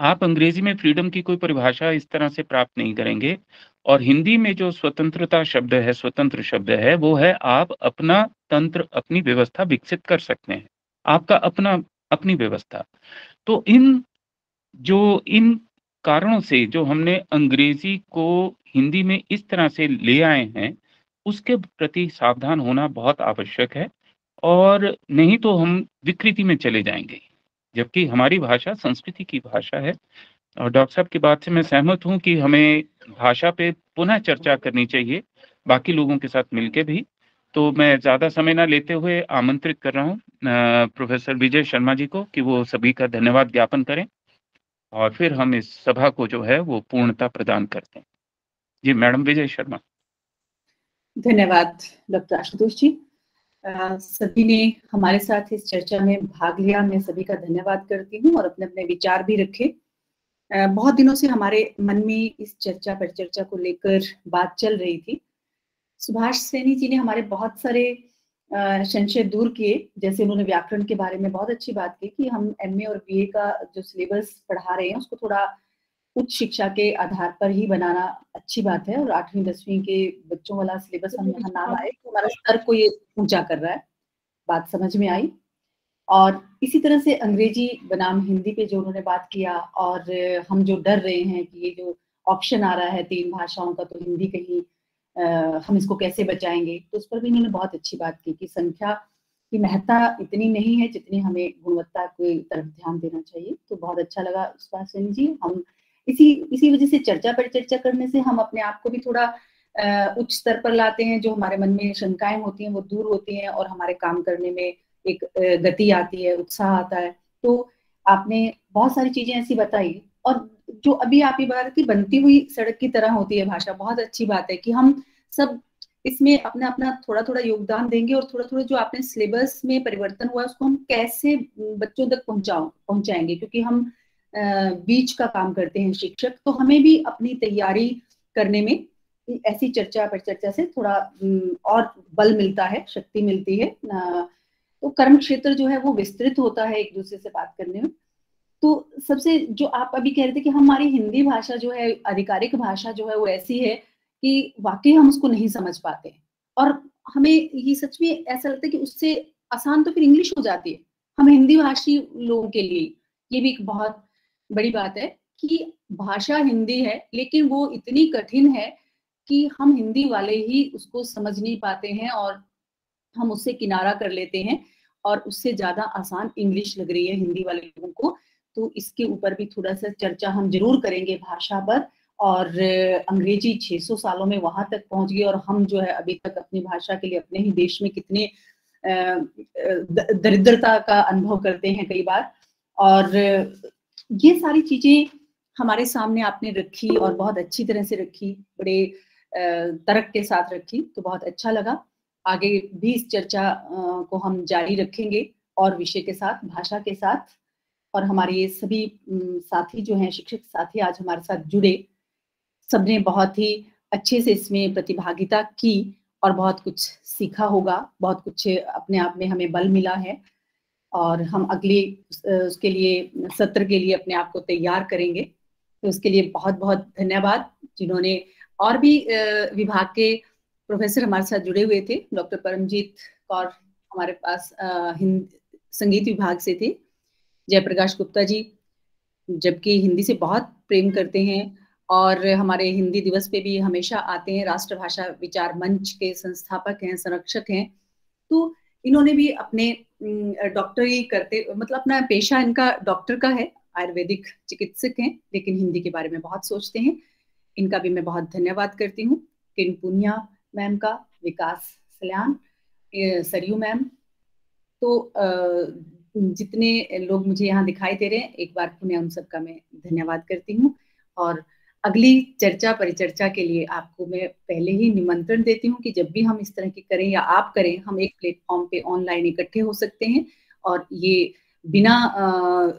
आप अंग्रेज़ी में फ्रीडम की कोई परिभाषा इस तरह से प्राप्त नहीं करेंगे और हिंदी में जो स्वतंत्रता शब्द है, स्वतंत्र शब्द है, वो है आप अपना तंत्र, अपनी व्यवस्था विकसित कर सकते हैं। आपका अपना, अपनी व्यवस्था। तो इन, जो इन कारणों से जो हमने अंग्रेज़ी को हिंदी में इस तरह से ले आए हैं, उसके प्रति सावधान होना बहुत आवश्यक है और नहीं तो हम विकृति में चले जाएँगे। जबकि हमारी भाषा संस्कृति की भाषा है। और डॉक्टर साहब की बात से मैं सहमत हूँ कि हमें भाषा पे पुनः चर्चा करनी चाहिए, बाकी लोगों के साथ मिलके भी। तो मैं ज़्यादा समय ना लेते हुए आमंत्रित कर रहा हूँ प्रोफेसर विजय शर्मा जी को कि वो सभी का धन्यवाद ज्ञापन करें और फिर हम इस सभा को जो है वो पूर्णता प्रदान करते हैं। जी, मैडम विजय शर्मा। धन्यवाद, डॉक्टर आशुतोष जी। सभी ने हमारे साथ इस चर्चा में भाग लिया। मैं सभी का धन्यवाद करती हूँ और अपने अपने विचार भी रखे। बहुत दिनों से हमारे मन में इस चर्चा पर चर्चा को लेकर बात चल रही थी। सुभाष सैनी जी ने हमारे बहुत सारे संशय दूर किए। जैसे उन्होंने व्याकरण के बारे में बहुत अच्छी बात की कि हम एमए और बीए का जो सिलेबस पढ़ा रहे हैं, उसको थोड़ा उच्च शिक्षा के आधार पर ही बनाना अच्छी बात है और आठवीं दसवीं के बच्चों वाला सिलेबस हम यहाँ ना लाए तो हमारा स्तर को ये ऊँचा कर रहा है। बात समझ में आई? और इसी तरह से अंग्रेज़ी बनाम हिंदी पे जो उन्होंने बात किया और हम जो डर रहे हैं कि ये जो ऑप्शन आ रहा है तीन भाषाओं का तो हिंदी कहीं आ, हम इसको कैसे बचाएँगे? तो उस पर भी इन्होंने बहुत अच्छी बात की कि संख्या की महत्ता इतनी नहीं है जितनी हमें गुणवत्ता की तरफ़ ध्यान देना चाहिए। तो बहुत अच्छा लगा सुभाष सिंह जी। हम इसी इसी वजह से चर्चा पर चर्चा करने से हम अपने आप को भी थोड़ा उच्च स्तर पर लाते हैं। जो हमारे मन में शंकाएँ होती हैं, वो दूर होती हैं और हमारे काम करने में एक गति आती है, उत्साह आता है। तो आपने बहुत सारी चीज़ें ऐसी बताई और जो अभी आप ये बात की बनती हुई सड़क की तरह होती है भाषा, बहुत अच्छी बात है कि हम सब इसमें अपना अपना थोड़ा थोड़ा योगदान देंगे और थोड़ा थोड़ा जो आपने सिलेबस में परिवर्तन हुआ है, उसको हम कैसे बच्चों तक पहुंचाओ, पहुंचाएँगे? क्योंकि हम बीच का काम करते हैं शिक्षक तो हमें भी अपनी तैयारी करने में ऐसी चर्चा पर चर्चा से थोड़ा और बल मिलता है, शक्ति मिलती है। तो कर्म क्षेत्र जो है वो विस्तृत होता है एक दूसरे से बात करने में। तो सबसे जो आप अभी कह रहे थे कि हमारी हिंदी भाषा जो है, आधिकारिक भाषा जो है वो ऐसी है कि वाकई हम उसको नहीं समझ पाते। और हमें ये सच में ऐसा लगता है कि उससे आसान तो फिर इंग्लिश हो जाती है। हम हिंदी भाषी लोगों के लिए ये भी एक बहुत बड़ी बात है कि भाषा हिंदी है, लेकिन वो इतनी कठिन है कि हम हिंदी वाले ही उसको समझ नहीं पाते हैं और हम उससे किनारा कर लेते हैं और उससे ज़्यादा आसान इंग्लिश लग रही है हिंदी वाले लोगों को। तो इसके ऊपर भी थोड़ा सा चर्चा हम ज़रूर करेंगे भाषा पर और अंग्रेज़ी 600 सालों में वहाँ तक पहुँच गई और हम जो है अभी तक अपनी भाषा के लिए अपने ही देश में कितने दरिद्रता का अनुभव करते हैं कई बार। और ये सारी चीज़ें हमारे सामने आपने रखी और बहुत अच्छी तरह से रखी, बड़े तर्क के साथ रखी तो बहुत अच्छा लगा। आगे भी इस चर्चा को हम जारी रखेंगे और विषय के साथ, भाषा के साथ। और हमारे ये सभी साथी जो हैं, शिक्षक साथी आज हमारे साथ जुड़े, सबने बहुत ही अच्छे से इसमें प्रतिभागिता की और बहुत कुछ सीखा होगा, बहुत कुछ अपने आप में हमें बल मिला है। और हम अगले उसके लिए, सत्र के लिए अपने आप को तैयार करेंगे। तो उसके लिए बहुत बहुत धन्यवाद, जिन्होंने और भी विभाग के प्रोफेसर हमारे साथ जुड़े हुए थे। डॉक्टर परमजीत कौर हमारे पास हिंद, संगीत विभाग से थे। जयप्रकाश गुप्ता जी, जबकि हिंदी से बहुत प्रेम करते हैं और हमारे हिंदी दिवस पे भी हमेशा आते हैं। राष्ट्रभाषा विचार मंच के संस्थापक हैं, संरक्षक हैं। तो इन्होंने भी अपने डॉक्टरी करते मतलब अपना पेशा इनका डॉक्टर का है, आयुर्वेदिक चिकित्सक हैं, लेकिन हिंदी के बारे में बहुत सोचते हैं। इनका भी मैं बहुत धन्यवाद करती हूँ। किन पुनिया मैम का, विकास सल्यान सरयू मैम। तो जितने लोग मुझे यहाँ दिखाई दे रहे हैं, एक बार पुनः उन सबका मैं धन्यवाद करती हूँ। और अगली चर्चा परिचर्चा के लिए आपको मैं पहले ही निमंत्रण देती हूँ कि जब भी हम इस तरह की करें या आप करें, हम एक प्लेटफॉर्म पे ऑनलाइन इकट्ठे हो सकते हैं और ये बिना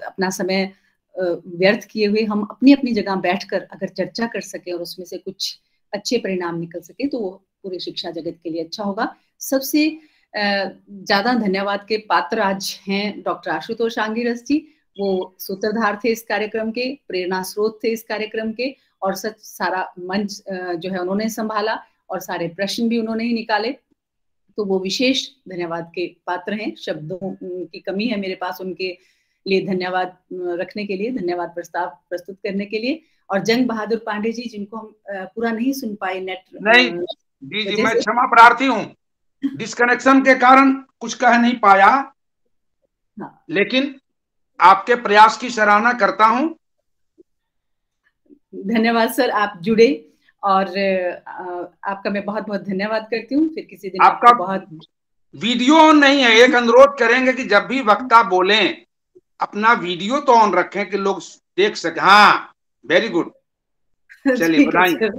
अपना समय व्यर्थ किए हुए हम अपनी अपनी जगह बैठकर अगर चर्चा कर सके और उसमें से कुछ अच्छे परिणाम निकल सके तो वो पूरी शिक्षा जगत के लिए अच्छा होगा। सबसे ज़्यादा धन्यवाद के पात्र आज हैं डॉक्टर आशुतोष आंगिरस जी। वो सूत्रधार थे इस कार्यक्रम के, प्रेरणा स्रोत थे इस कार्यक्रम के और सच सारा मंच जो है उन्होंने संभाला और सारे प्रश्न भी उन्होंने ही निकाले। तो वो विशेष धन्यवाद के पात्र हैं। शब्दों की कमी है मेरे पास उनके लिए धन्यवाद रखने के लिए धन्यवाद प्रस्ताव प्रस्तुत करने के लिए। और जंग बहादुर पांडे जी जिनको हम पूरा नहीं सुन पाए नेट नहीं जी जी मैं क्षमा प्रार्थी हूँ। डिस्कनेक्शन के कारण कुछ कह नहीं पाया। हाँ। लेकिन आपके प्रयास की सराहना करता हूँ। धन्यवाद सर आप जुड़े और आपका मैं बहुत बहुत धन्यवाद करती हूँ। फिर किसी दिन आपका बहुत वीडियो ऑन नहीं है एक अनुरोध करेंगे कि जब भी वक्ता बोले अपना वीडियो तो ऑन रखें कि लोग देख सके। हाँ वेरी गुड चलिए बताइए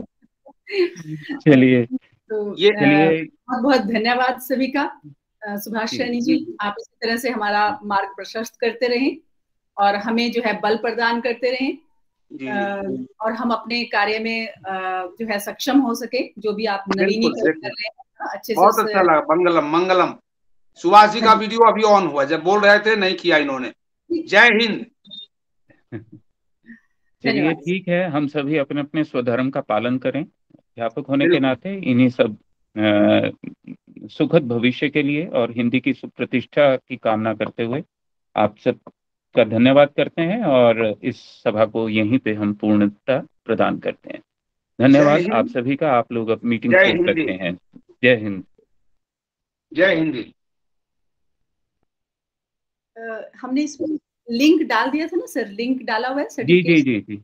चलिए। तो ये बहुत बहुत धन्यवाद सभी का। सुभाष सैनी जी आप इसी तरह से हमारा मार्ग प्रशस्त करते रहें और हमें जो है बल प्रदान करते रहें। और हम अपने कार्य में जो है सक्षम हो सके जो भी आप नवीनीकरण कर रहे हैं अच्छे बहुत अच्छा लगा मंगलम मंगलम। सुभाष जी का वीडियो अभी ऑन हुआ जब बोल रहे थे नहीं किया इन्होंने। जय हिंद। चलिए ठीक है हम सभी अपने अपने स्वधर्म का पालन करें अध्यापक होने के नाते इन्हीं सब सुखद भविष्य के लिए और हिंदी की सुप्रतिष्ठा की कामना करते हुए आप सब का धन्यवाद करते हैं और इस सभा को यहीं पे हम पूर्णता प्रदान करते हैं। धन्यवाद आप सभी का आप लोग अब मीटिंग करते सकते हैं। जय हिंद। जय हिंदी। हमने इसमें लिंक डाल दिया था ना सर? लिंक डाला हुआ है जी जी जी जी।